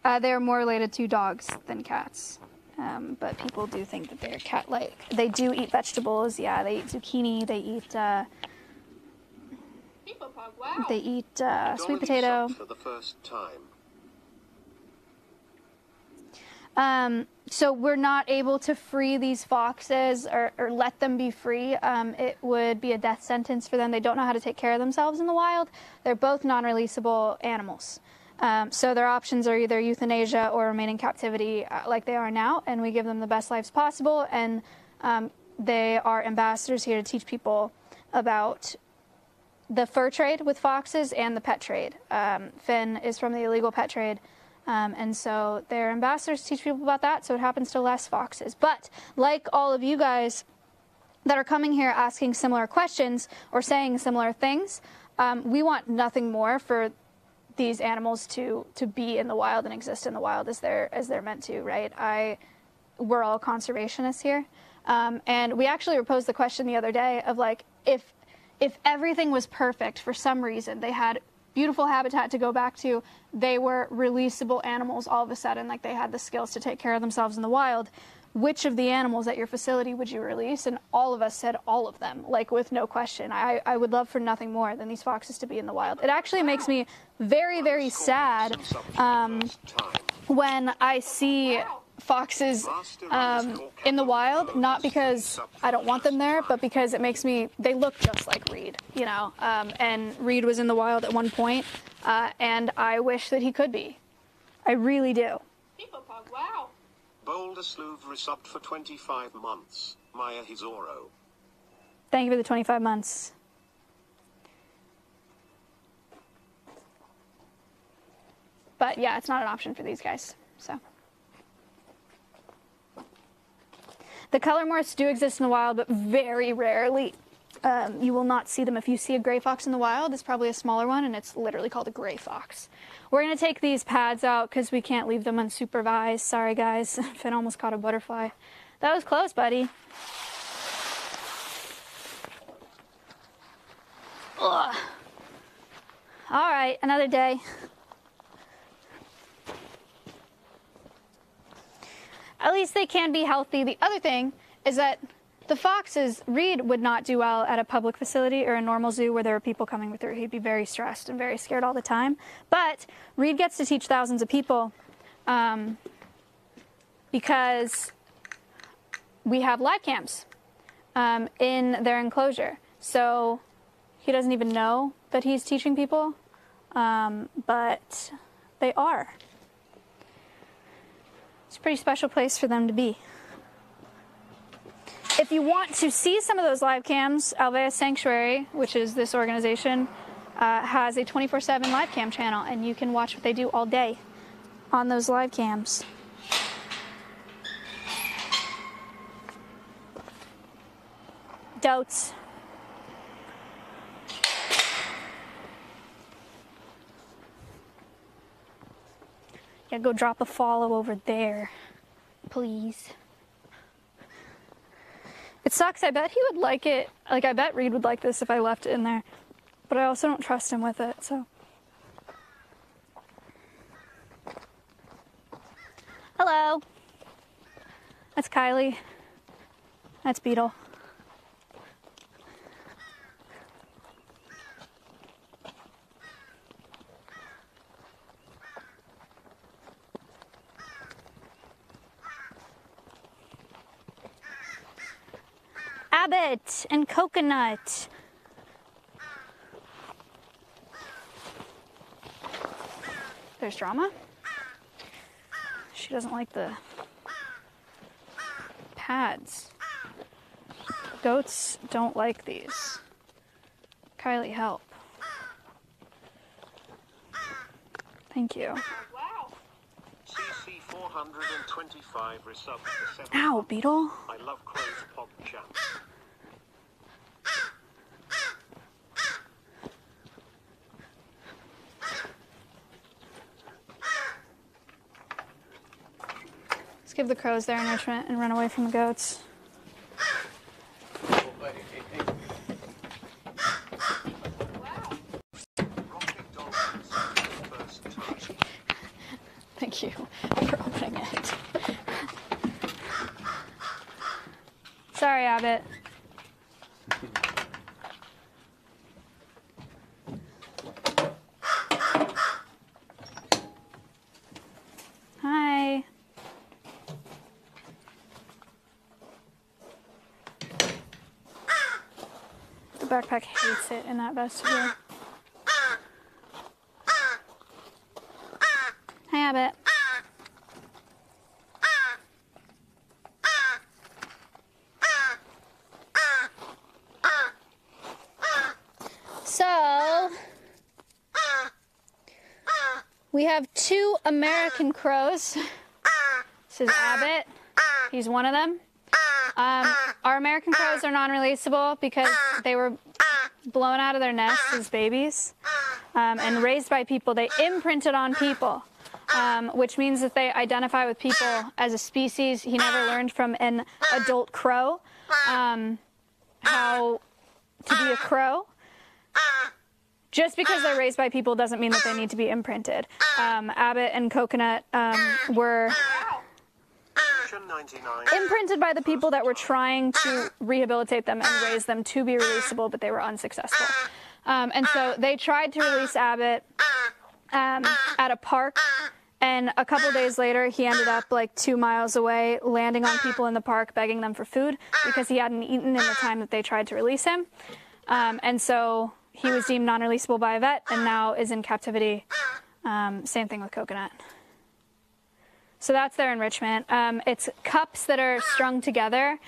uh, they're more related to dogs than cats. Um, but people do think that they're cat-like. They do eat vegetables. Yeah, they eat zucchini. They eat uh, wow. they eat uh, sweet potato. for the first time. Um, so we're not able to free these foxes or, or let them be free. Um, it would be a death sentence for them. They don't know how to take care of themselves in the wild. They're both non-releasable animals. Um, so their options are either euthanasia or remain in captivity uh, like they are now, and we give them the best lives possible. And um, they are ambassadors here to teach people about the fur trade with foxes and the pet trade. Um, Finn is from the illegal pet trade. Um, and so they're ambassadors teach people about that, so it happens to less foxes. But like all of you guys that are coming here asking similar questions or saying similar things, um, we want nothing more for these animals to to be in the wild and exist in the wild as they're as they're meant to, right? I we're all conservationists here, um, and we actually posed the question the other day of like if if everything was perfect for some reason, they had beautiful habitat to go back to, they were releasable animals all of a sudden, like they had the skills to take care of themselves in the wild. Which of the animals at your facility would you release? And all of us said all of them, like with no question. I, I would love for nothing more than these foxes to be in the wild. It actually makes me very, very sad um, when I see foxes um, in the wild, not because I don't want them there, but because it makes me, they look just like Reed, you know. Um, and Reed was in the wild at one point, uh, and I wish that he could be. I really do. Hippopog, wow. Boulder Sloove resubbed for 25 months. Maya Hizoro. Thank you for the 25 months. But yeah, it's not an option for these guys. So the color morphs do exist in the wild, but very rarely. Um, you will not see them. If you see a gray fox in the wild, it's probably a smaller one, and it's literally called a gray fox. We're gonna take these pads out because we can't leave them unsupervised. Sorry, guys. Finn almost caught a butterfly. That was close, buddy. Ugh. All right, another day. At least they can be healthy. The other thing is that the foxes, Reed would not do well at a public facility or a normal zoo where there are people coming through. He'd be very stressed and very scared all the time. But Reed gets to teach thousands of people um, because we have live cams um, in their enclosure. So he doesn't even know that he's teaching people, um, but they are. It's a pretty special place for them to be. If you want to see some of those live cams, Alveus Sanctuary, which is this organization, uh, has a 24 7 live cam channel, and you can watch what they do all day on those live cams. Dotes. Yeah, go drop a follow over there, please. It sucks. I bet he would like it. Like, I bet Reed would like this if I left it in there. But I also don't trust him with it, so. Hello. That's Kylie. That's Beetle. Abbott and Coconut. There's drama. She doesn't like the pads. Goats don't like these. Kylie, help. Thank you. CC 425 resubbed for 7 Ow, Beetle. I love Crow's Pog Champ. Let's give the crows their enrichment and run away from the goats. Buddy, hey, hey. Rocket Dolphins first touch. Thank you for opening it. Sorry, Abbott. Hi. The backpack hates it in that vestibule. Hi, Abbott. So, we have two American crows. This is Abbott. He's one of them. Um, our American crows are non-releasable because they were blown out of their nests as babies um, and raised by people. They imprinted on people, um, which means that they identify with people as a species. He never learned from an adult crow um, how to be a crow. Just because they're raised by people doesn't mean that they need to be imprinted. Um, Abbott and Coconut um, were Section 99. Imprinted by the people that were trying to rehabilitate them and raise them to be releasable, but they were unsuccessful. Um, and so they tried to release Abbott um, at a park. And a couple days later, he ended up like two miles away, landing on people in the park, begging them for food because he hadn't eaten in the time that they tried to release him. Um, and so he was deemed non releasable by a vet and now is in captivity. Um, same thing with Coconut. So that's their enrichment. Um, it's cups that are strung together,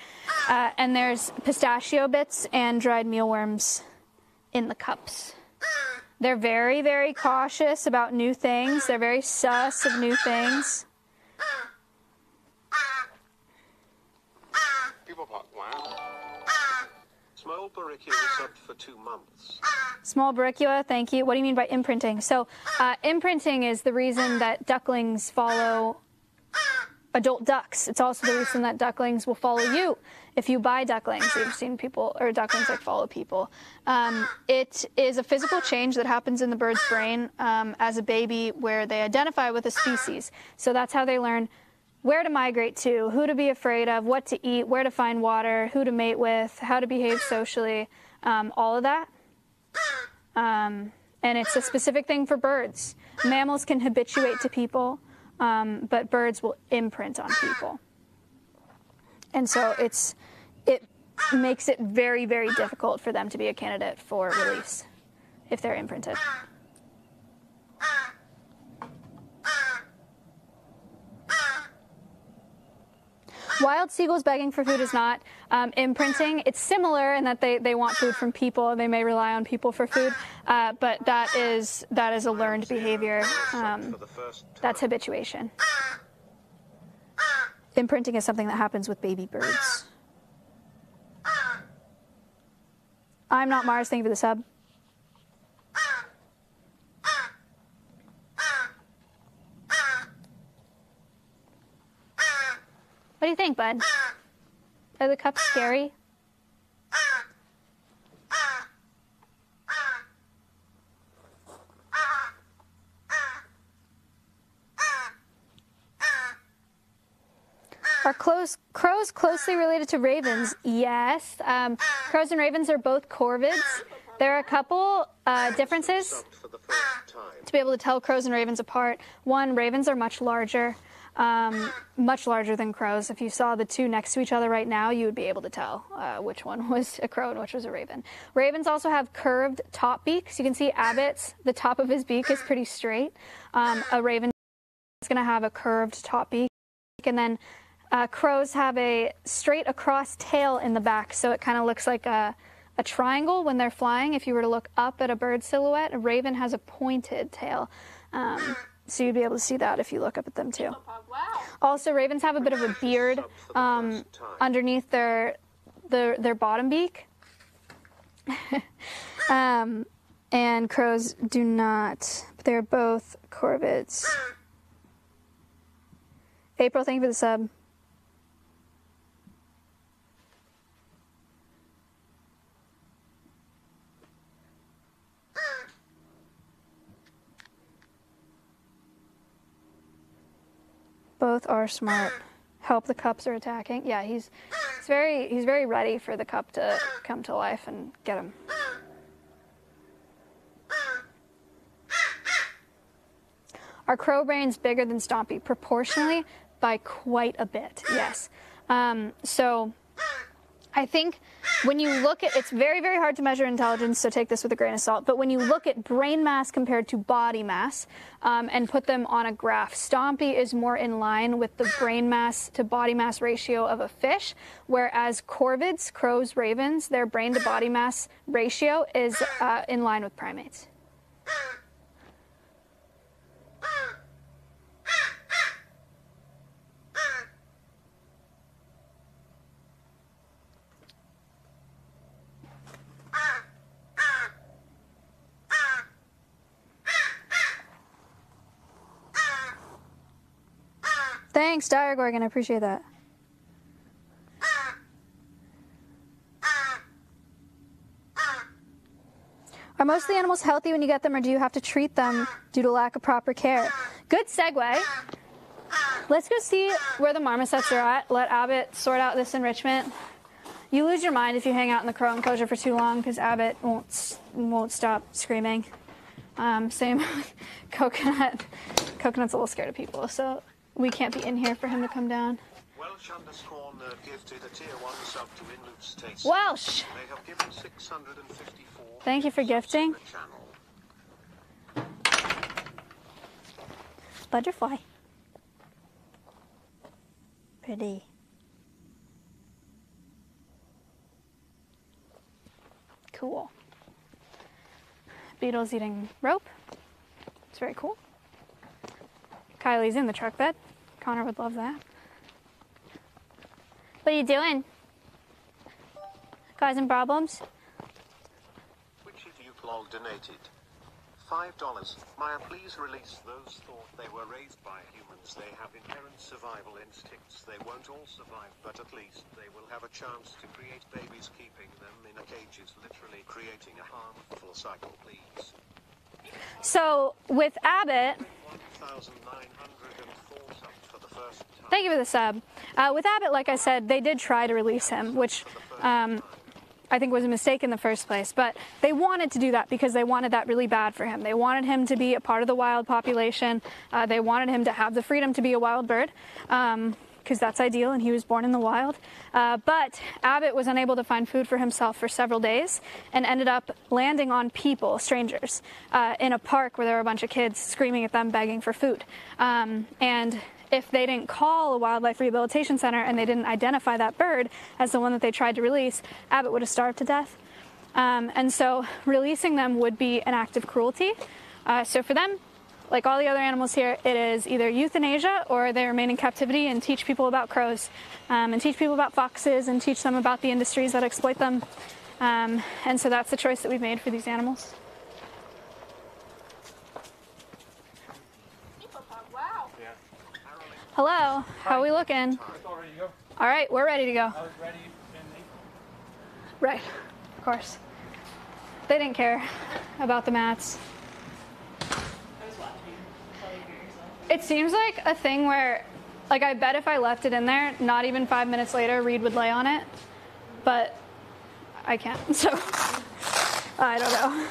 uh, and there's pistachio bits and dried mealworms in the cups. They're very, very cautious about new things. They're very sus of new things. People pop. Wow. Small Baricula resubbed for two months. Small barricula, thank you. What do you mean by imprinting? So, uh, imprinting is the reason that ducklings follow adult ducks. It's also the reason that ducklings will follow you if you buy ducklings. You've seen people or ducklings like follow people. Um, it is a physical change that happens in the bird's brain um, as a baby where they identify with a species. So that's how they learn where to migrate to, who to be afraid of, what to eat, where to find water, who to mate with, how to behave socially, um, all of that. Um, and it's a specific thing for birds. Mammals can habituate to people, um, but birds will imprint on people. And so it's it makes it very very difficult for them to be a candidate for release if they're imprinted. Wild seagulls begging for food is not um, imprinting. It's similar in that they, they want food from people. They may rely on people for food, uh, but that is that is a learned behavior. Um, that's habituation. Imprinting is something that happens with baby birds. I'm not Mars. Thank you for the sub. What do you think, bud? Are the cups scary? Are close, crows closely related to ravens? Yes. Um, crows and ravens are both corvids. There are a couple uh, differences to be able to tell crows and ravens apart. One, ravens are much larger um, much larger than crows. If you saw the two next to each other right now, you would be able to tell uh, which one was a crow and which was a raven. Ravens also have curved top beaks. You can see Abbott's, the top of his beak is pretty straight. Um, a raven is going to have a curved top beak. And then uh, crows have a straight across tail in the back, so it kind of looks like a, a triangle when they're flying. If you were to look up at a bird silhouette, a raven has a pointed tail. Um, so you'd be able to see that if you look up at them too. Wow. Also, ravens have a bit of a beard um, underneath their their their bottom beak, um, and crows do not. But they're both corvids. April, thank you for the sub. Both are smart. Help the cups are attacking. Yeah, he's he's very he's very ready for the cup to come to life and get him. Are crow brains bigger than Stompy? Proportionally, by quite a bit. Yes. Um, so I think when you look at it's very very hard to measure intelligence so take this with a grain of salt but when you look at brain mass compared to body mass um, and put them on a graph stompy is more in line with the brain mass to body mass ratio of a fish whereas corvids crows ravens their brain to body mass ratio is uh, in line with primates thanks dire gorgon i appreciate that Are most of the animals healthy when you get them, or do you have to treat them due to lack of proper care? Good segue. Let's go see where the marmosets are at. Let Abbott sort out this enrichment. You lose your mind if you hang out in the crow enclosure for too long because Abbott won't won't stop screaming. Um, same with Coconut. Coconut's a little scared of people, so we can't be in here for him to come down. Welsh underscore nerd gifted a tier 1 sub to Taste. Welsh! They have given 654. Thank you for gifting. to the channel. Butterfly. Pretty. Cool. Beetle's eating rope. It's very cool. Kylie's in the truck bed. Connor would love that. What are you doing? Causing problems? Which of you lol donated? Five dollars. Maya, please release those thought they were raised by humans. They have inherent survival instincts. They won't all survive, but at least they will have a chance to create babies. Keeping them in a cage is literally creating a harmful cycle, please. So, with Abbott, 1,904 Thank you for the sub. Uh, with Abbott, like I said, they did try to release him, which um, I think was a mistake in the first place. But they wanted to do that because they wanted that really bad for him. They wanted him to be a part of the wild population. Uh, they wanted him to have the freedom to be a wild bird. because that's ideal, and he was born in the wild. Uh, but Abbott was unable to find food for himself for several days and ended up landing on people, strangers, uh, in a park where there were a bunch of kids screaming at them, begging for food. Um, and if they didn't call a wildlife rehabilitation center and they didn't identify that bird as the one that they tried to release, Abbott would have starved to death. Um, and so releasing them would be an act of cruelty. Uh, so for them, like all the other animals here, it is either euthanasia or they remain in captivity and teach people about crows um, and teach people about foxes and teach them about the industries that exploit them. Um, and so that's the choice that we've made for these animals. Wow. Yeah. Hello, how are we looking? It's all ready to go. All right, we're ready to go. I was ready in April. Right, of course. They didn't care about the mats. I was watching. Tell you yourself. It seems like a thing where Like I bet if I left it in there, not even five minutes later, Reed would lay on it. But I can't. So I don't know.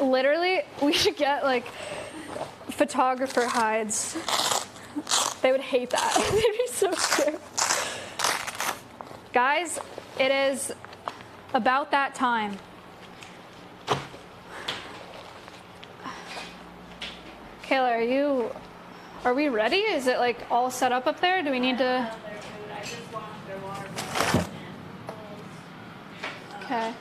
Literally, we should get like photographer hides. They would hate that. They'd be so scared. Guys, it is about that time. Kayla, are you are we ready? Is it like all set up up there? Do we need to Their food, I just want their water bottle and Okay. I haven't. Uh, yeah, I haven't touched any of this yet.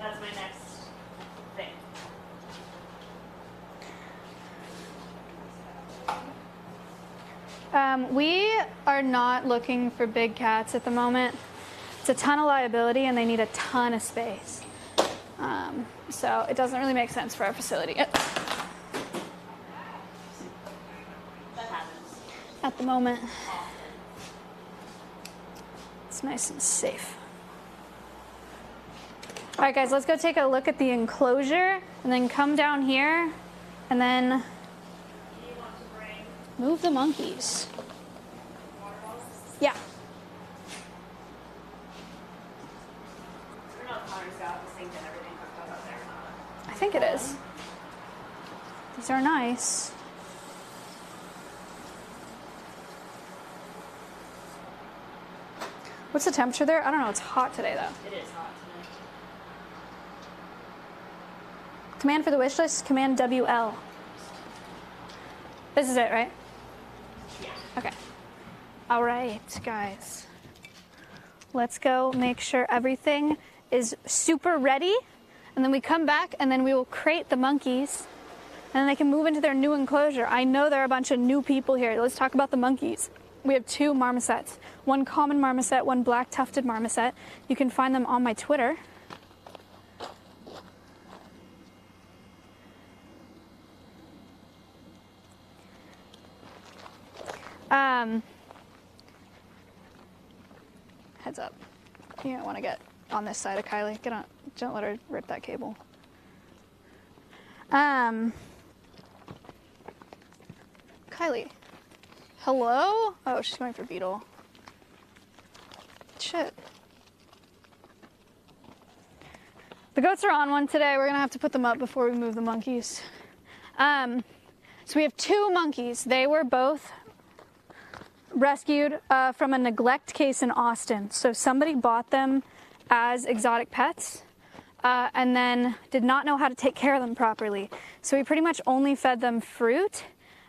That's my next thing. Um, we are not looking for big cats at the moment. It's a ton of liability and they need a ton of space. Um, so it doesn't really make sense for our facility at, That happens. At the moment. It's nice and safe. All right, guys, let's go take a look at the enclosure and then come down here and then move the monkeys. Yeah. I think it is. These are nice. What's the temperature there? I don't know. It's hot today, though. It is hot tonight. Command for the wish list Command WL. This is it, right? Yeah. Okay. All right, guys. Let's go make sure everything is super ready. And then we come back and then we will crate the monkeys. And then they can move into their new enclosure. I know there are a bunch of new people here. Let's talk about the monkeys. We have two marmosets one common marmoset, one black tufted marmoset. You can find them on my Twitter. Um, heads up. You don't want to get on this side of Kylie. Get on. Don't let her rip that cable. Um, Kylie. Hello? Oh, she's going for Beetle. Shit. The goats are on one today. We're gonna have to put them up before we move the monkeys. Um, so we have two monkeys. They were both rescued uh, from a neglect case in Austin. So somebody bought them as exotic pets uh, and then did not know how to take care of them properly. So we pretty much only fed them fruit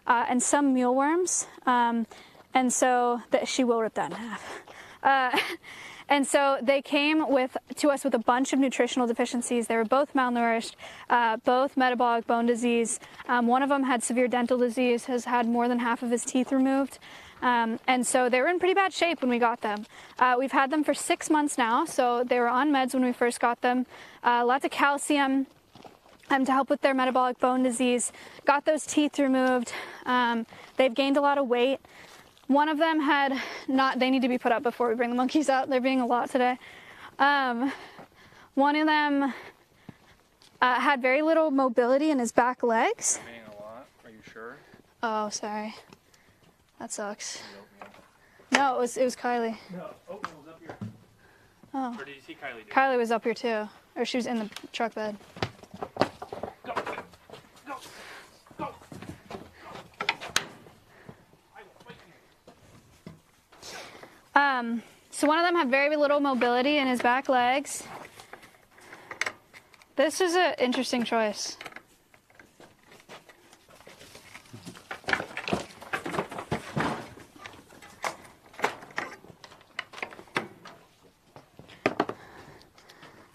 uh, and some mealworms. Um, and so that she will rip that in half. Uh, and so they came with to us with a bunch of nutritional deficiencies. They were both malnourished, uh, both metabolic bone disease. Um, one of them had severe dental disease, has had more than half of his teeth removed. Um, and so they were in pretty bad shape when we got them. Uh, we've had them for six months now, so they were on meds when we first got them. Uh, lots of calcium um, to help with their metabolic bone disease. Got those teeth removed. Um, they've gained a lot of weight. One of them had not, they need to be put up before we bring the monkeys out. They're being a lot today. Um, one of them uh, had very little mobility in his back legs. Being a lot. Are you sure? Oh, sorry. That sucks. No, it was it was Kylie. No. Oatmeal was up here. Oh, Or did you see Kylie do? Kylie was up here too, or she was in the truck bed. Go. Go. Go. I will fight you. Um, so one of them had very little mobility in his back legs. This is an interesting choice.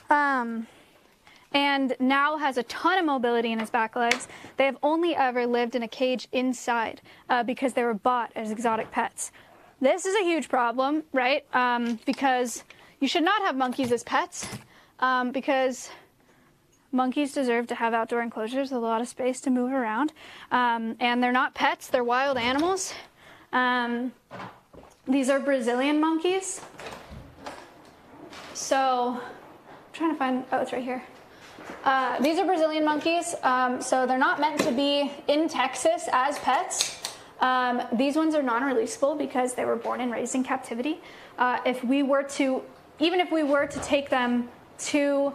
Um, and now has a ton of mobility in his back legs. They have only ever lived in a cage inside uh, because they were bought as exotic pets. This is a huge problem, right? Um, because you should not have monkeys as pets um, because monkeys deserve to have outdoor enclosures with a lot of space to move around. Um, and they're not pets, they're wild animals. Um, these are Brazilian monkeys. So, I'm trying to find, oh, it's right here. Uh, these are Brazilian monkeys, um, so they're not meant to be in Texas as pets. Um, these ones are non-releasable because they were born and raised in captivity. Uh, if we were to, even if we were to take them to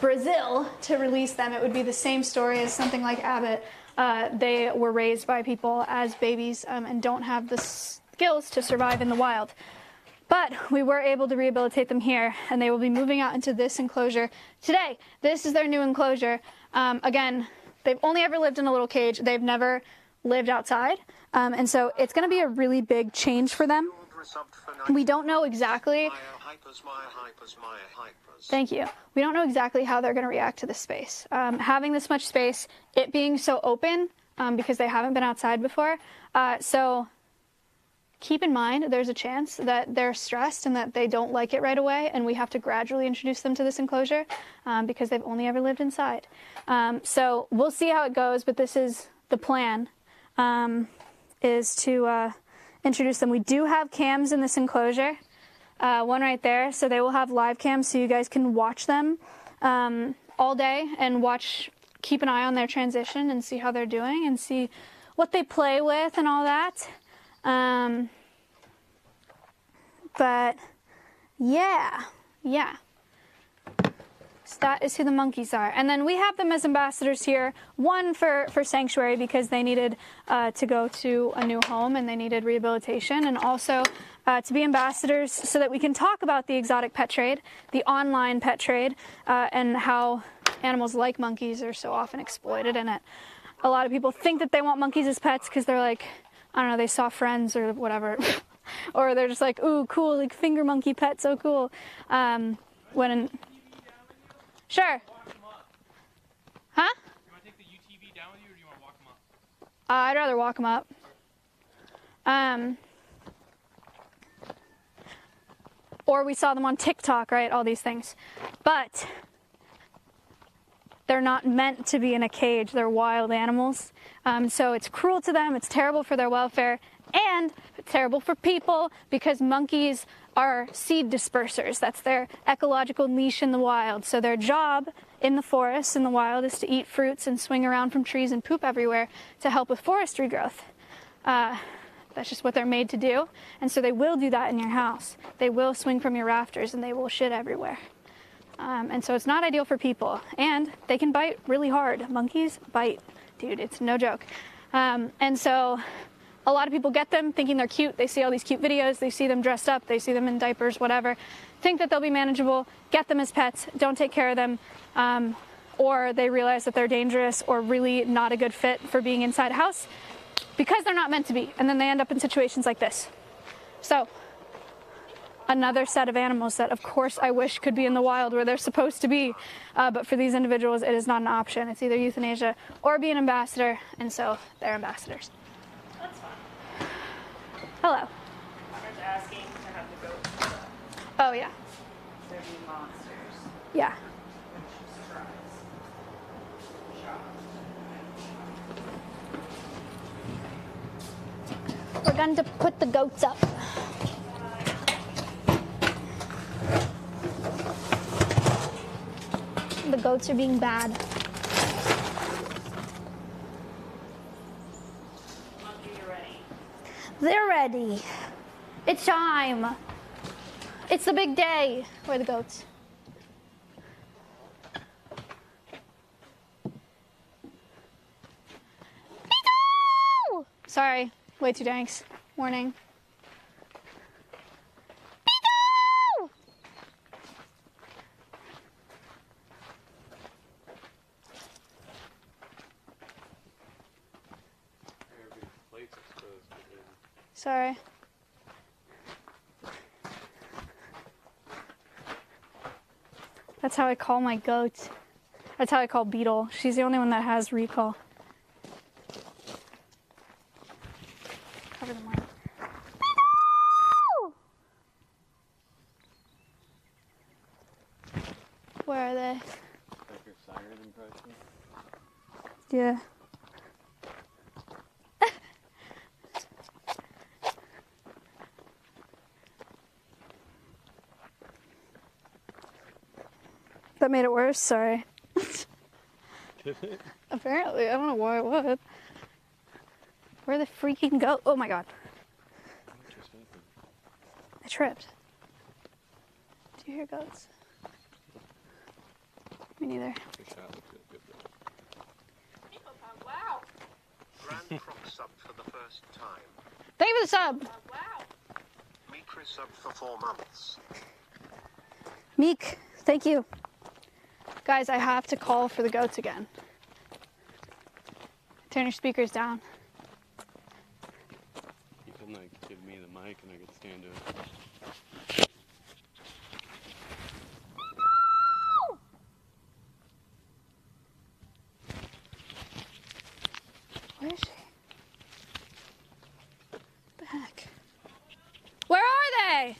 Brazil to release them, it would be the same story as something like Abbott. Uh, they were raised by people as babies um, and don't have the skills to survive in the wild. But we were able to rehabilitate them here, and they will be moving out into this enclosure today. This is their new enclosure. Um, again, they've only ever lived in a little cage. They've never lived outside, um, and so it's going to be a really big change for them. We don't know exactly. Thank you. We don't know exactly how they're going to react to this space. Um, having this much space, it being so open, um, because they haven't been outside before. Uh, so keep in mind there's a chance that they're stressed and that they don't like it right away, and we have to gradually introduce them to this enclosure um, because they've only ever lived inside. Um, so we'll see how it goes, but this is the plan. Is to uh, introduce them. We do have cams in this enclosure, uh, one right there, so they will have live cams so you guys can watch them um, all day and watch, keep an eye on their transition and see how they're doing and see what they play with and all that. Um, but yeah, yeah. That is who the monkeys are. And then we have them as ambassadors here. One for, for Sanctuary because they needed uh, to go to a new home and they needed rehabilitation. And also uh, to be ambassadors so that we can talk about the exotic pet trade, the online pet trade, uh, and how animals like monkeys are so often exploited in it. A lot of people think that they want monkeys as pets because they're like, I don't know, they saw friends or whatever. or they're just like, ooh, cool, like finger monkey pet, so cool. Um, when Sure. Huh? You want to take the UTV down with you, or do you want to walk them up? Uh, I'd rather walk them up. Um, or we saw them on TikTok, right? All these things. But they're not meant to be in a cage. They're wild animals. Um, so it's cruel to them, it's terrible for their welfare, and terrible for people because monkeys are seed dispersers. That's their ecological niche in the wild. So their job in the forest, in the wild, is to eat fruits and swing around from trees and poop everywhere to help with forestry growth. Uh, that's just what they're made to do. And so they will do that in your house. They will swing from your rafters and they will shit everywhere. Um, and so it's not ideal for people. And they can bite really hard. Monkeys bite, dude, it's no joke. Um, and so a lot of people get them thinking they're cute. They see all these cute videos, they see them dressed up, they see them in diapers, whatever. Think that they'll be manageable, get them as pets, don't take care of them. Um, or they realize that they're dangerous or really not a good fit for being inside a house because they're not meant to be. And then they end up in situations like this. So, another set of animals that, of course, I wish could be in the wild where they're supposed to be. Uh, but for these individuals, it is not an option. It's either euthanasia or be an ambassador, and so they're ambassadors. Hello. Connor's asking to have the goats Oh, yeah. they're being monsters. Yeah. When she tries. We're going to put the goats up. The goats are being bad. Monkey, you ready? They're ready. It's time. It's the big day. Where are the goats? Sorry, way too danks. Warning. Beetle! Every plate's exposed within. Sorry. That's how I call my goat. That's how I call Beetle. She's the only one that has recall. Cover the mic. Beetle! Where are they? Like your siren impression. Yeah. That made it worse. Sorry. Apparently, I don't know why it would. Where the freaking go? Oh my god! I tripped. Do you hear goats? Me neither. Wow. Grand Croc subbed for the first time. Thank you for the sub, Wow. Mikri subbed for four months. Meek. Thank you, guys. I have to call for the goats again. Turn your speakers down. You can like give me the mic and I could stand to it. Where is she? the heck? Where are they?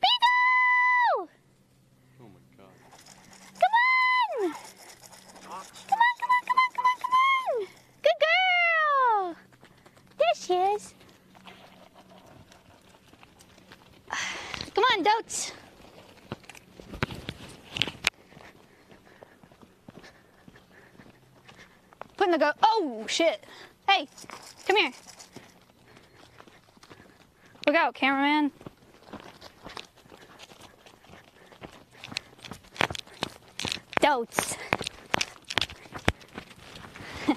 Beagle! Oh my god. Come on! Marks Come on, come on, come on, come on, come on! Good girl! There she is. Come on, Dotes. Putting the go. Oh shit! Hey, come here. Look out, cameraman. Dotes.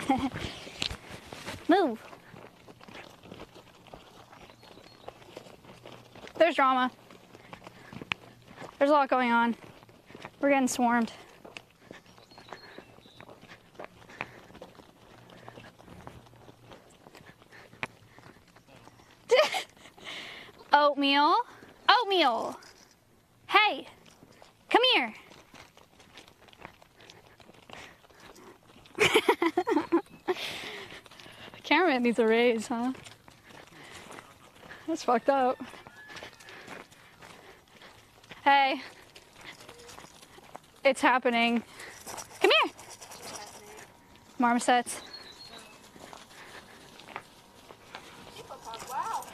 Move. There's drama. There's a lot going on. We're getting swarmed. Oatmeal. Oatmeal. Hey, come here. Cameraman needs a raise, huh? That's fucked up. Hey. It's happening. Come here. Marmosets. Wow.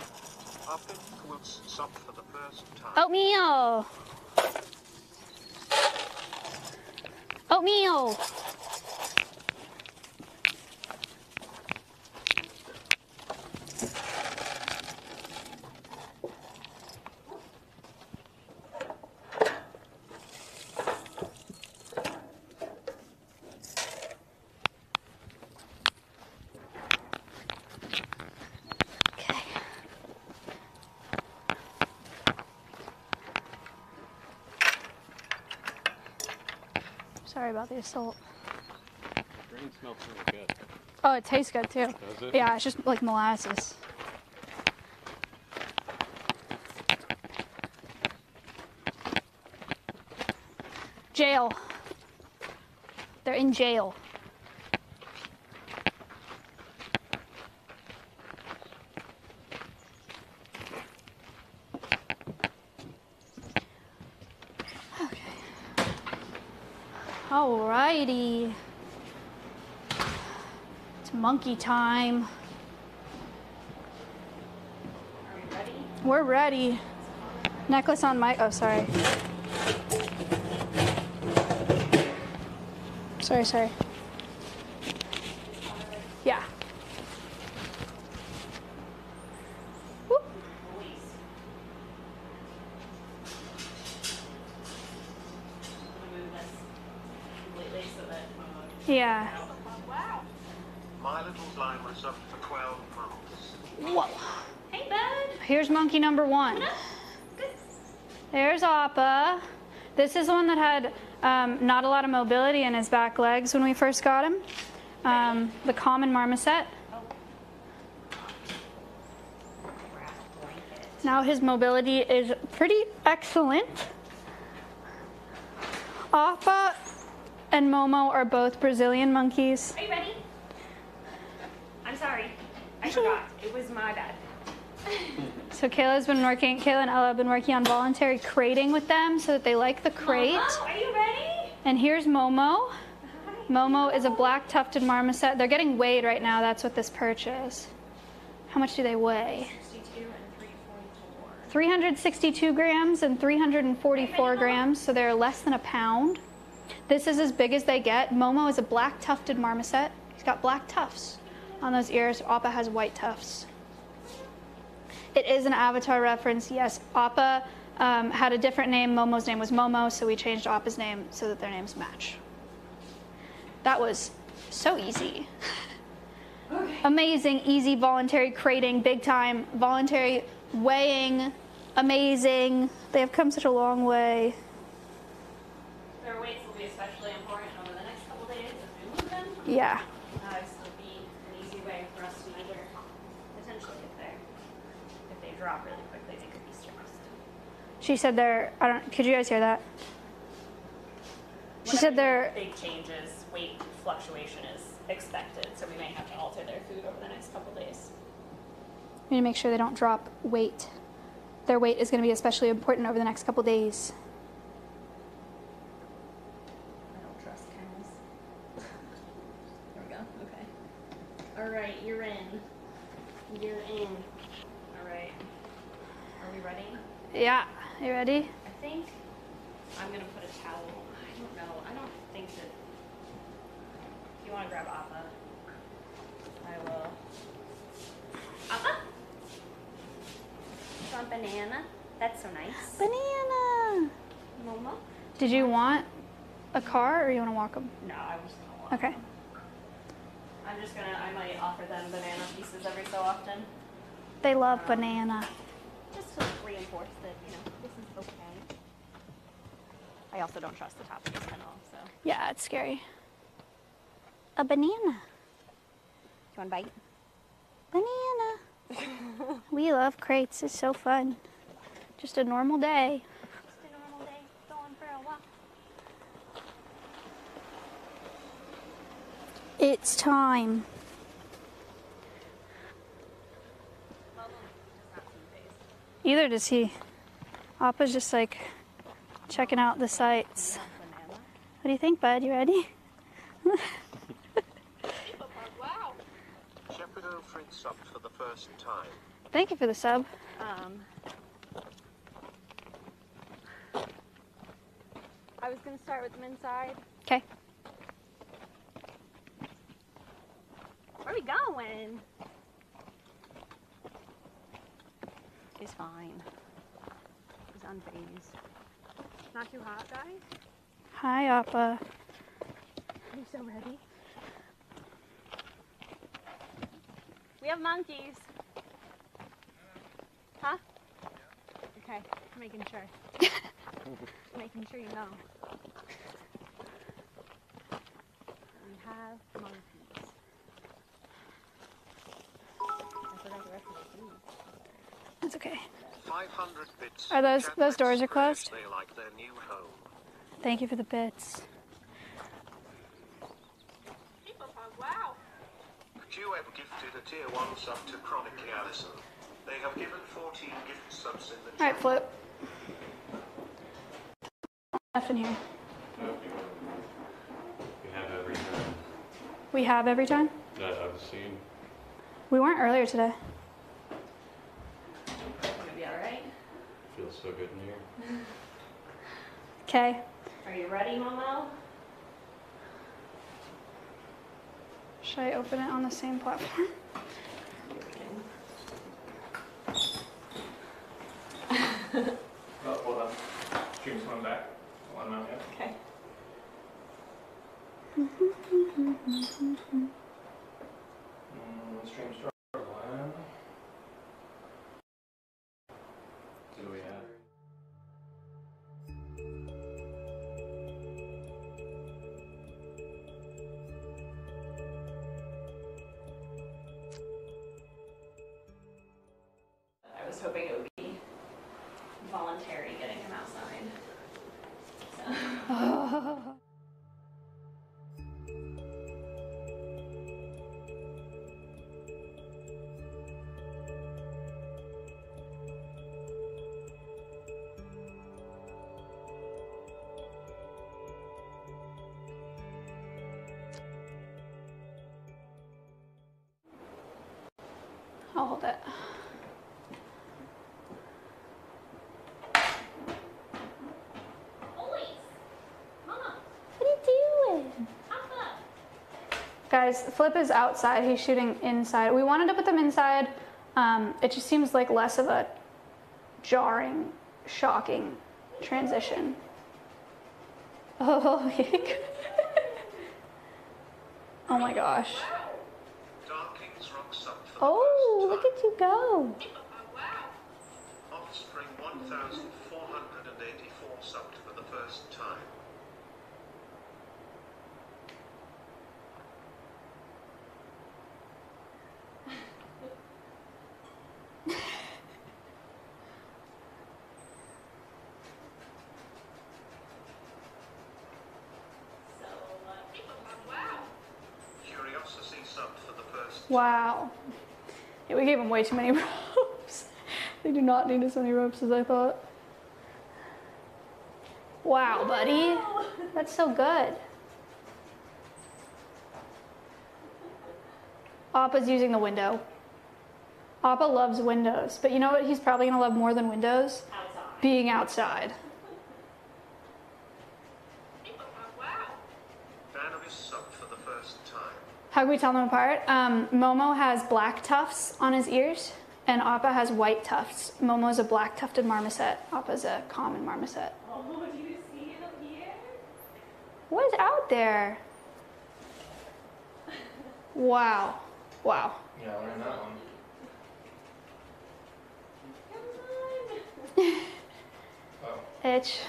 Puppet Woods subbed for the first time. Oatmeal. Oatmeal. Okay. Sorry about the assault. Grain smells really good. Oh, it tastes good too. Does it? Yeah, it's just like molasses. Jail. They're in jail. Okay. It's monkey time. Are we ready? We're ready. Necklace on my. Oh, sorry. Sorry, sorry. Yeah. Whoop. Release. I'm gonna move this completely so that. Uh, Yeah. wow. My Little Slimer subbed for 12 months. Whoa. Hey, bud. Here's monkey number one. There's Appa. This is one that had um, not a lot of mobility in his back legs when we first got him. Um, the common marmoset. Now his mobility is pretty excellent. Appa and Momo are both Brazilian monkeys. Are you ready? I'm sorry. I forgot. It was my bad. So Kayla's been working. Kayla and Ella have been working on voluntary crating with them so that they like the crate. Are you ready? And here's Momo. Momo is a black tufted marmoset. They're getting weighed right now. That's what this perch is. How much do they weigh? 62 and 344. 362 grams and 344 grams, so they're less than a pound. This is as big as they get. Momo is a black tufted marmoset. He's got black tufts on those ears. Appa has white tufts. It is an Avatar reference, yes. Appa um, had a different name. Momo's name was Momo, so we changed Appa's name so that their names match. That was so easy. Amazing, easy voluntary crating, big time voluntary weighing, amazing. They have come such a long way. Their weights will be especially important over the next couple days as we move them. Yeah. Uh, this will be an easy way for us to measure potentially if they're if they drop really quickly, they could be stressed. She said they're, I don't, could you guys hear that? She said Whenever they're, big changes, weight fluctuation is expected, so we may have to alter their food over the next couple days. we need to make sure they don't drop weight. Their weight is going to be especially important over the next couple days. I don't trust cows. there we go. Okay. All right, you're in. You're in. All right. Are we ready? Yeah, you ready? I think I'm gonna put a towel. I don't know. I don't think that. If you want to grab Appa, I will. Appa. You want banana? That's so nice. Banana! Mama. Did you want a car or you want to walk them? No, I was gonna walk. Okay. them. I'm just gonna. I might offer them banana pieces every so often, They love um, banana. just to reinforce that you know this is okay. I also don't trust the top of this kennel, so. Yeah, it's scary. A banana. Do you want to bite? Banana. we love crates. It's so fun. Just a normal day. Just a normal day, going for a walk. It's time. Either does he. Appa's just like checking out the sights. What do you think, bud? You ready? Wow. Shepherdo Fritz subbed for the first time. Thank you for the sub. Um, I was gonna start with them inside. Okay. Where are we going? He's fine. He's unfazed. Not too hot, guys. Hi, Appa. Are you so ready? We have monkeys. Huh? Okay, making sure. making sure you know. We have monkeys. I forgot the rest of the food. That's okay. 500 bits. Are those- Chat those doors are closed? They like their new home. Thank you for the bits. Wow. QM gifted a tier 1 sub to Chronically Allison. They have given 14 gift subs in the All right, flip. Left in here. We have every time We have every time. that I've seen. We weren't earlier today. Gonna be alright? Feels so good in here. Okay. Are you ready, Momo? Should I open it on the same platform? Oh, hold on. Stream's coming back. One out yet. Okay. Mm, stream start when? Guys, Flip is outside. He's shooting inside. We wanted to put them inside. Um, it just seems like less of a jarring, shocking transition. Oh, oh my gosh. Oh, look at you go. Offspring 1484 subbed for the first time. So, uh, Curiosity subbed for the first Wow. Yeah, we gave him way too many ropes. they do not need as many ropes as I thought. Wow, buddy. That's so good. Appa's using the window. Appa loves windows, but you know what he's probably gonna love more than windows? outside. Being outside. Vanabis subbed for the first time. How can we tell them apart? Um, Momo has black tufts on his ears, and Appa has white tufts. Momo is a black tufted marmoset. Appa's a common marmoset. Oh, do you see it up? What is out there? Wow. Wow. Yeah, learn that one. Come Oh. Itch.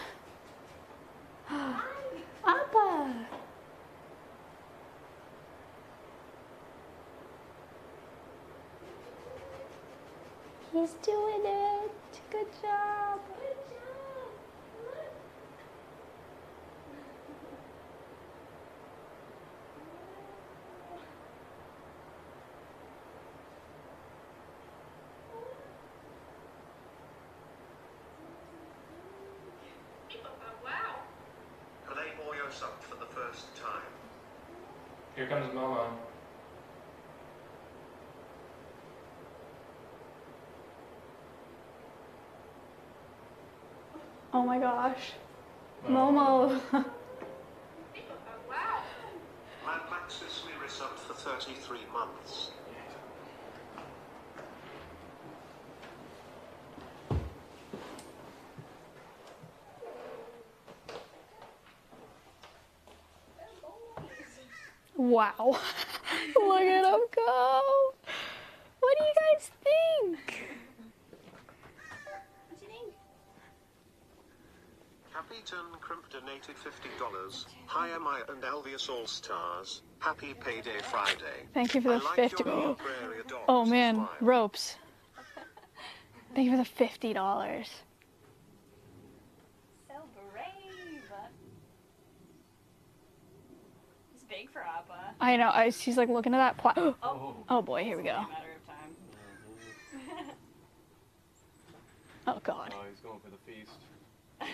Appa. He's doing it. Good job. Good job. Look. Play Oyo subbed for the first time. Here comes Momo. Oh my gosh. Momo. Mad Maxis we resubbed for 33 months. wow. Look at him go. What do you guys think? What do you think? Capitan Crimp donated $50. Hi, Maya and Alveus All Stars. Happy Payday Friday. Thank you for the like 50. Oh, new prairie dogs oh man, smile. ropes. Thank you for the fifty dollars. So brave. It's big for Appa. I know. I, she's like looking at that pla- Oh. Oh boy, here we go. only a matter of time. Oh god. Oh, he's going for the feast. Well,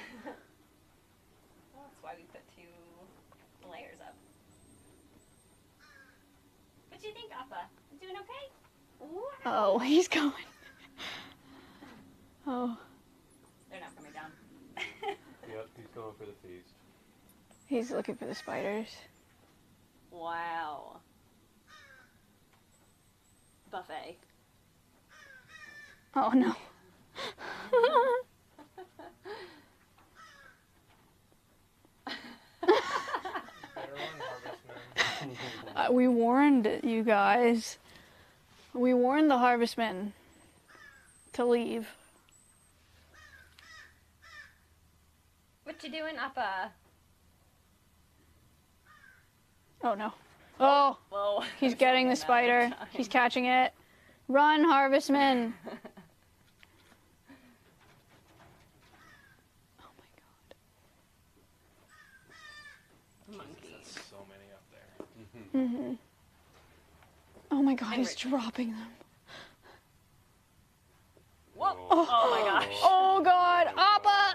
that's why we put two layers up. What do you think, Appa? Doing okay? Oh, he's going. Oh, They're not coming down. Yep, he's going for the feast. he's looking for the spiders. wow. Buffet. Oh no. Better run, Harvestman. Uh, we warned you guys. We warned the harvestmen to leave. What you doing, up Appa? Oh no. Oh, Whoa. he's getting the spider. He's catching it. Run, harvestman. Mm-hmm. Oh my god, he's dropping them. Whoa. Oh. oh my gosh. Oh god, Appa!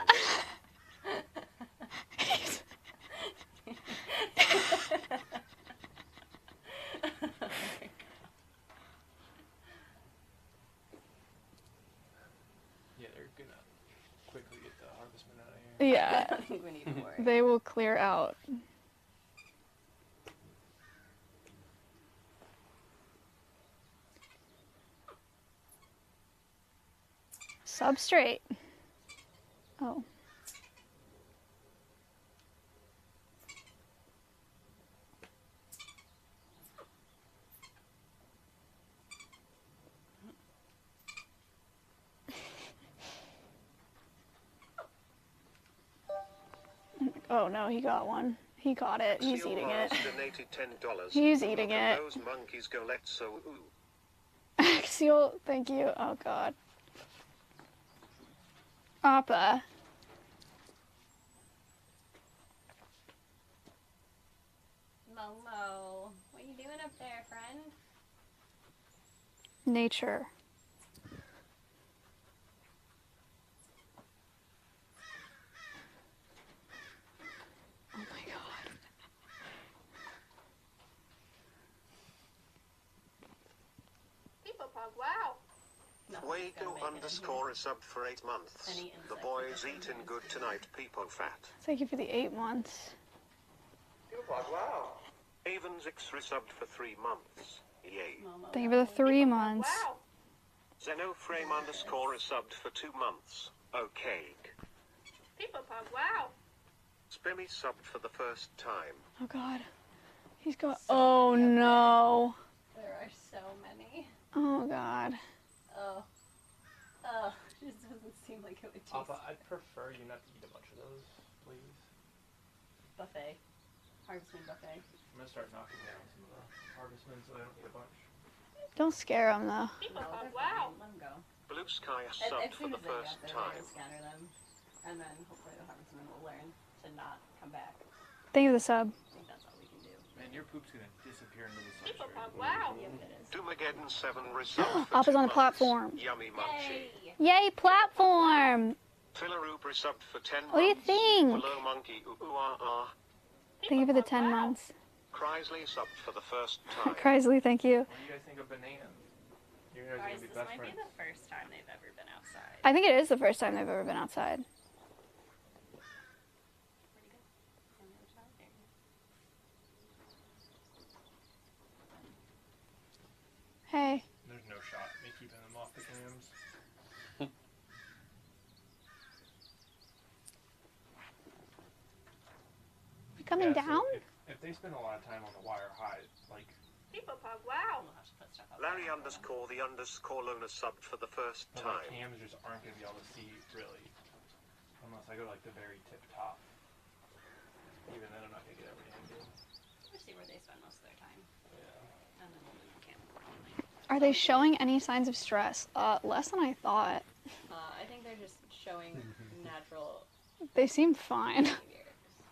Yeah. they will clear out. Substrate. Oh. Oh no, he got one. He got it. He's eating it. donated $10. He's eating it. Those monkeys go let's so ooh. Axial, thank you. Oh god. Appa. Momo, what are you doing up there, friend? Nature. Oh my god. People pug, wow. Nothing's gonna Wago make it in underscore is sub for eight months. The boys eating there. good tonight, people fat. Thank you for the eight months. Avens X resubbed for three months. Yay. here. Momo, Thank you for the three months. Wow. Xenoframe underscore is subbed for two months. Okay. People pug, wow. Spimmy subbed for the first time. Oh god. He's got. Oh no. There are so many. Oh god. Oh. Oh. It just doesn't seem like it would taste Appa, I'd prefer you not to eat a bunch of those, please. buffet. Harvestman buffet. I'm gonna start knocking down some of the harvestmen so they don't eat a bunch. Don't scare them though. No, pug, they're wow. Let them go. Blue Sky As, subbed as for the as they get first there, time. scatter them. And then hopefully the harvestman will learn to not come back. Thank you for the sub. I think that's all we can do. Man, your poop's gonna disappear into the People substrate. pug, wow. Yep, it is. Doomageddon 7 resubbed for Appa's two on the months. platform. Yummy munchy. Yay! Yay, platform! Filaroob resubbed for 10 What do you months. think? Hello monkey. Ooh, ooh, ah, ah. Thank you for the People pug, 10 wow. months. Chrysley subbed for the first time. Crisley, thank you. What do you guys think of bananas? You guys are Guys, gonna be this best might friends. be the first time they've ever been outside. I think it is the first time they've ever been outside. Pretty good. On the other side there. Hey, There's no shot me keeping them off the cams. you coming Yeah, so down? If, if they spend a lot of time on the wire high, like People pug, wow. We'll have to put stuff up Larry underscore the underscore loner subbed for the first the time. cams just aren't gonna be able to see really, unless I go to like the very tip top. Even then, I'm not gonna get every angle. We'll see where they spend most of their time. Yeah. And then we'll move the camera accordingly. Are they showing any signs of stress? Uh, less than I thought. Uh, I think they're just showing natural They seem fine. behaviors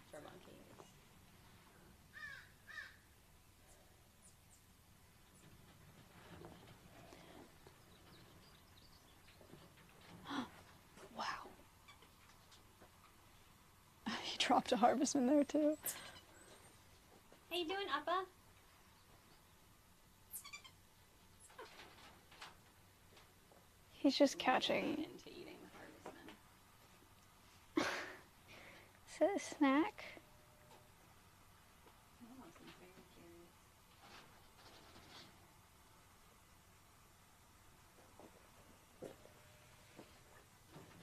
for monkeys. Wow. he dropped a harvestman there too. How you doing, Appa? He's just catching. Into eating the harvestman. Is it a snack? Oh, I'm very curious.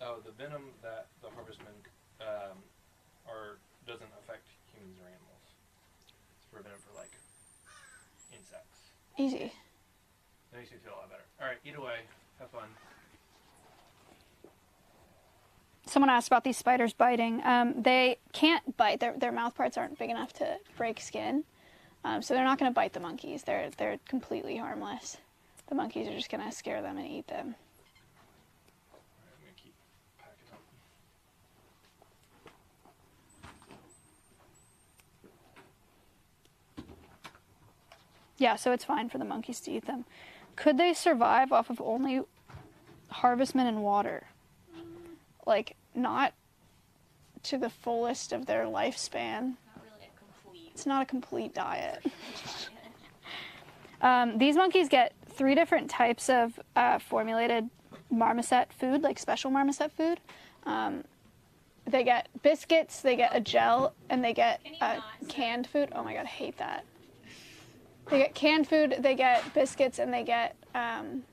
Oh, the venom that the harvestmen um, are doesn't affect humans or animals. It's for venom for like insects. Easy. That makes me feel a lot better. All right, eat away. Have fun. Someone asked about these spiders biting. Um, they can't bite. Their, their mouth parts aren't big enough to break skin. Um, so they're not going to bite the monkeys. They're, they're completely harmless. The monkeys are just going to scare them and eat them. Yeah, so it's fine for the monkeys to eat them. Could they survive off of only harvestmen and water? Like, not to the fullest of their lifespan. Not really a complete It's not a complete diet. Um, these monkeys get three different types of uh, formulated marmoset food, like special marmoset food. Um, they get biscuits, they get a gel, and they get uh, canned food. Oh my god, I hate that. They get canned food, they get biscuits, and they get um,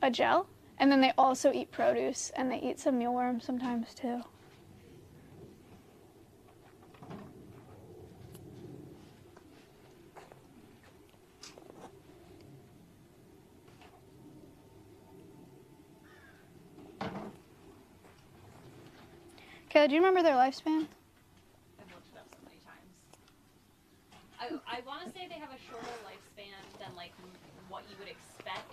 a gel. And then they also eat produce, and they eat some mealworms sometimes too. Kayla, do you remember their lifespan? I've looked it up so many times. I, I want to say they have a shorter lifespan than like what you would expect.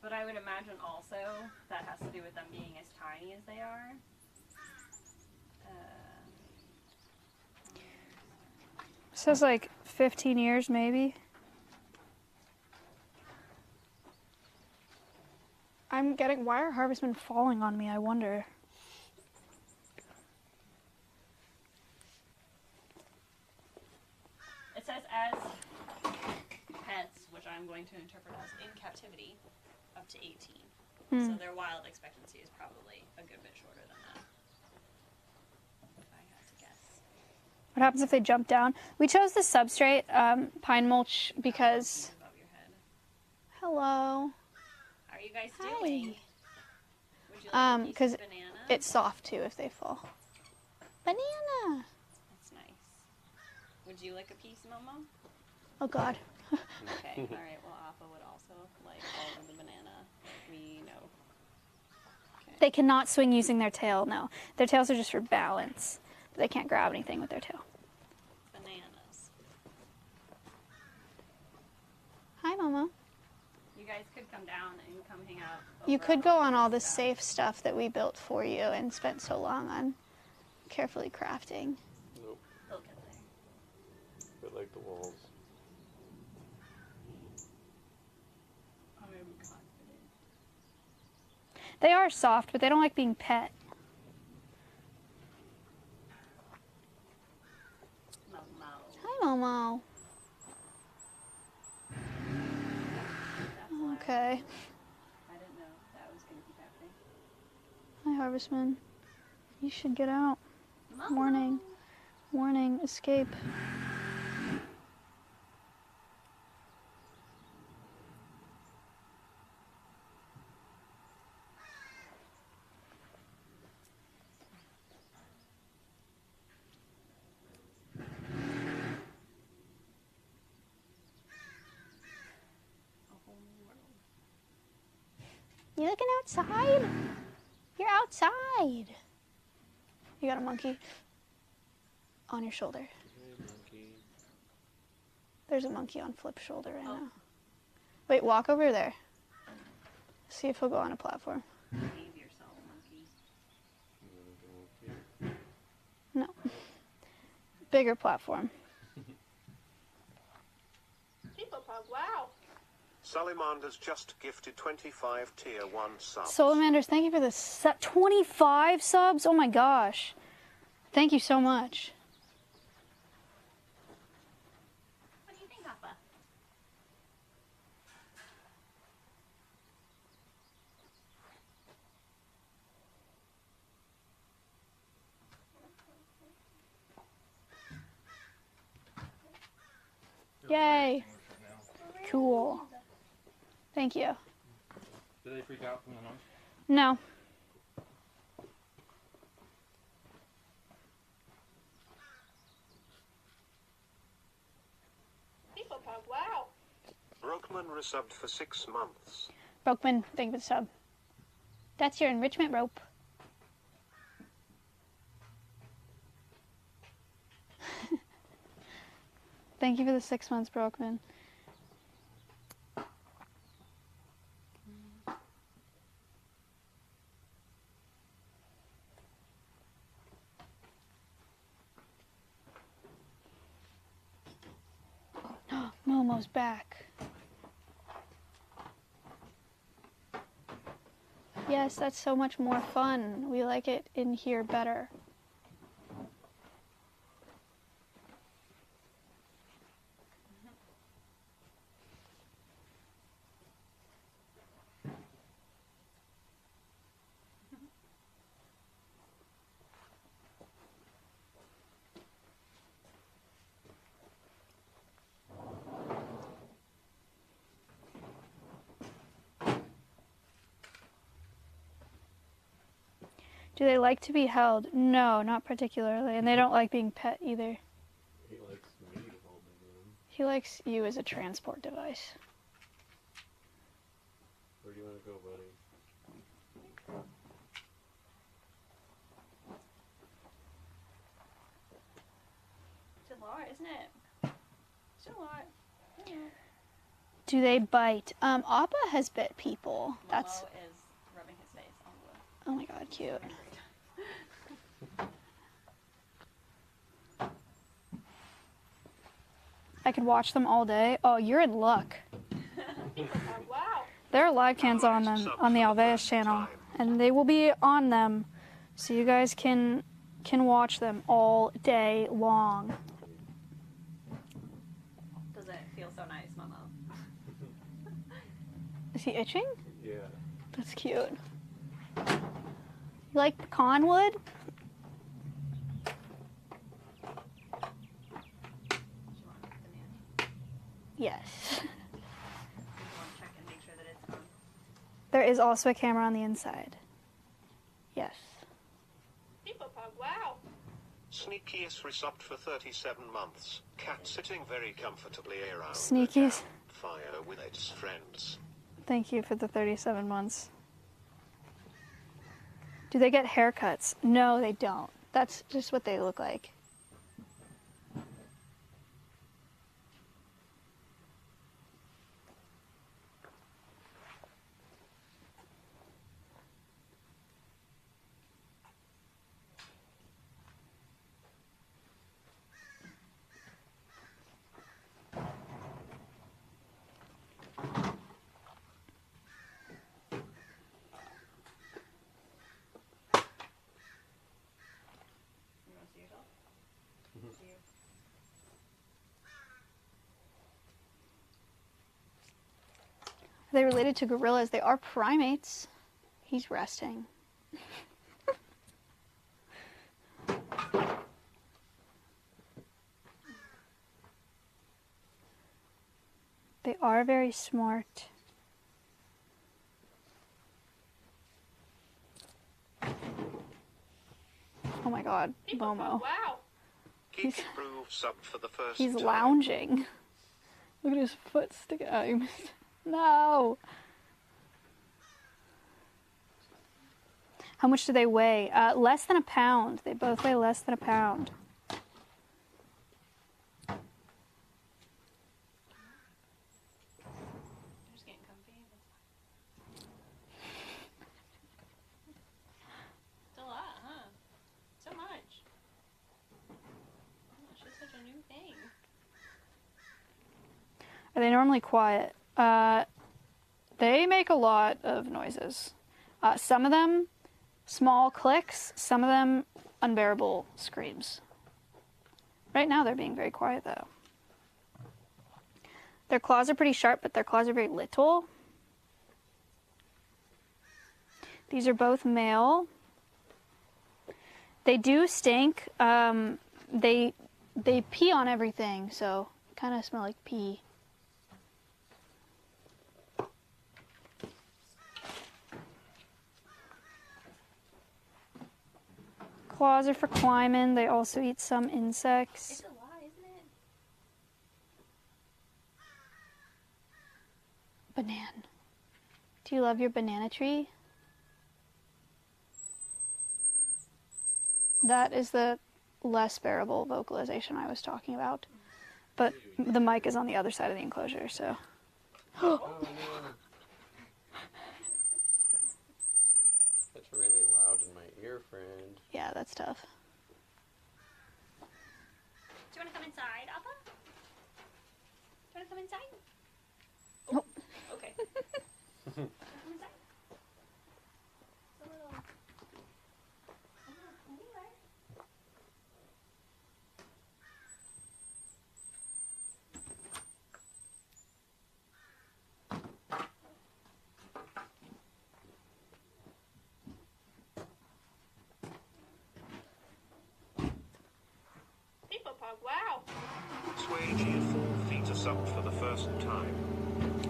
But I would imagine also that has to do with them being as tiny as they are. Uh, says like 15 years, maybe. I'm getting. Why are harvestmen falling on me? I wonder. Says as pets, which I'm going to interpret as in captivity, up to 18. So Hmm. their wild expectancy is probably a good bit shorter than that. If I had to guess. What happens if they jump down? We chose the substrate um, pine mulch because. Above your head. Hello. How are you guys Hi. doing? Would you like Um, a piece 'cause of banana? It's soft too if they fall. Banana. That's nice. Would you like a piece, Momo? Oh God. Okay. All right. Well, Appa would also like all of the banana. We know. They cannot swing using their tail. No, their tails are just for balance. They can't grab anything with their tail. Bananas. Hi, Momo. You guys could come down and come hang out. You could go on all this the stuff. safe stuff that we built for you and spent so long on carefully crafting. Nope. They'll get there. Bit like the walls. Oh, they are soft, but they don't like being pet. Momo. Hi, Momo. Okay. I didn't know that was going to keep happening. Hi, Harvestman. You should get out. Momo. Warning. Warning. Escape. You looking outside? You're outside. You got a monkey on your shoulder. Hey. There's a monkey on Flip's shoulder right Oh. now. Wait, walk over there. See if he'll go on a platform. Yourself, monkey. You wanna go up here? No. Bigger platform. People pug, wow. Salamander's just gifted 25 tier 1 subs. Salamanders, thank you for the su- 25 subs. Oh my gosh. Thank you so much. What do you think, Appa? Yay. extinguished right now. Cool. Thank you. Did they freak out from the noise? No. People pug, wow. Brokeman resubbed for 6 months. Brokeman, thank you for the sub. That's your enrichment rope. thank you for the six months, Brokeman. Back. Yes, that's so much more fun. We like it in here better. Do they like to be held? No, not particularly. And they don't like being pet either. He likes me to hold him. He likes you as a transport device. Where do you want to go, buddy? It's a lot, isn't it? It's a lot. Do they bite? Um, Appa has bit people. That's Momo is rubbing his face on the oh my god, cute. I could watch them all day. Oh, you're in luck. wow. There are live cans on them on the Alveus channel, and they will be on them, so you guys can can watch them all day long. Does it feel so nice, Momo? Is he itching? Yeah. That's cute. You like pecan wood? Do you want the man? Yes. Do you want to check and make sure that it's on? There is also a camera on the inside. Yes. People pug. Wow. Sneakiest resubbed for 37 months. Cat sitting very comfortably around. the Sneakies. Fire with its friends. Thank you for the 37 months. Do they get haircuts? No, they don't. That's just what they look like. They related to gorillas? They are primates. He's resting. they are very smart. Oh my god, People pug. Momo. Wow. Geek Groove subbed for the first He's lounging. Look at his foot sticking out. No. How much do they weigh? Uh, less than a pound. They both weigh less than a pound. You're just getting comfy. That's fine. It's a lot, huh? So much. It's just such a new thing. Are they normally quiet? Uh, they make a lot of noises. Uh, some of them small clicks, some of them unbearable screams. Right now they're being very quiet though. Their claws are pretty sharp, but their claws are very little. These are both male. They do stink. Um, they they pee on everything, so kind of smell like pee. Claws are for climbing. They also eat some insects. It's a lot, isn't it? Banana. Do you love your banana tree? That is the less bearable vocalization I was talking about. But the mic is on the other side of the enclosure, so. Oh no. That's really loud in my ear, friend. Yeah, that's tough. Do you want to come inside, Appa? Do you want to come inside? Nope. Okay. come inside. It's a little. Oh, anywhere. People pug. Wow. Swagey at four feet are subbed for the first time.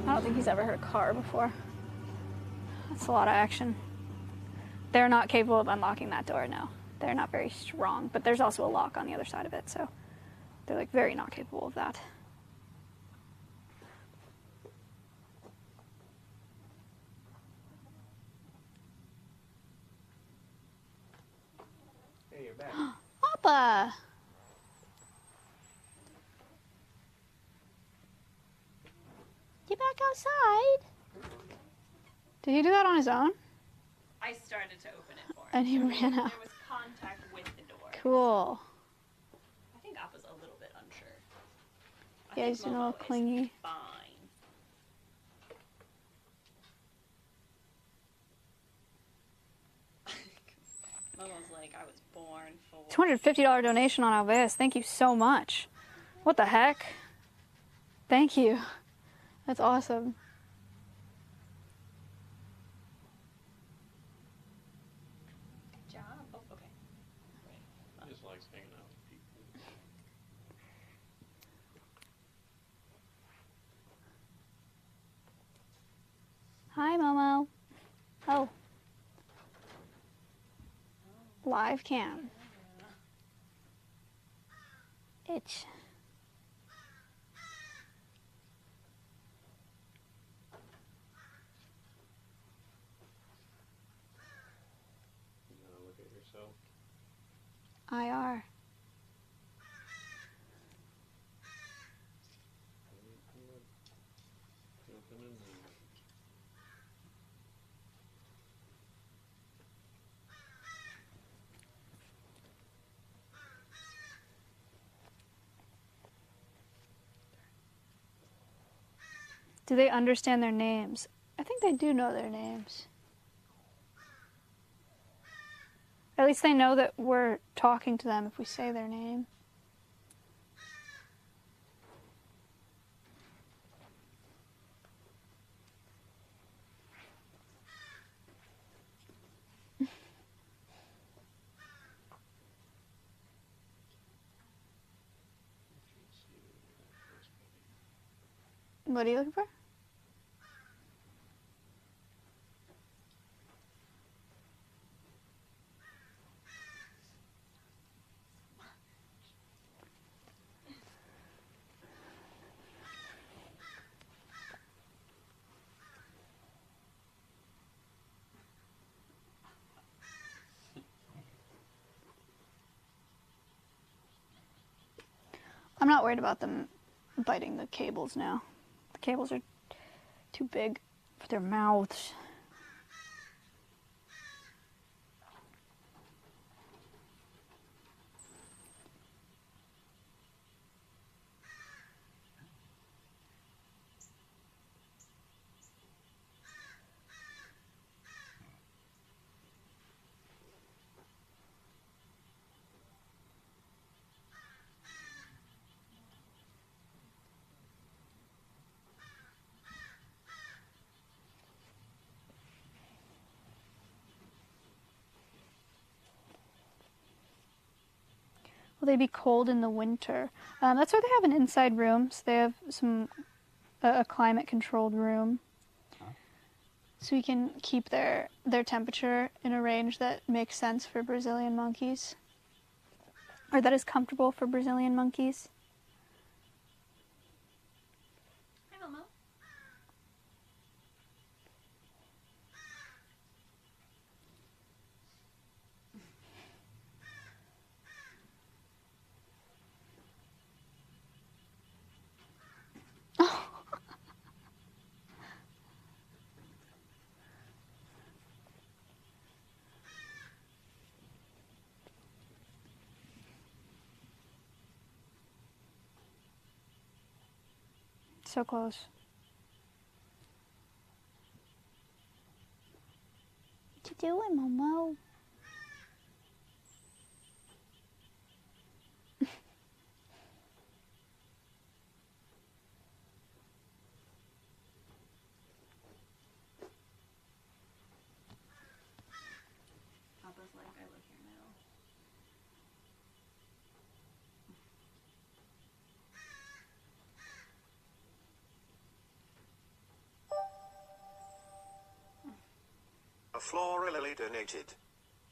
I don't think he's ever heard a car before. That's a lot of action. they're not capable of unlocking that door. No, they're not very strong. But there's also a lock on the other side of it, so they're like very not capable of that. Hey, you're back. Papa. Get back outside. Did he do that on his own? I started to open it for him. And he ran out. There was contact with the door. Cool. I think Appa's a little bit unsure. I Yeah, he's a little clingy. Fine. Momo's like, I was born for. $250 donation on Alveus. Thank you so much. What the heck? Thank you. That's awesome. job. Oh, okay. He just likes hanging out with people. Hi, Momo. Oh. Live cam. Itch. You gotta look at yourself. IR. Do they understand their names? I think they do know their names. At least they know that we're talking to them if we say their name. What are you looking for? I'm not worried about them biting the cables now. The cables are too big for their mouths. Will they be cold in the winter? Um, that's why they have an inside room. So they have some a, a climate controlled room, so we can keep their their temperature in a range that makes sense for Brazilian monkeys, or that is comfortable for Brazilian monkeys. Hi, Momo. So close. What you doing, Momo? Papa's like, I live here now. A Flora Lily donated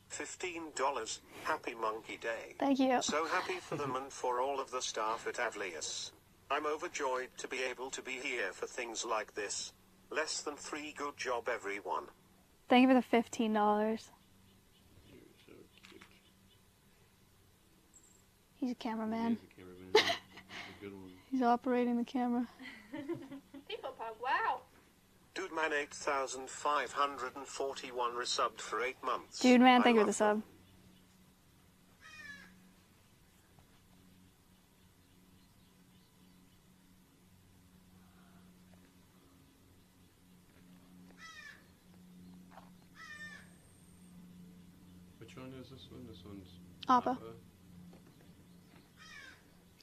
$15. Happy Monkey Day. Thank you. So happy for them and for all of the staff at Alveus. I'm overjoyed to be able to be here for things like this. Less than three good job everyone. Thank you for the fifteen dollars. You're so cute. He's a cameraman. He's a cameraman. He's a good one. He's operating the camera. People pop. Wow. Dude man 8541 resubbed for 8 months. Dude, man, thank you for the sub. Which one is this one? This one's Appa.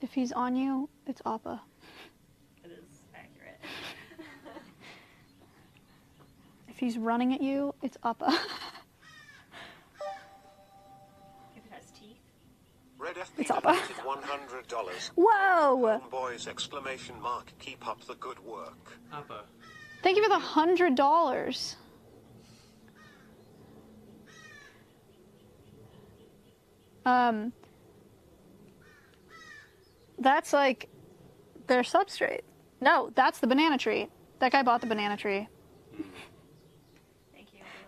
If he's on you, it's Appa. It is accurate. If he's running at you, it's Appa. if it has teeth. Red FP It's Appa. donated $100. Whoa! Boys exclamation mark keep up the good work. Appa. Thank you for the hundred dollars. Um, that's like their substrate. No, that's the banana tree. That guy bought the banana tree.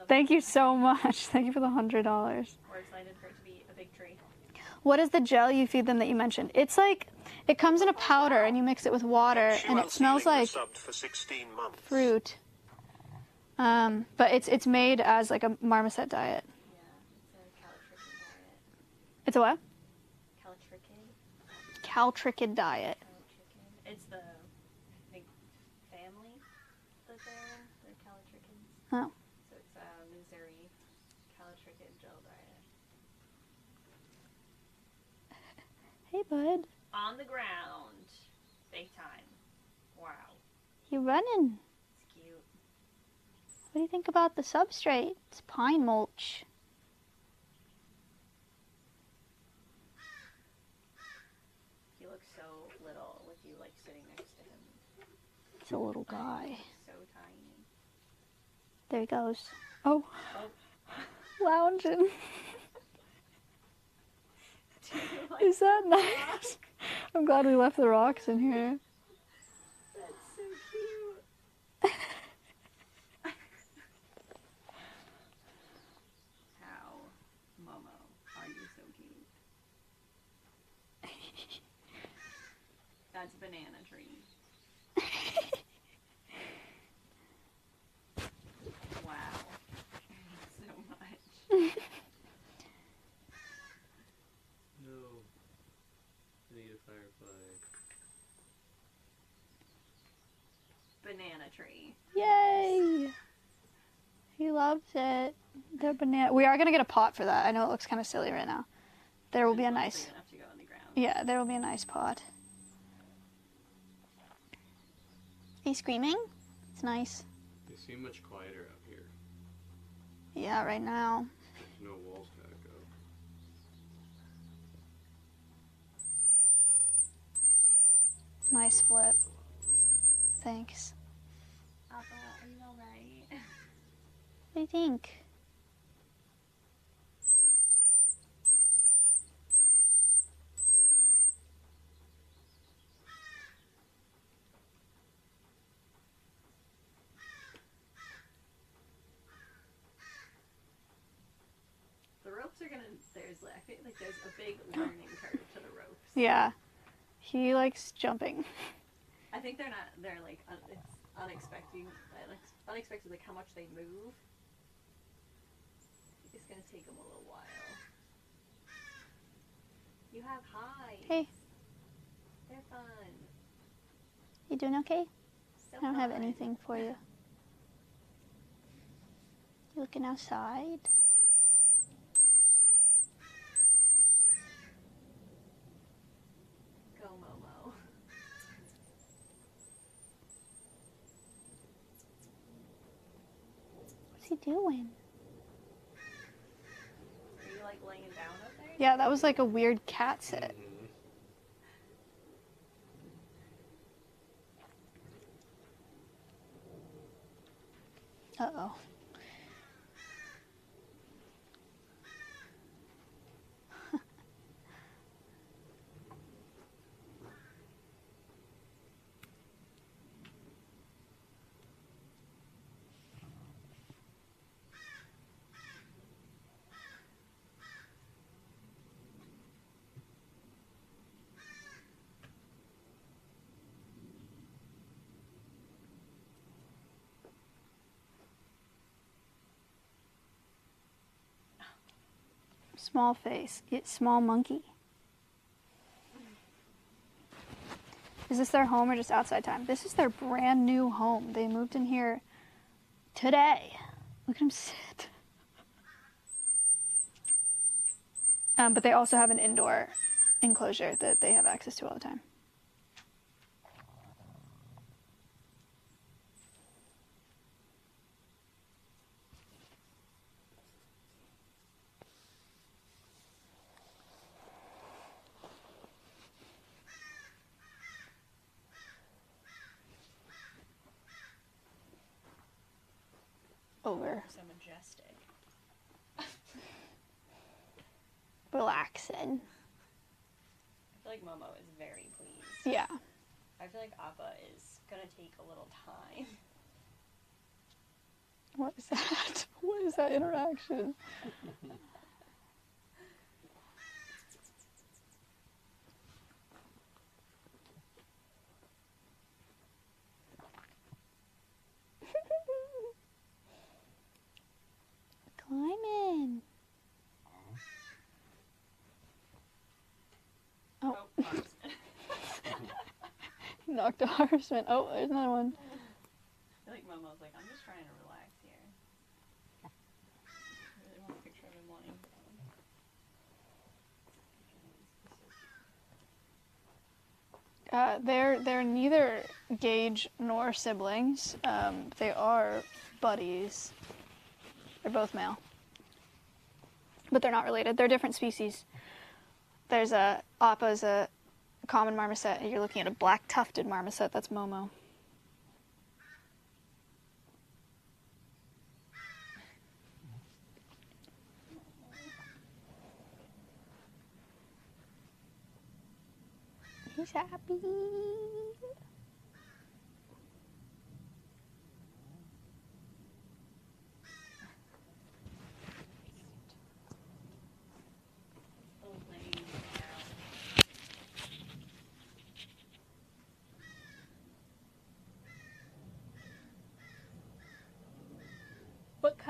Thank you. We love Thank you so much. Thank you for the hundred dollars. We're excited for it to be a big tree. What is the gel you feed them that you mentioned? It's like it comes in a powder and you mix it with water and it smells like for 16 months. fruit. Um, but it's it's made as like a marmoset diet. Yeah, it's a diet. It's a what? Callitrichid. Callitrichid diet. Callitrichid. It's the I think family that they're in. They're callitrichids. Oh. So it's a Mazuri callitrichid gel diet. Hey, bud. On the ground. Big time. Wow. You running? It's cute. What do you think about the substrate? It's pine mulch. He looks so little with you like sitting next to him. It's a little guy. So tiny. There he goes. Oh, Oh. lounging. Is that nice? I'm glad we left the rocks in here. That's so cute. How, Momo, are you so cute? That's banana tree. wow. so much. No. I need a firefly. Banana tree. Yay! He loves it. The banana. We are gonna get a pot for that. I know it looks kind of silly right now. There will be a nice. to go on the ground. Yeah, there will be a nice pot. Are you screaming? It's nice. They seem much quieter out here. Yeah, right now. There's no walls to echo. Nice flip. That's a lot. Thanks. Appa, are you alright? What do you think? The ropes are gonna. There's like I feel like there's a big learning curve to the ropes. Yeah. He likes jumping. I think they're not. They're like un, it's unexpected. unex- Unexpected, like how much they move. It's gonna take them a little while. You have highs. Hey, They're fun. you doing okay? So I don't have anything for you. You looking outside? Go Momo. What's he doing? Are you like laying down up there? Yeah, that was like a weird cat sit. Mhm. Small face. Yeah, small monkey. Is this their home or just outside time? This is their brand new home. They moved in here today. Look at him sit. Um, but they also have an indoor enclosure that they have access to all the time. Majestic. Relaxing. I feel like Momo is very pleased. Yeah. I feel like Appa is gonna take a little time. What is that? What is that interaction? Climbing. Oh, Oh, knocked a harvestman. Oh, there's another one. I feel like Momo's like, I'm just trying to relax here. I really want a picture of him down. Uh, they're they're neither Gage nor siblings. Um, they are buddies. They're both male, but they're not related. They're different species. There's a Appa's a common marmoset, and you're looking at a black tufted marmoset. That's Momo. He's happy.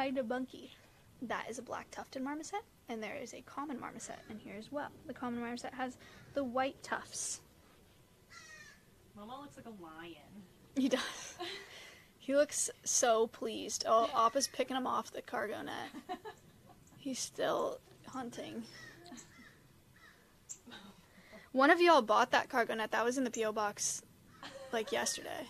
Of monkey? That is a black tufted marmoset, and there is a common marmoset in here as well. The common marmoset has the white tufts. Mama looks like a lion. He does. He looks so pleased. Oh, Appa's picking him off the cargo net. He's still hunting. One of y'all bought that cargo net. That was in the P.O. box like yesterday.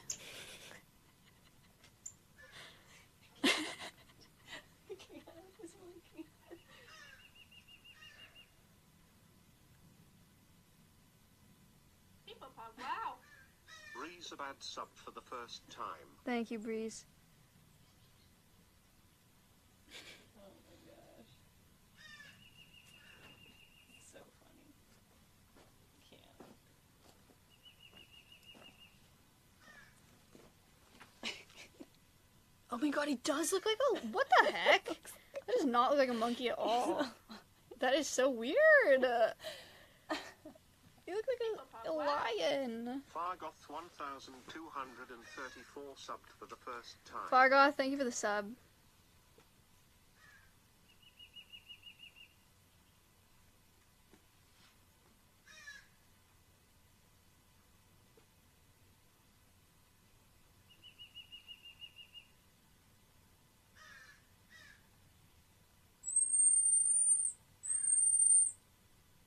Breeze a bad sub for the first time. Thank you, Breeze. Oh my gosh. So funny. Oh my god, he does look like a. What the heck? That does not look like a monkey at all. That is so weird. You look like a, a lion. Fargoth 1234 subbed for the first time. Fargoth, thank you for the sub.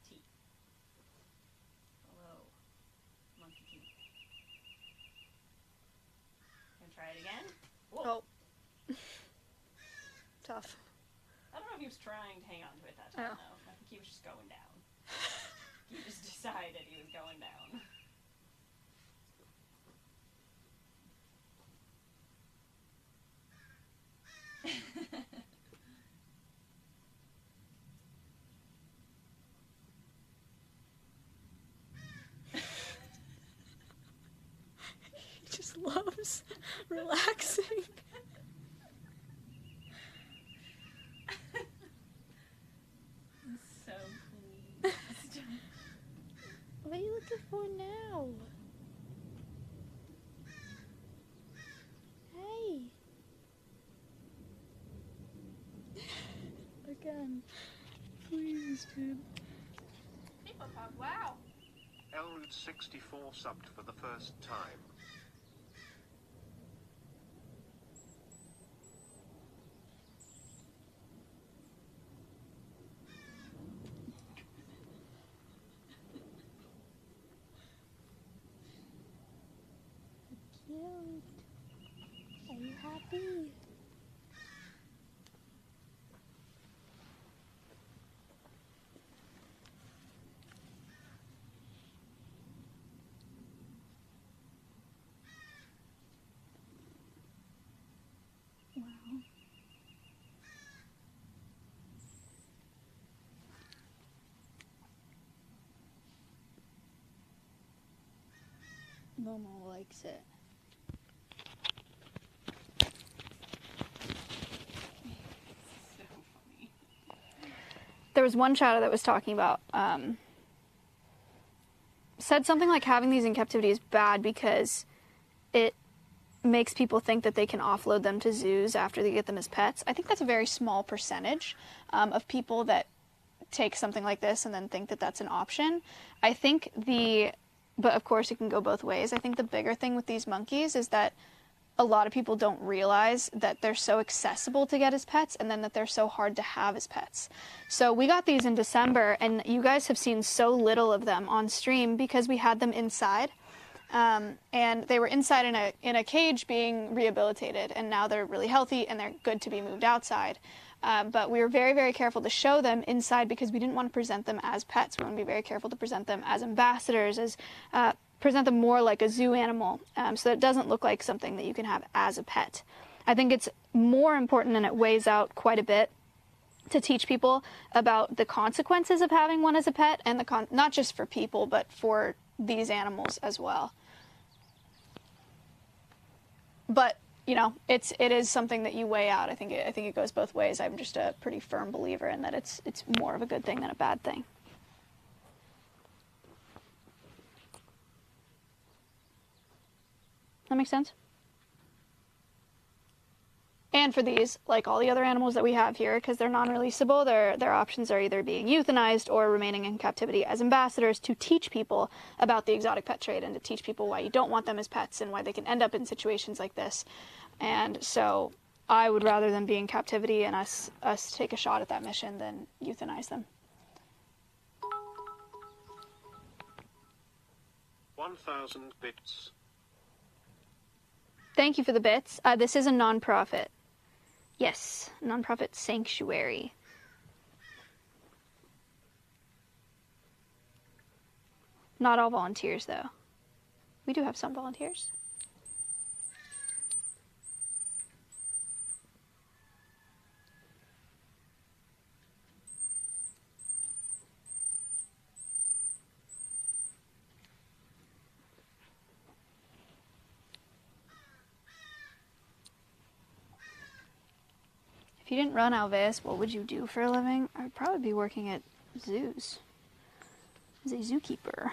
Teeth. Hello. Monkey teeth. Gonna try it again? Whoa. Oh. Tough. I don't know if he was trying to hang on to it that time Oh. though. I think he was just going down. he just decided he was going down. He just relaxing. so pleased. What are you looking for now? Hey. Again. Please. dude. People. Wow. Elroot 64 subbed for the first time. Cute. Are you happy? Wow. Momo likes it. there was one chatter that was talking about um, said something like having these in captivity is bad because it makes people think that they can offload them to zoos after they get them as pets. I think that's a very small percentage um, of people that take something like this and then think that that's an option. I think the, but of course it can go both ways. I think the bigger thing with these monkeys is that a lot of people don't realize that they're so accessible to get as pets and then that they're so hard to have as pets. So we got these in December and you guys have seen so little of them on stream because we had them inside. Um, and they were inside in a in a cage being rehabilitated and now they're really healthy and they're good to be moved outside. Um, but we were very, very careful to show them inside because we didn't want to present them as pets. We want to be very careful to present them as ambassadors, as uh, present them more like a zoo animal um, so that it doesn't look like something that you can have as a pet. I think it's more important and it weighs out quite a bit to teach people about the consequences of having one as a pet and the con- not just for people but for these animals as well. But you know, it's it is something that you weigh out. I think it, I think it goes both ways. I'm just a pretty firm believer in that it's it's more of a good thing than a bad thing. That makes sense? And for these, like all the other animals that we have here, because they're non-releasable, their their options are either being euthanized or remaining in captivity as ambassadors to teach people about the exotic pet trade and to teach people why you don't want them as pets and why they can end up in situations like this. And so I would rather them be in captivity and us us take a shot at that mission than euthanize them. 1000 bits. Thank you for the bits. Uh, this is a nonprofit. Yes, nonprofit sanctuary. Not all volunteers, though. We do have some volunteers. If you didn't run Alveus, what would you do for a living? I'd probably be working at zoos as a zookeeper.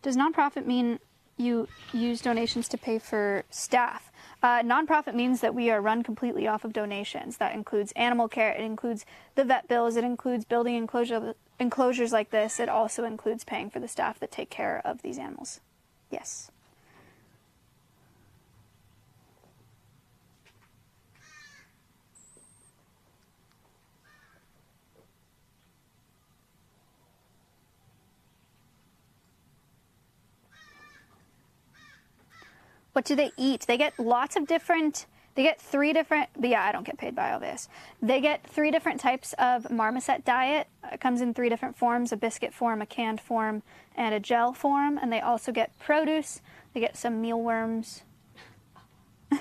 Does nonprofit mean you use donations to pay for staff? Uh, nonprofit means that we are run completely off of donations. That includes animal care, it includes the vet bills, it includes building enclosure, enclosures like this, it also includes paying for the staff that take care of these animals. Yes. What do they eat? They get lots of different. They get three different. But yeah, I don't get paid by all this. They get three different types of marmoset diet. It comes in three different forms: a biscuit form, a canned form, and a gel form. And they also get produce. They get some mealworms.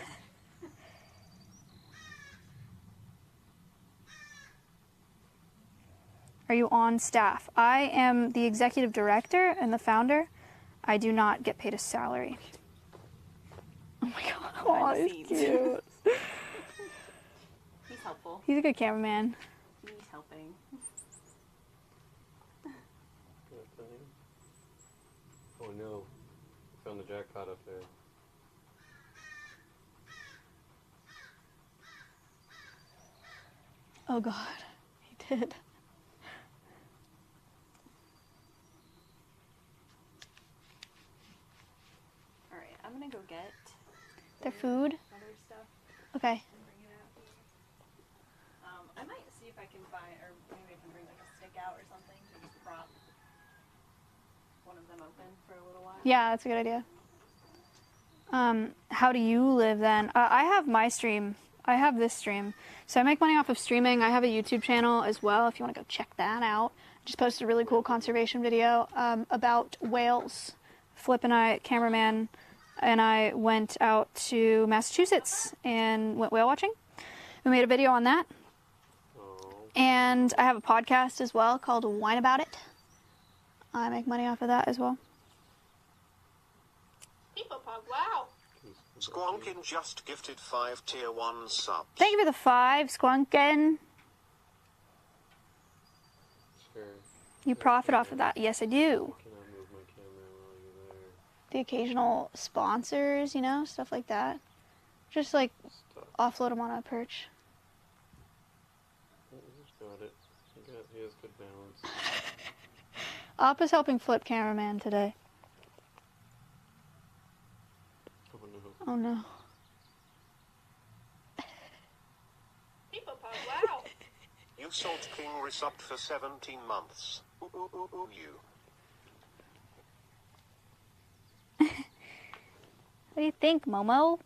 Are you on staff? I am the executive director and the founder. I do not get paid a salary. Oh my god. Oh, he's cute. He's helpful. He's a good cameraman. He's helping. Oh no. Found the jackpot up there. Oh God, he did. All right, I'm gonna go get Their food. Okay. and bring it out here. Um, I might see if I can find, or maybe I can bring like a stick out or something to just prop one of them open for a little while. Yeah, that's a good idea. Um, how do you live then? Uh, I have my stream. I have this stream. So I make money off of streaming. I have a YouTube channel as well if you want to go check that out. I just posted a really cool conservation video um, about whales. Flip and I, cameraman, and I went out to Massachusetts and went whale watching. We made a video on that. And I have a podcast as well called Wine About It. I make money off of that as well. People pug, wow. Squonkin just gifted five tier one subs. Thank you for the five, Squunkin. Sure. You profit off of that. Yes, I do. Can I move my camera while you're there? The occasional sponsors, you know, stuff like that. Just like offload them on a perch. He's got it. He, got, he has good balance. Op is helping Flip cameraman today. Oh no. Oh no. People pug, wow. You Salt King resubbed for 17 months. Ooh, ooh, ooh, ooh, you. What do you think, Momo?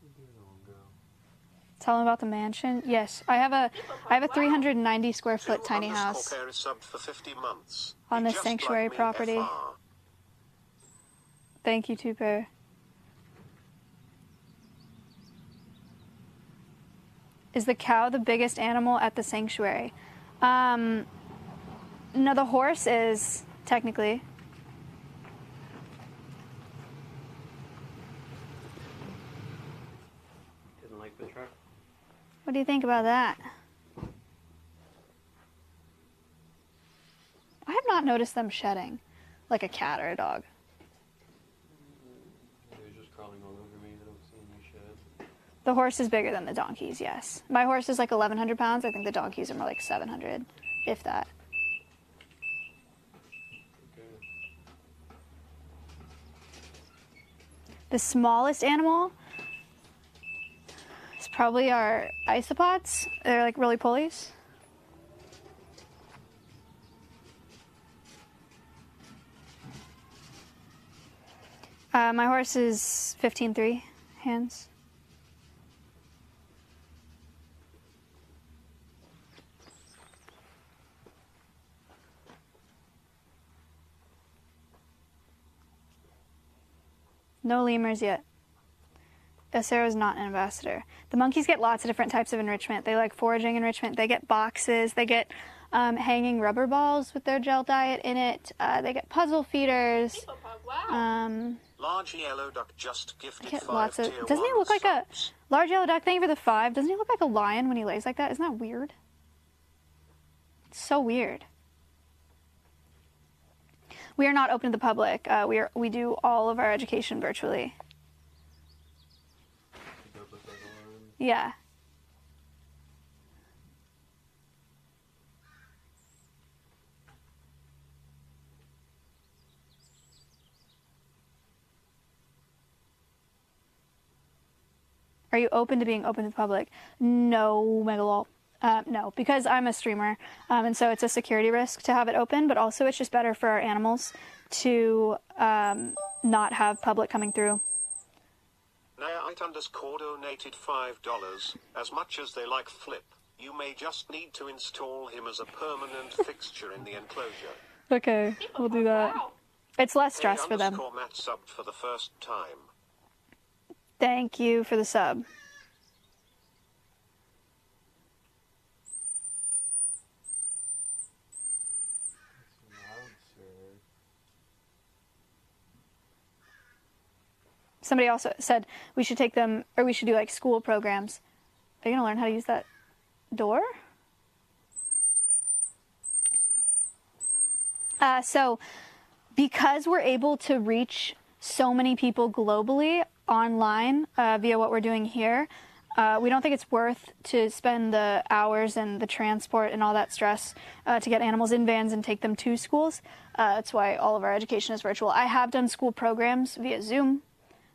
Where'd the other one go? Tell him about the mansion. Yes, I have a I have a 390 square foot tiny house. pair is subbed for 50 months. On this sanctuary property. Thank you, two pair. Is the cow the biggest animal at the sanctuary? Um, no, the horse is technically. Didn't like the truck. What do you think about that? I have not noticed them shedding like a cat or a dog. He was just crawling all over me. I don't see any shed. The horse is bigger than the donkeys, yes. My horse is like 1,100 pounds. I think the donkeys are more like 700, if that. The smallest animal is probably our isopods. They're like really pulleys. Uh, my horse is 15.3 hands. No lemurs yet. Acero is not an ambassador. The monkeys get lots of different types of enrichment. They like foraging enrichment. They get boxes. They get um, hanging rubber balls with their gel diet in it. Uh, they get puzzle feeders. Wow. Um, Large yellow duck just gifted get five lots of. Doesn't he look like a large yellow duck? Thank you for the five. Doesn't he look like a lion when he lays like that? Isn't that weird? It's so weird. We are not open to the public. Uh, we are. We do all of our education virtually. Yeah. Are you open to being open to the public? No, Megalol. Uh, no, because I'm a streamer, um, and so it's a security risk to have it open. But also, it's just better for our animals to um, not have public coming through. Nayite underscore donated five dollars. As much as they like Flip, you may just need to install him as a permanent fixture in the enclosure. Okay, we'll do that. Wow. It's less Hey, stress for them. Matt subbed for the first time. Thank you for the sub. Loud, sir. Somebody also said we should take them, or we should do like school programs. Are you gonna learn how to use that door? Uh, so, because we're able to reach so many people globally online uh, via what we're doing here, uh, we don't think it's worth to spend the hours and the transport and all that stress uh, to get animals in vans and take them to schools. Uh, that's why all of our education is virtual. I have done school programs via Zoom.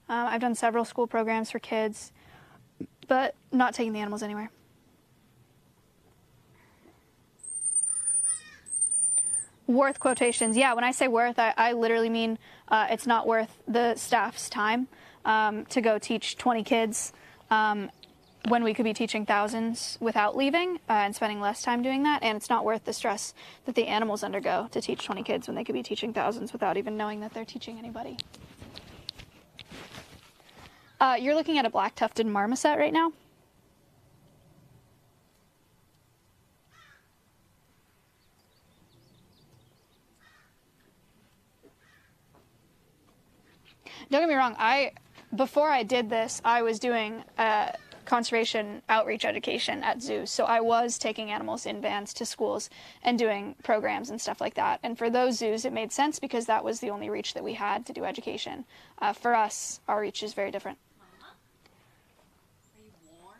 Um, I've done several school programs for kids, but not taking the animals anywhere. Worth quotations. Yeah, when I say worth, I, I literally mean uh, it's not worth the staff's time um, to go teach 20 kids um, when we could be teaching thousands without leaving uh, and spending less time doing that. And it's not worth the stress that the animals undergo to teach 20 kids when they could be teaching thousands without even knowing that they're teaching anybody. Uh, you're looking at a black tufted marmoset right now. Don't get me wrong. I before I did this, I was doing uh, conservation outreach education at zoos. So I was taking animals in vans to schools and doing programs and stuff like that. And for those zoos, it made sense because that was the only reach that we had to do education. Uh, for us, our reach is very different. Are you warm,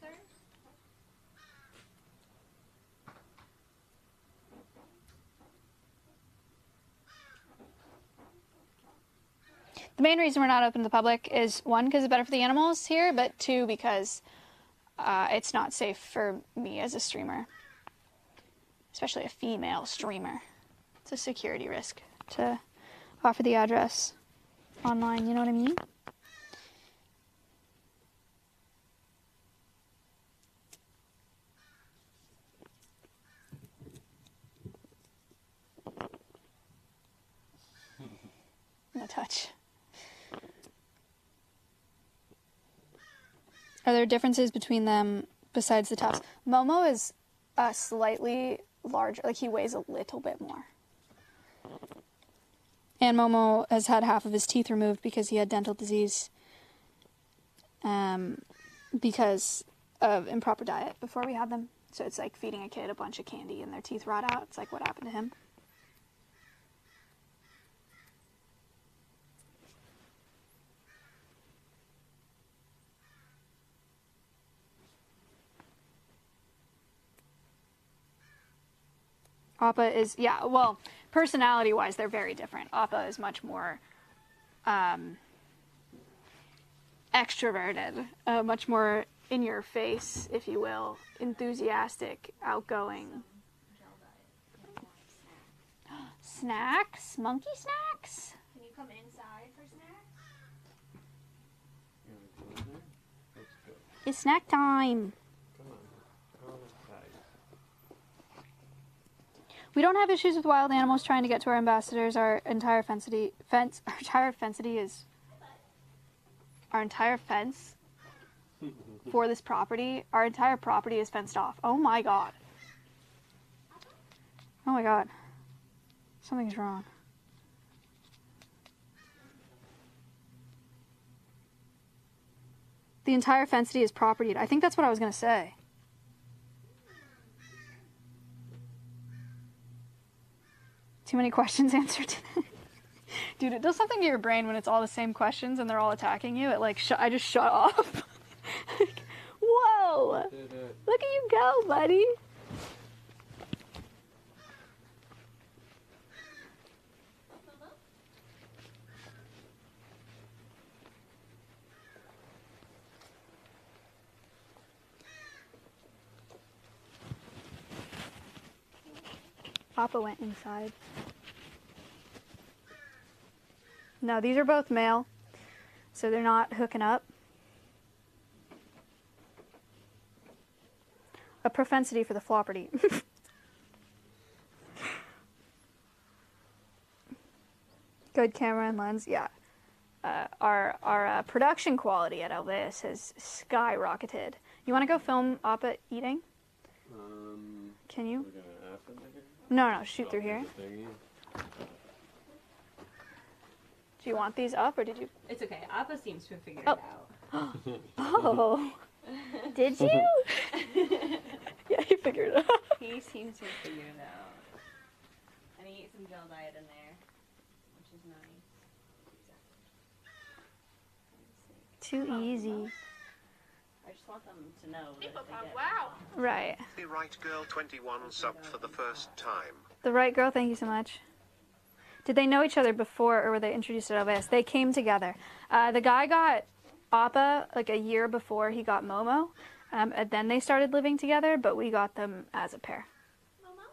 sir? The main reason we're not open to the public is one, because it's better for the animals here, but two, because uh, it's not safe for me as a streamer, especially a female streamer. It's a security risk to offer the address online, you know what I mean? No touch. Are there differences between them besides the tops? Momo is uh, slightly larger, like he weighs a little bit more. And Momo has had half of his teeth removed because he had dental disease. Um, because of improper diet before we had them. So it's like feeding a kid a bunch of candy and their teeth rot out. It's like what happened to him. Appa is yeah, well, personality wise they're very different. Appa is much more um extroverted, uh, much more in your face, if you will, enthusiastic, outgoing. Snacks? Monkey snacks? Can you come inside for snacks? You want to go in there? Let's go. It's snack time. Come on. Go inside. We don't have issues with wild animals trying to get to our ambassadors. Our entire fencity fence our entire fencity is our entire fence for this property. Our entire property is fenced off. Oh my god. Oh my god. Something's wrong. The entire fencity is property. I think that's what I was gonna say. Too many questions answered. Dude, it does something to your brain when it's all the same questions and they're all attacking you. It like sh- I just shut off. Like, Whoa! Look at you go, buddy. Papa went inside. No, these are both male, so they're not hooking up. A propensity for the flopperty. Good camera and lens, yeah. Uh, our our uh, production quality at Alveus has skyrocketed. You want to go film Appa eating? Um, Can you? gonna ask them? No, no, shoot through here. The. Do you want these up or did you? It's okay. Appa seems to have figured Oh. it out. Oh, did you? yeah, you figured it out. He seems to have figured it out. And he ate some gel diet in there, which is nice. Too easy. I just want them to know that they get wow. Right. The right girl 21 subbed for the first time. The right girl, thank you so much. Did they know each other before or were they introduced at Alveus? They came together. Uh, the guy got Appa like a year before he got Momo. Um, and then they started living together, but we got them as a pair. Mama?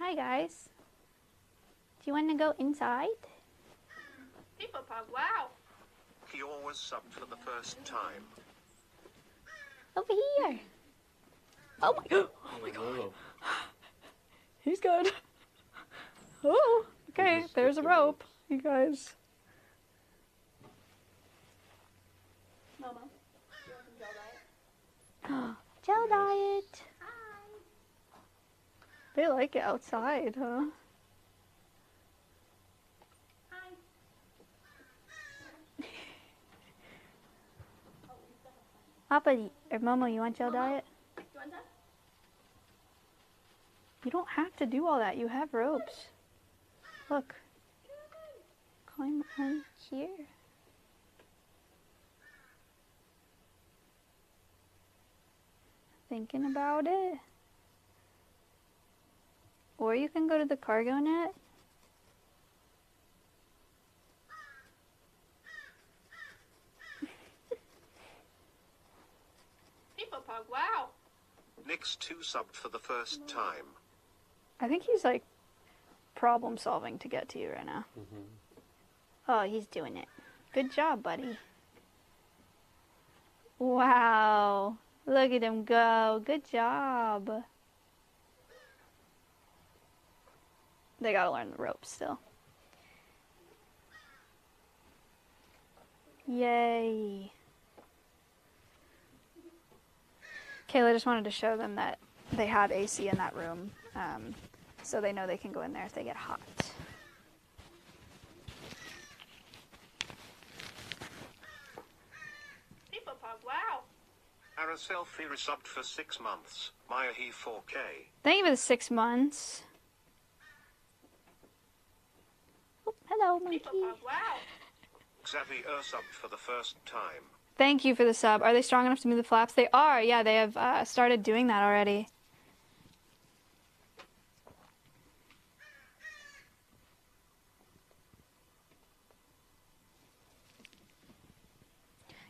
Hi, guys. Do you want to go inside? People pop, wow. He always subbed for the first time. Over here. Oh, oh my, god. oh my god. He's good. Oh, okay. There's a rope, you guys. Mama. You gel diet? Gel diet. They like it outside, huh? Hi. Papa or Momo, you want gel diet? You want that? You don't have to do all that. You have ropes. Look. Climb on here. Thinking about it. Or you can go to the cargo net. People pop, wow. Nix 2 subbed for the first time. I think he's like problem solving to get to you right now. Oh, he's doing it. Good job, buddy. Wow. Look at him go. Good job. They gotta learn the ropes still. Yay. Kayla just wanted to show them that they had AC in that room, um, so they know they can go in there if they get hot. People pop, wow. Araselfi resubbed for 6 months. Maya he 4K. Thank you for the six months. Oh, hello, monkey. People wow. Xavi Ur subbed for the first time. Thank you for the sub. Are they strong enough to move the flaps? They are. Yeah, they have uh, started doing that already.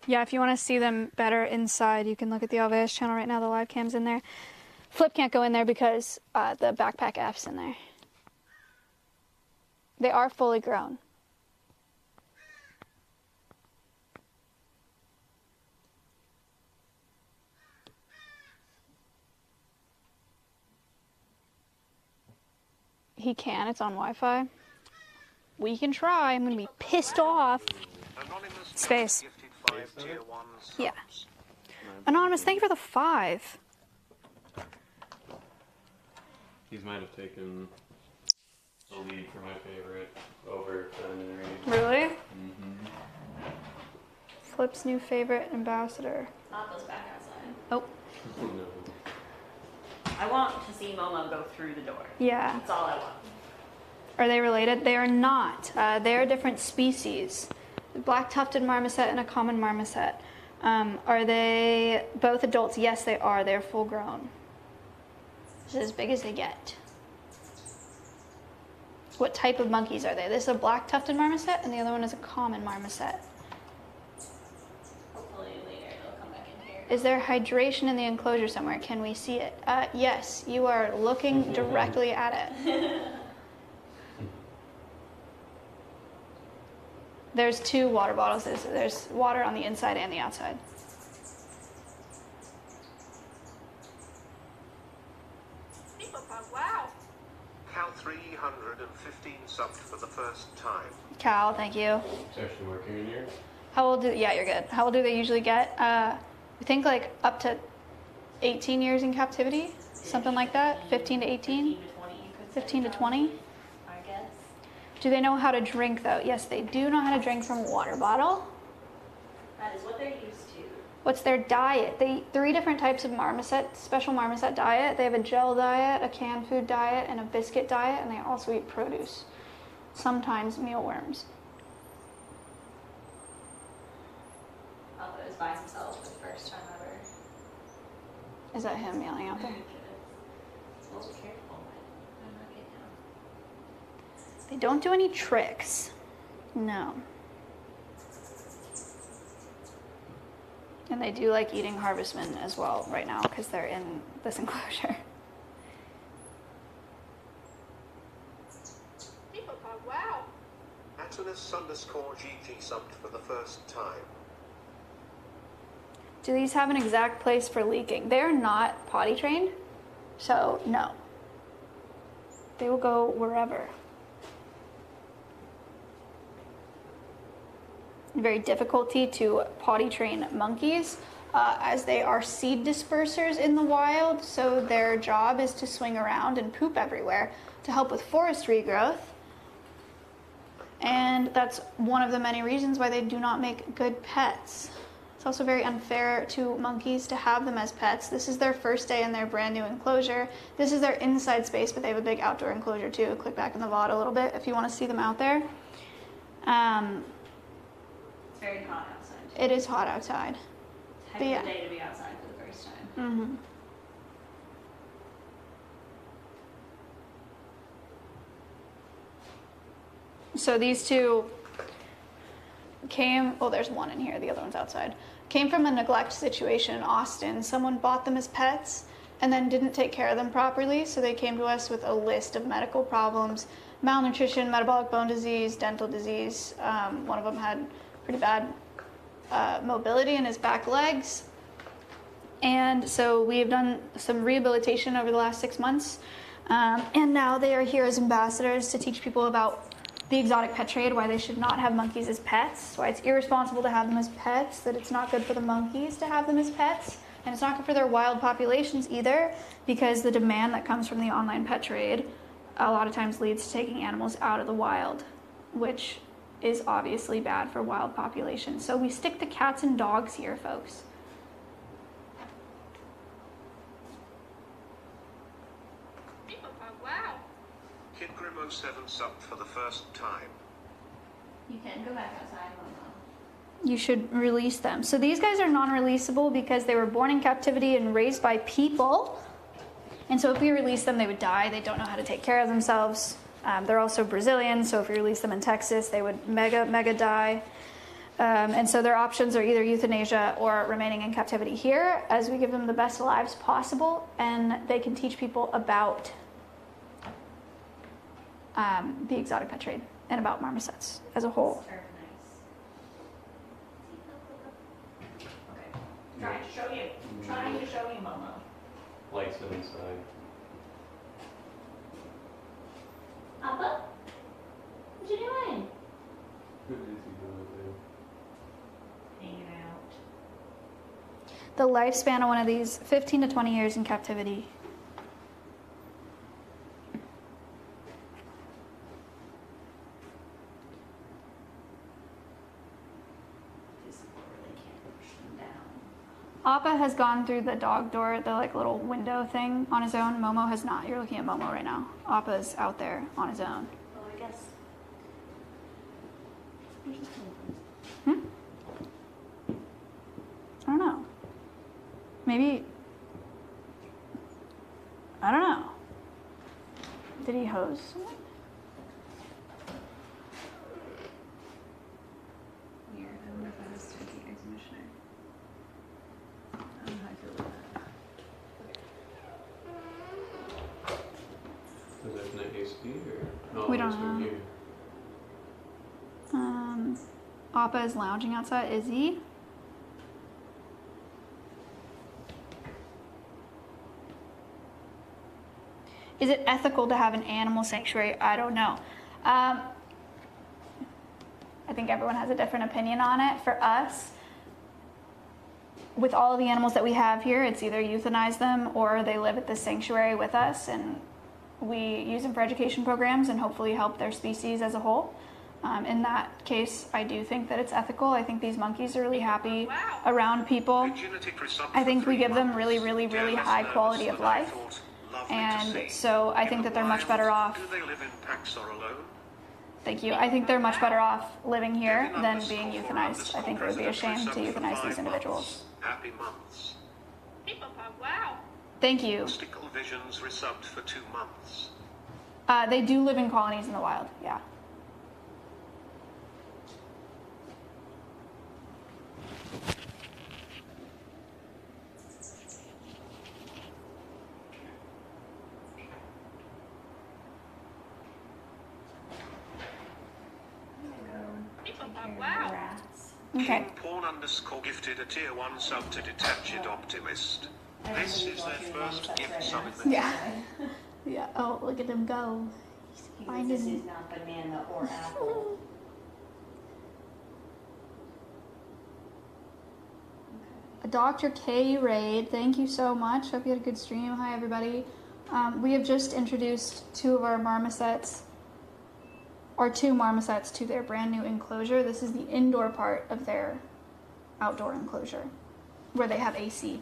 Yeah, if you want to see them better inside, you can look at the Alveus channel right now. The live cam's in there. Flip can't go in there because uh, the backpack F's in there. They are fully grown. He can. It's on Wi-Fi. We can try. I'm gonna be pissed off. Space. Gifted 5 tier 1 subs. Yeah. Anonymous, thank you for the five. These might have taken the lead for my favorite over Fen and Reed. Really? Mm-hmm. Flip's new favorite ambassador. Papa's back outside. Oh, no. I want to see Momo go through the door. yeah. That's all I want. Are they related? They are not. Uh, they are different species. Black tufted marmoset and a common marmoset. Um, are they both adults? Yes, they are. They're full grown. This is as big as they get. What type of monkeys are they? This is a black tufted marmoset, and the other one is a common marmoset. Hopefully later they'll come back in here. Is there hydration in the enclosure somewhere? Can we see it? Uh, yes, you are looking directly at it. There's two water bottles. There's, there's water on the inside and the outside. People wow. Cal 315 subbed for the first time. Cal, thank you. It's actually working in here. How old do yeah, you're good. How old do they usually get? Uh, I think like up to 18 years in captivity, something like that. 15 to 18. 15 to 20, you could say. 15 to 20. I guess. Do they know how to drink though? Yes, they do know how to drink from a water bottle. That is what they're used to. What's their diet? They eat three different types of marmoset, special marmoset diet. They have a gel diet, a canned food diet, and a biscuit diet, and they also eat produce, sometimes mealworms. Alpha is by himself for the first time ever. Is that him yelling out there? Well, careful. I'm not getting down. They don't do any tricks. No. And they do like eating harvestmen as well right now because they're in this enclosure. People pop, wow. Atomist underscore GG subbed for the first time. Do these have an exact place for leaking? They're not potty trained, so no. They will go wherever. Very difficulty to potty train monkeys uh, as they are seed dispersers in the wild, so their job is to swing around and poop everywhere to help with forest regrowth. And that's one of the many reasons why they do not make good pets. It's also very unfair to monkeys to have them as pets. This is their first day in their brand new enclosure. This is their inside space, but they have a big outdoor enclosure too. Click back in the VOD a little bit if you want to see them out there. Um, very hot outside. it is hot outside. Heck but of yeah. day to be outside for the first time. hmm So these two came, oh, there's one in here, the other one's outside. Came from a neglect situation in Austin. Someone bought them as pets and then didn't take care of them properly, so they came to us with a list of medical problems malnutrition, metabolic bone disease, dental disease. Um, one of them had pretty bad uh, mobility in his back legs. And so we have done some rehabilitation over the last six months. Um, and now they are here as ambassadors to teach people about the exotic pet trade, why they should not have monkeys as pets, why it's irresponsible to have them as pets, that it's not good for the monkeys to have them as pets, and it's not good for their wild populations either, because the demand that comes from the online pet trade a lot of times leads to taking animals out of the wild, which is obviously bad for wild populations. So we stick to cats and dogs here, folks. Wow. Kid Grimo 7 subbed for the first time. You can go back outside, you should release them. So these guys are non-releasable because they were born in captivity and raised by people. And so if we release them, they would die. They don't know how to take care of themselves. Um, they're also Brazilian, so if we release them in Texas, they would mega, mega die. Um, and so their options are either euthanasia or remaining in captivity here as we give them the best lives possible and they can teach people about um, the exotic pet trade and about marmosets as a whole. Nice. Okay. Trying to show you. Trying to show you, Momo. Lights inside. Appa? What you doing? Who is he doing there? Hanging out. The lifespan of one of these 15 to 20 years in captivity. Just really can't push them down. Appa has gone through the dog door, the like little window thing on his own. Momo has not. You're looking at Momo right now. Appa's out there on his own. Well, I guess. Hmm? I don't know. Maybe. I don't know. Did he hose someone? Weird. I wonder if I was taking exhibitioner. I don't know how I feel about that. Is that an AC or? No, We don't it's know. here. Um, Appa is lounging outside. Is he? Is it ethical to have an animal sanctuary? I don't know. Um, I think everyone has a different opinion on it. For us, with all of the animals that we have here, it's either euthanize them or they live at the sanctuary with us, and we use them for education programs and hopefully help their species as a whole. Um, in that case, I do think that it's ethical. I think these monkeys are really happy around people. I think we give them really, really, really high quality of life. And so I think that they're much better off. Do they live in packs or alone? Thank you. I think they're much better off living here than being euthanized. I think it would be a shame to euthanize these individuals. Happy months. People pop, wow. Thank you. Mystical visions resubbed for two months. Uh, they do live in colonies in the wild. Yeah. Wow. Okay. King Porn underscore gifted a tier 1 sub to Detached Optimist. This is their first gift sub in the Yeah. Yeah. Oh, look at him go. Finding- This is not banana or apple. Dr. K Raid, thank you so much. Hope you had a good stream. Hi, everybody. Um, we have just introduced two of our marmosets, or two marmosets, to their brand new enclosure. This is the indoor part of their outdoor enclosure, where they have AC.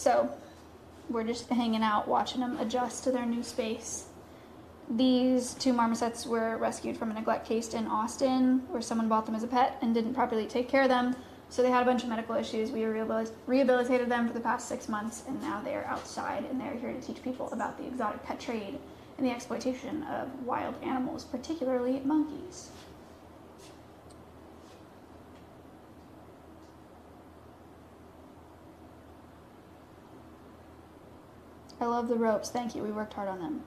So, we're just hanging out, watching them adjust to their new space. These two marmosets were rescued from a neglect case in Austin, where someone bought them as a pet and didn't properly take care of them. So they had a bunch of medical issues. We rehabil- rehabilitated them for the past six months, and now they're outside and they're here to teach people about the exotic pet trade and the exploitation of wild animals, particularly monkeys. I love the ropes. Thank you. We worked hard on them.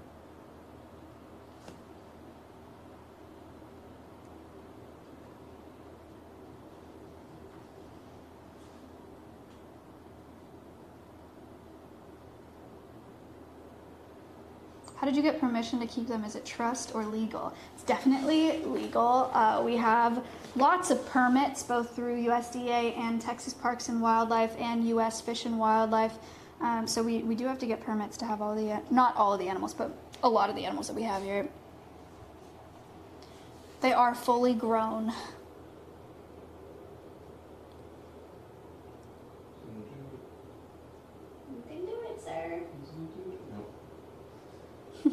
How did you get permission to keep them? Is it trust or legal? It's definitely legal. Uh, we have lots of permits, both through USDA and Texas Parks and Wildlife and U.S. Fish and Wildlife. Um, so we, we do have to get permits to have all the, not all of the animals, but a lot of the animals that we have here. They are fully grown. You can do it, sir.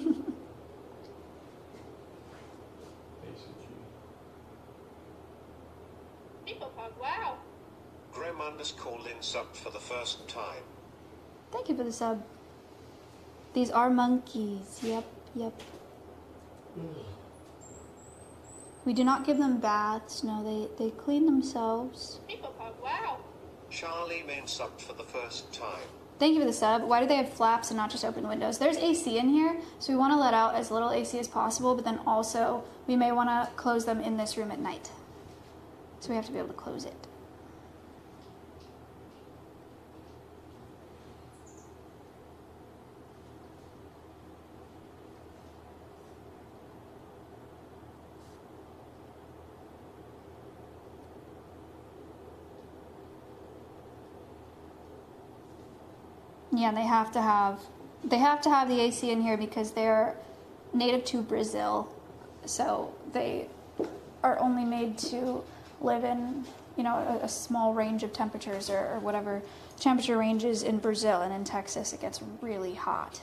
People pop, wow. Grem underscore Lin subbed for the first time. Thank you for the sub. These are monkeys. Yep, yep. Mm. We do not give them baths. No, they, they clean themselves. People pop, wow. Charlie main subbed for the first time. Thank you for the sub. Why do they have flaps and not just open windows? There's AC in here, so we want to let out as little AC as possible, but then also we may want to close them in this room at night. So we have to be able to close it. Yeah, and they have to have they have to have the AC in here because they're native to Brazil, so they are only made to live in you know a, a small range of temperatures or, or whatever temperature ranges in Brazil and in Texas it gets really hot.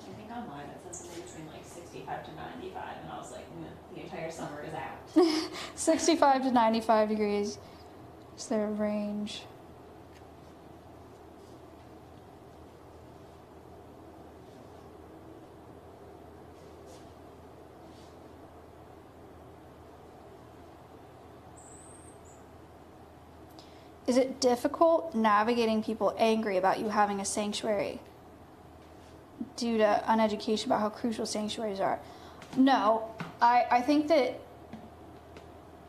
I think online it says something between like 65 to 95, and I was like, mm, the entire summer is out. 65 to 95 degrees is their range. Is it difficult navigating people angry about you having a sanctuary due to uneducation about how crucial sanctuaries are? No, I, I think that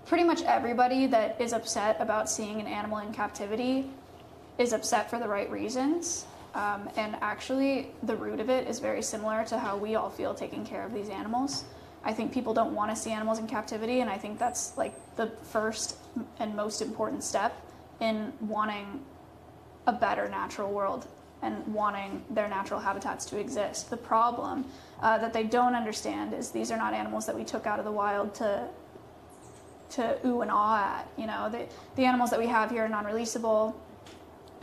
pretty much everybody that is upset about seeing an animal in captivity is upset for the right reasons. Um, and actually, the root of it is very similar to how we all feel taking care of these animals. I think people don't want to see animals in captivity, and I think that's like the first and most important step in wanting a better natural world and wanting their natural habitats to exist. The problem uh, that they don't understand is these are not animals that we took out of the wild to to ooh and ah at. You know, the the animals that we have here are non-releasable,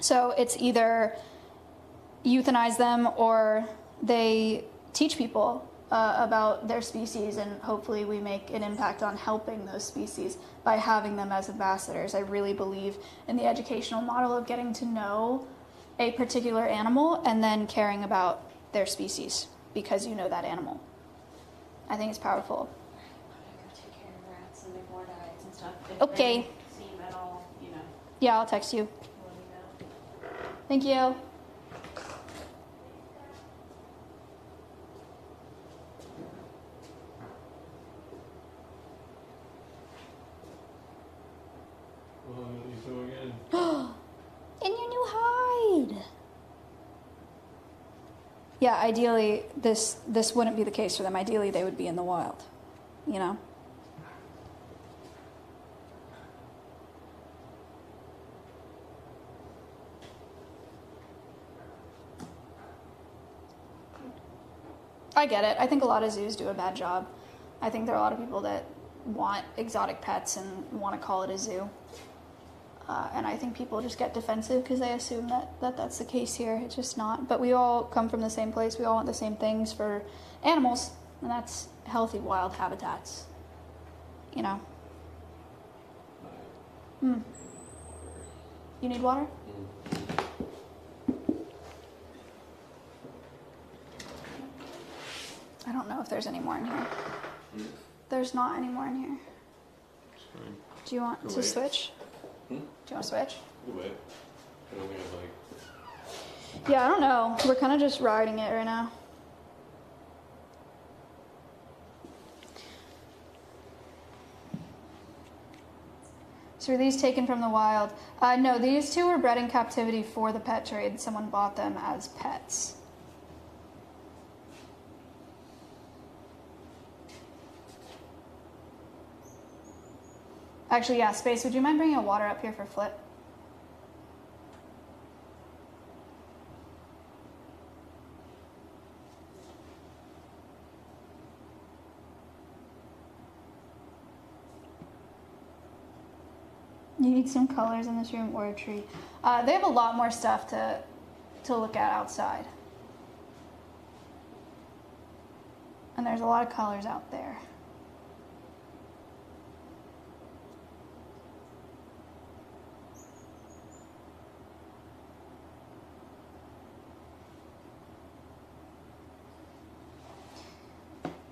so it's either euthanize them or they teach people uh, about their species and hopefully we make an impact on helping those species by having them as ambassadors i really believe in the educational model of getting to know a particular animal and then caring about their species because you know that animal i think it's powerful I go take care of rats and make more diets and stuff. If Okay. they seem at all, you know, yeah i'll text you let me know. thank you in your new hide. Yeah, ideally this this wouldn't be the case for them. Ideally they would be in the wild. You know? I get it. I think a lot of zoos do a bad job. I think there are a lot of people that want exotic pets and want to call it a zoo. Uh, and I think people just get defensive because they assume that, that that's the case here. It's just not. But we all come from the same place. We all want the same things for animals, and that's healthy wild habitats. You know? Hmm. You need water? I don't know if there's any more in here. There's not any more in here. Do you want Go to wait. switch? Hmm? Do you want to switch? We'll wait. I only have like Yeah, I don't know. We're kind of just riding it right now. So are these taken from the wild? Uh, no, these two were bred in captivity for the pet trade. Someone bought them as pets. Actually, yeah, Space, would you mind bringing a water up here for Flip? You need some colors in this room or a tree. Uh, they have a lot more stuff to to look at outside. And there's a lot of colors out there.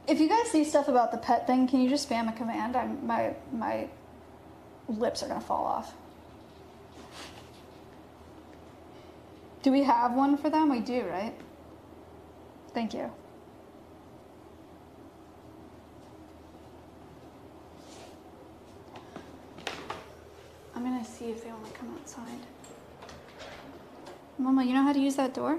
If you guys see stuff about the pet thing, can you just spam a command? I'm my my lips are gonna fall off. Do we have one for them? We do, right? Thank you. I'm gonna see if they want to come outside. Mama, you know how to use that door?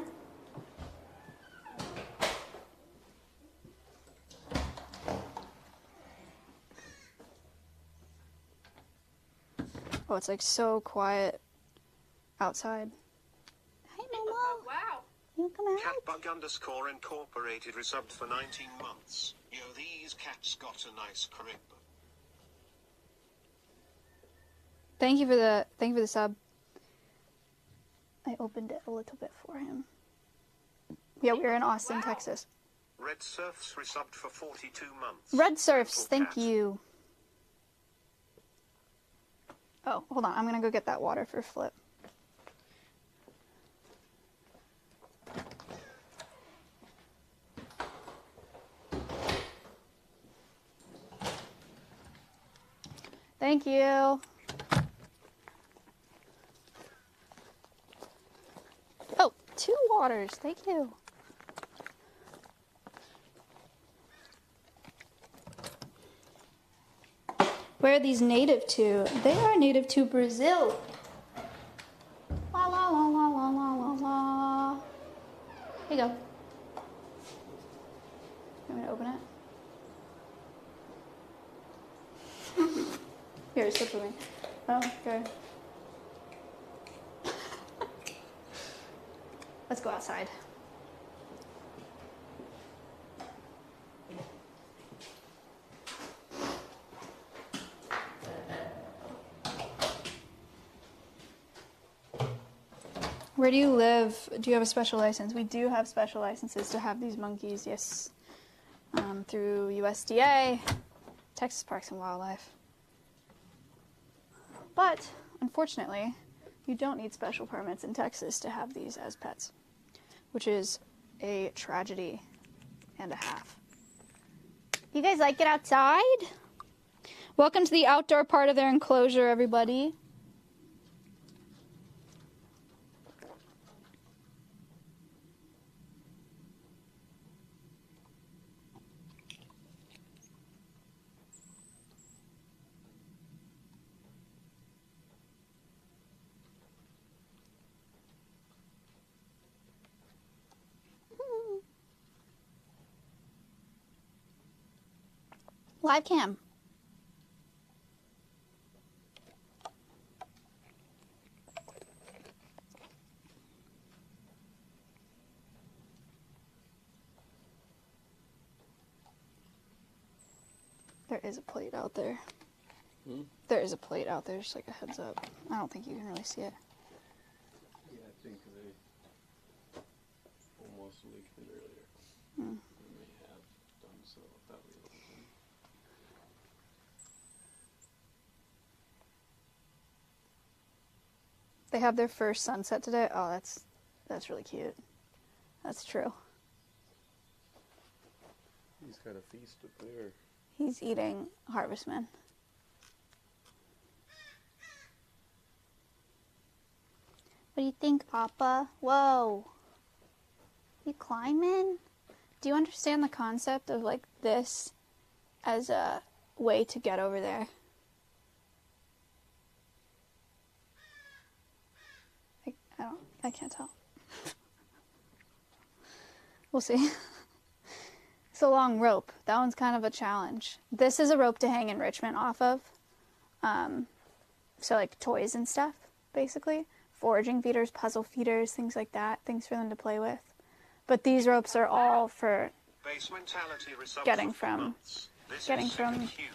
Oh, it's like so quiet outside. Hi, Momo. wow. You come out. Catbug underscore incorporated resubbed for 19 months. Yo, these cats got a nice crib. Thank you for the thank you for the sub. I opened it a little bit for him. Yeah, we're in Austin, Wow. Texas. Red Surfs resubbed for 42 months. Red Surfs, thank you. Oh, hold on. I'm gonna go get that water for Flip. Thank you. Oh, two waters. Thank you. Where are these native to? They are native to Brazil. La la la la la la la la. Here you go. Me to open it? Here, sip with me. Oh, okay. Let's go outside. Where do you live? Do you have a special license? We do have special licenses to have these monkeys, yes. Um, through USDA, Texas Parks and Wildlife. But, unfortunately, you don't need special permits in Texas to have these as pets, which is a tragedy and a half. You guys like it outside? Welcome to the outdoor part of their enclosure, everybody. Live cam. There is a plate out there. Hmm? There is a plate out there, just like a heads up. I don't think you can really see it. Yeah, I think they almost leaked it earlier. Hmm. They may have done so without realizing. They have their first sunset today. Oh, that's that's really cute. That's true. He's got a feast up there. He's eating Harvestman. What do you think, Papa? Whoa. You climbing? Do you understand the concept of like this as a way to get over there? I, I can't tell. we'll see. It's a long rope. That one's kind of a challenge. This is a rope to hang enrichment off of. Um, so, like toys and stuff, basically. Foraging feeders, puzzle feeders, things like that. Things for them to play with. But these ropes are all for Base mentality resubbed Getting from- getting from- huge.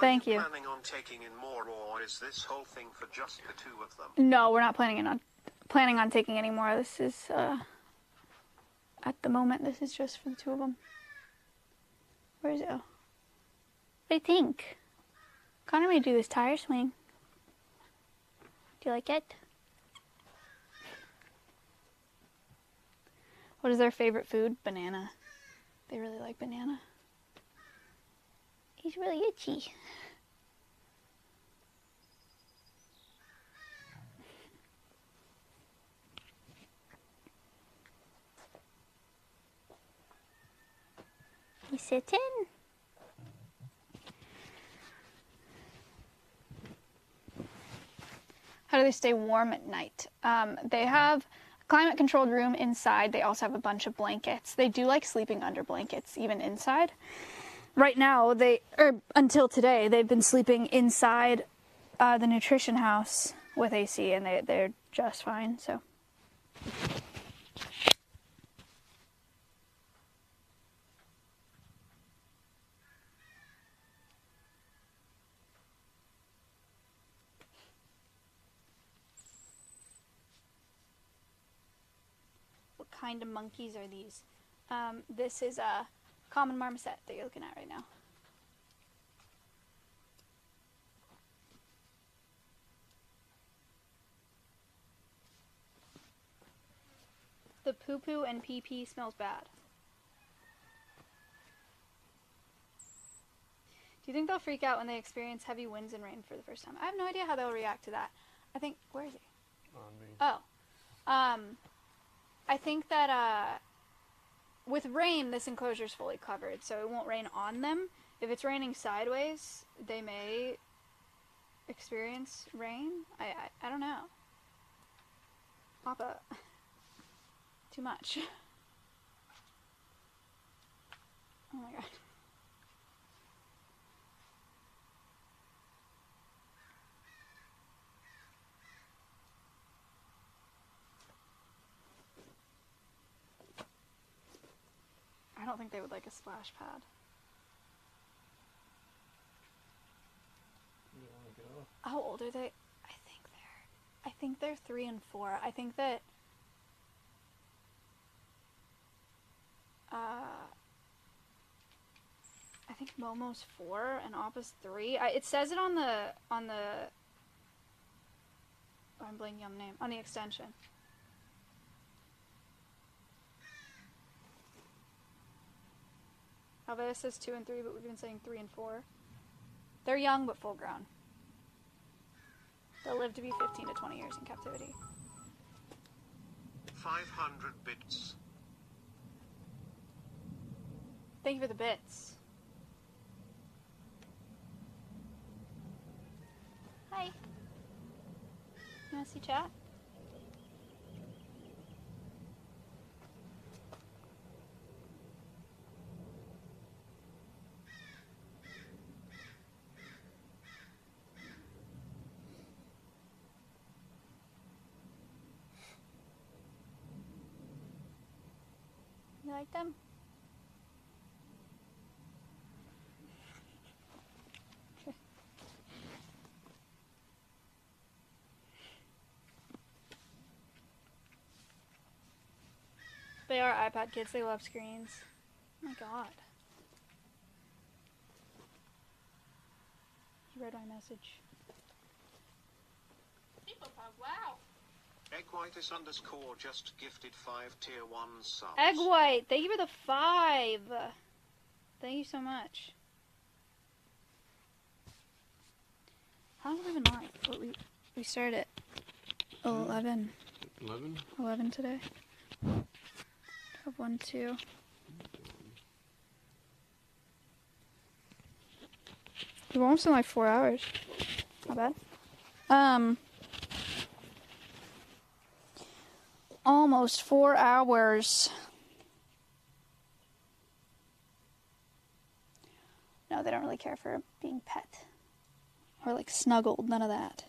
Thank you you. planning on taking in more, or is this whole thing for just the two of them? No, we're not planning on planning on taking any more. This is uh, at the moment. This is just for the two of them. Where is it? Oh. What do you think? Connor may do this tire swing. Do you like it? What is their favorite food? Banana. They really like banana. He's really itchy. You sitting? How do they stay warm at night? Um, they have a climate controlled room inside. They also have a bunch of blankets. They do like sleeping under blankets, even inside. Right now, they, or until today, they've been sleeping inside uh, the nutrition house with AC, and they, they're just fine. So. Kind of monkeys are these? Um, this is a common marmoset that you're looking at right now. The poo poo and pee pee smells bad. Do you think they'll freak out when they experience heavy winds and rain for the first time? I have no idea how they'll react to that. I think where is he? On me. Oh, um, I think that uh, with rain, this enclosure is fully covered, so it won't rain on them. If it's raining sideways, they may experience rain. I I, I don't know. Papa, too much. Oh my god. Don't think they would like a splash pad. You don't want to get off. How old are they? I think they're I think they're 3 and 4. I think that uh I think Momo's 4 and Appa's 3. I, it says it on the on the oh, I'm blanking on the name. On the extension. Alveda says 2 and 3, but we've been saying 3 and 4. They're young but full grown. They'll live to be 15 to 20 years in captivity. 500 bits. Thank you for the bits. Hi. You want to see chat? Like them? They are iPad kids. They love screens. Oh my god. He read my message. People wow. Egg whiteis underscore just gifted five tier one subs. Egg White, thank you for the five. Thank you so much. How long have we been live? What we we started at 11, 11? 11 today. Have one, two. We've almost been like four hours. Not bad. Um. Almost four hours. No, they don't really care for being pet. Or like snuggled, none of that.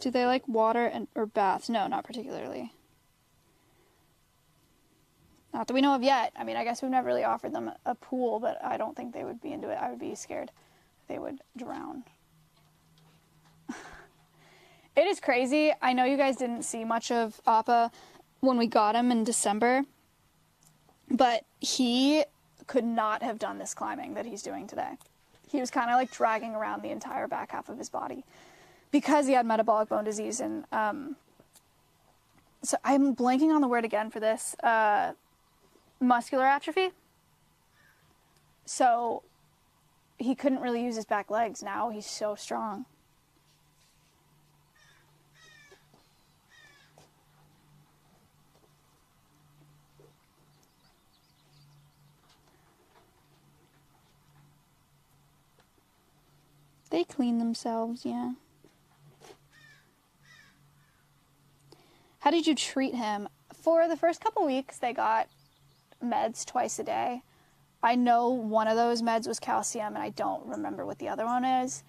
Do they like water and or baths? No, not particularly. Not that we know of yet. I mean, I guess we've never really offered them a- pool, but I don't think they would be into it. I would be scared they would drown. it is crazy. I know you guys didn't see much of Appa when we got him in December, but he could not have done this climbing that he's doing today. He was kind of like dragging around the entire back half of his body because he had metabolic bone disease and um, so I'm blanking on the word again for this uh, muscular atrophy. So he couldn't really use his back legs. Now he's so strong. They clean themselves, yeah. How did you treat him? For the first couple weeks, they got meds twice a day. I know one of those meds was calcium, and I don't remember what the other one is.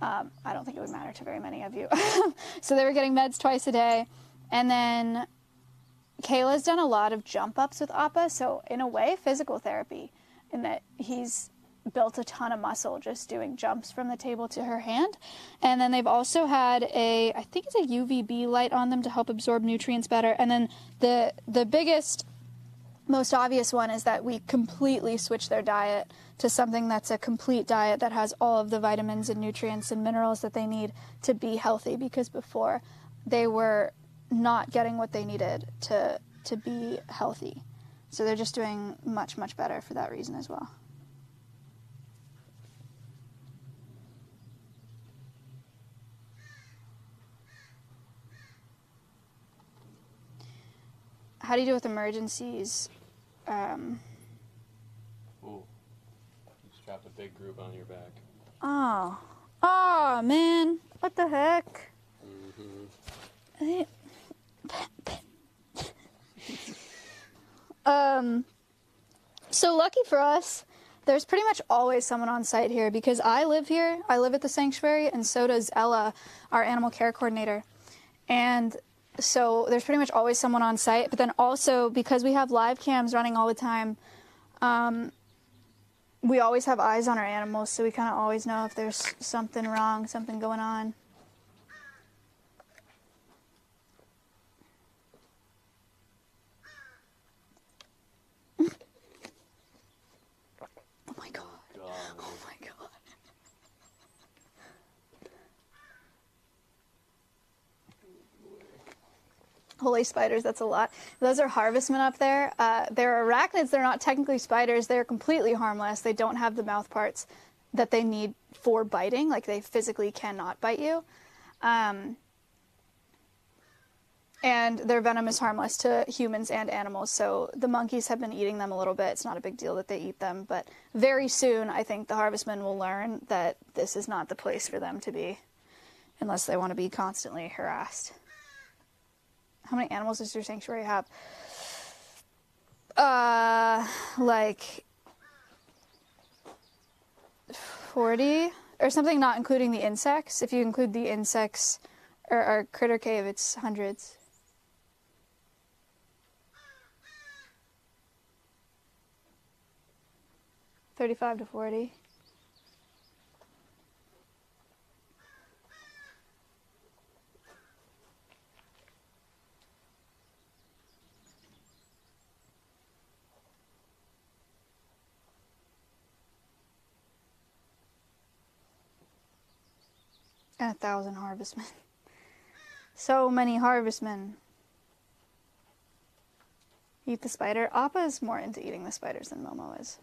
Um, I don't think it would matter to very many of you. so they were getting meds twice a day. And then Kayla's done a lot of jump ups with Appa, so in a way, physical therapy, in that he's built a ton of muscle just doing jumps from the table to her hand. And then they've also had a I think it's a UVB light on them to help absorb nutrients better. And then the the biggest most obvious one is that we completely switch their diet to something that's a complete diet that has all of the vitamins and nutrients and minerals that they need to be healthy because before they were not getting what they needed to to be healthy. So they're just doing much much better for that reason as well. How do you deal with emergencies? Um, Ooh. You just dropped a big group on your back. oh, oh man, what the heck? Mm-hmm. um, so lucky for us, There's pretty much always someone on site here because I live here. I live at the sanctuary, and so does Ella, our animal care coordinator. And so there's pretty much always someone on site. But then also because we have live cams running all the time, um, we always have eyes on our animals, so we kind of always know if there's something wrong, something going on. oh my god. Oh my god. Holy spiders, that's a lot. Those are harvestmen up there. Uh, they're arachnids. They're not technically spiders. They're completely harmless. They don't have the mouth parts that they need for biting. Like they physically cannot bite you. Um, and their venom is harmless to humans and animals. So the monkeys have been eating them a little bit. It's not a big deal that they eat them. But very soon, I think the harvestmen will learn that this is not the place for them to be unless they want to be constantly harassed. How many animals does your sanctuary have? Uh, like 40 or something, not including the insects. If you include the insects or our critter cave, it's hundreds. Thirty-five to forty. And a thousand harvestmen. So many harvestmen. Eat the spider. Appa is more into eating the spiders than Momo is.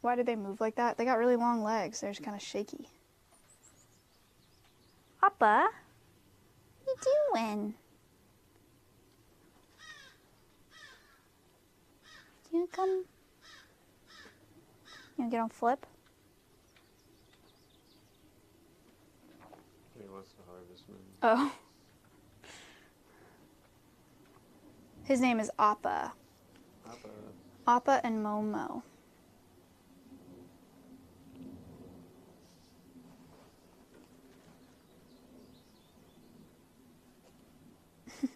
Why do they move like that? They got really long legs. They're just kind of shaky. Appa, what you doing? You come? You wanna get on flip? Hey, what's the harvestman? Oh. His name is Appa. Papa. Appa and Momo.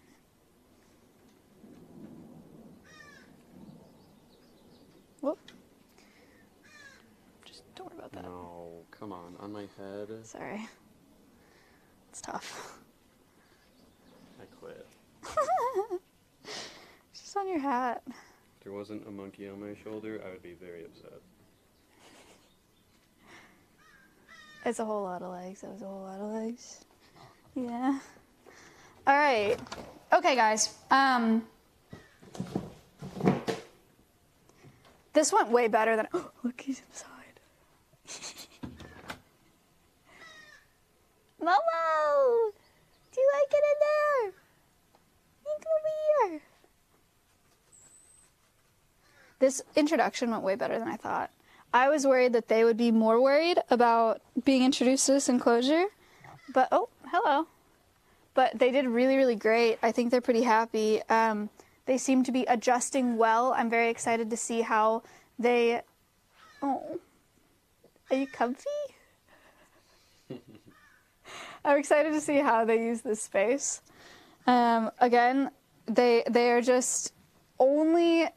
Whoop. Just don't worry about that. No, come on, on my head. Sorry. It's tough. Quit. It's just on your hat. If there wasn't a monkey on my shoulder, I would be very upset. It's a whole lot of legs. That was a whole lot of legs. Yeah. All right. Okay, guys. Um. This went way better than. Oh, look, he's inside. Momo, do you like it in there? You come over here. This introduction went way better than I thought. I was worried that they would be more worried about being introduced to this enclosure. But, oh, hello. But they did really, really great. I think they're pretty happy. Um, they seem to be adjusting well. I'm very excited to see how they. Oh. Are you comfy? I'm excited to see how they use this space. Um, again, they they are just only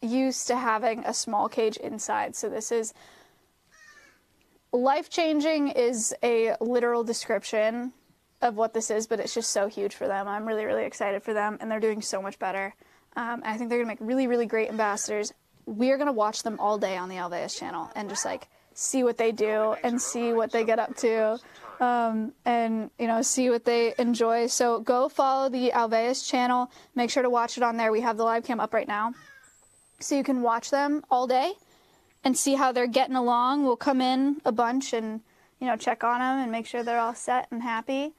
used to having a small cage inside. So this is life changing is a literal description of what this is, but it's just so huge for them. I'm really really excited for them, and they're doing so much better. Um, I think they're gonna make really really great ambassadors. We're gonna watch them all day on the Alveus channel and just like see what they do and see what they get up to. Um, and you know see what they enjoy. So go follow the Alveus channel. Make sure to watch it on there. We have the live cam up right now, so you can watch them all day and see how they're getting along. We'll come in a bunch and you know check on them and make sure they're all set and happy.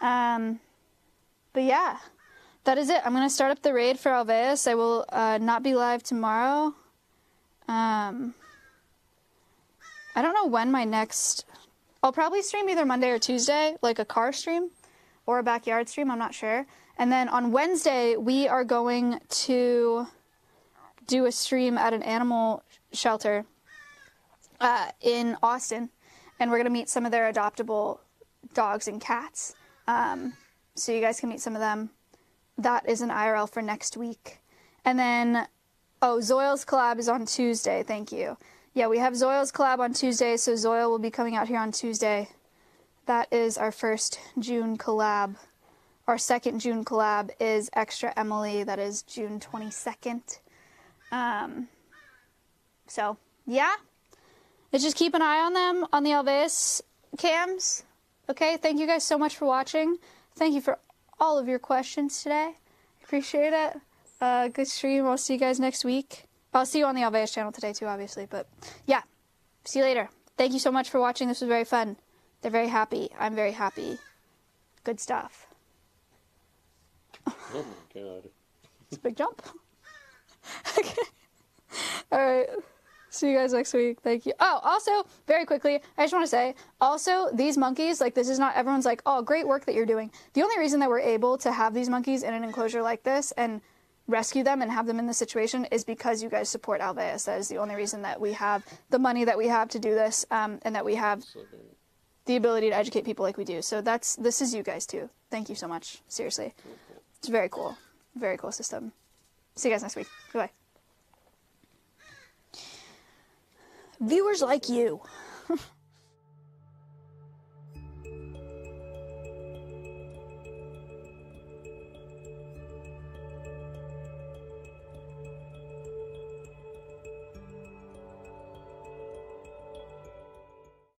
Um, but yeah, that is it. I'm gonna start up the raid for Alveus. I will uh, not be live tomorrow. Um, I don't know when my next. I'll probably stream either Monday or Tuesday, like a car stream or a backyard stream. I'm not sure. And then on Wednesday, we are going to do a stream at an animal shelter uh, in Austin, and we're gonna meet some of their adoptable dogs and cats. Um, so you guys can meet some of them. That is an IRL for next week, and then oh, Zoil's collab is on Tuesday. Thank you. Yeah, we have Zoil's collab on Tuesday, so Zoil will be coming out here on Tuesday. That is our first June collab. Our second June collab is Extra Emily. That is June 22nd. Um, so, yeah. Let's just keep an eye on them on the Alveus cams. Okay, thank you guys so much for watching. Thank you for all of your questions today. Appreciate it. Uh, good stream. I'll see you guys next week. I'll see you on the Alveus channel today too, obviously. But yeah, see you later. Thank you so much for watching. This was very fun. They're very happy. I'm very happy. Good stuff. Oh my god. It's a big jump. okay. All right. See you guys next week. Thank you. Oh, also, very quickly, I just want to say, also, these monkeys, like, this is not, everyone's like, oh, great work that you're doing. The only reason that we're able to have these monkeys in an enclosure like this and rescue them and have them in this situation is because you guys support Alveus. That is the only reason that we have the money that we have to do this um, and that we have So the ability to educate people like we do. So that's, this is you guys too. Thank you so much. Seriously. It's very cool. Very cool system. See you guys next week. Goodbye. Viewers like you.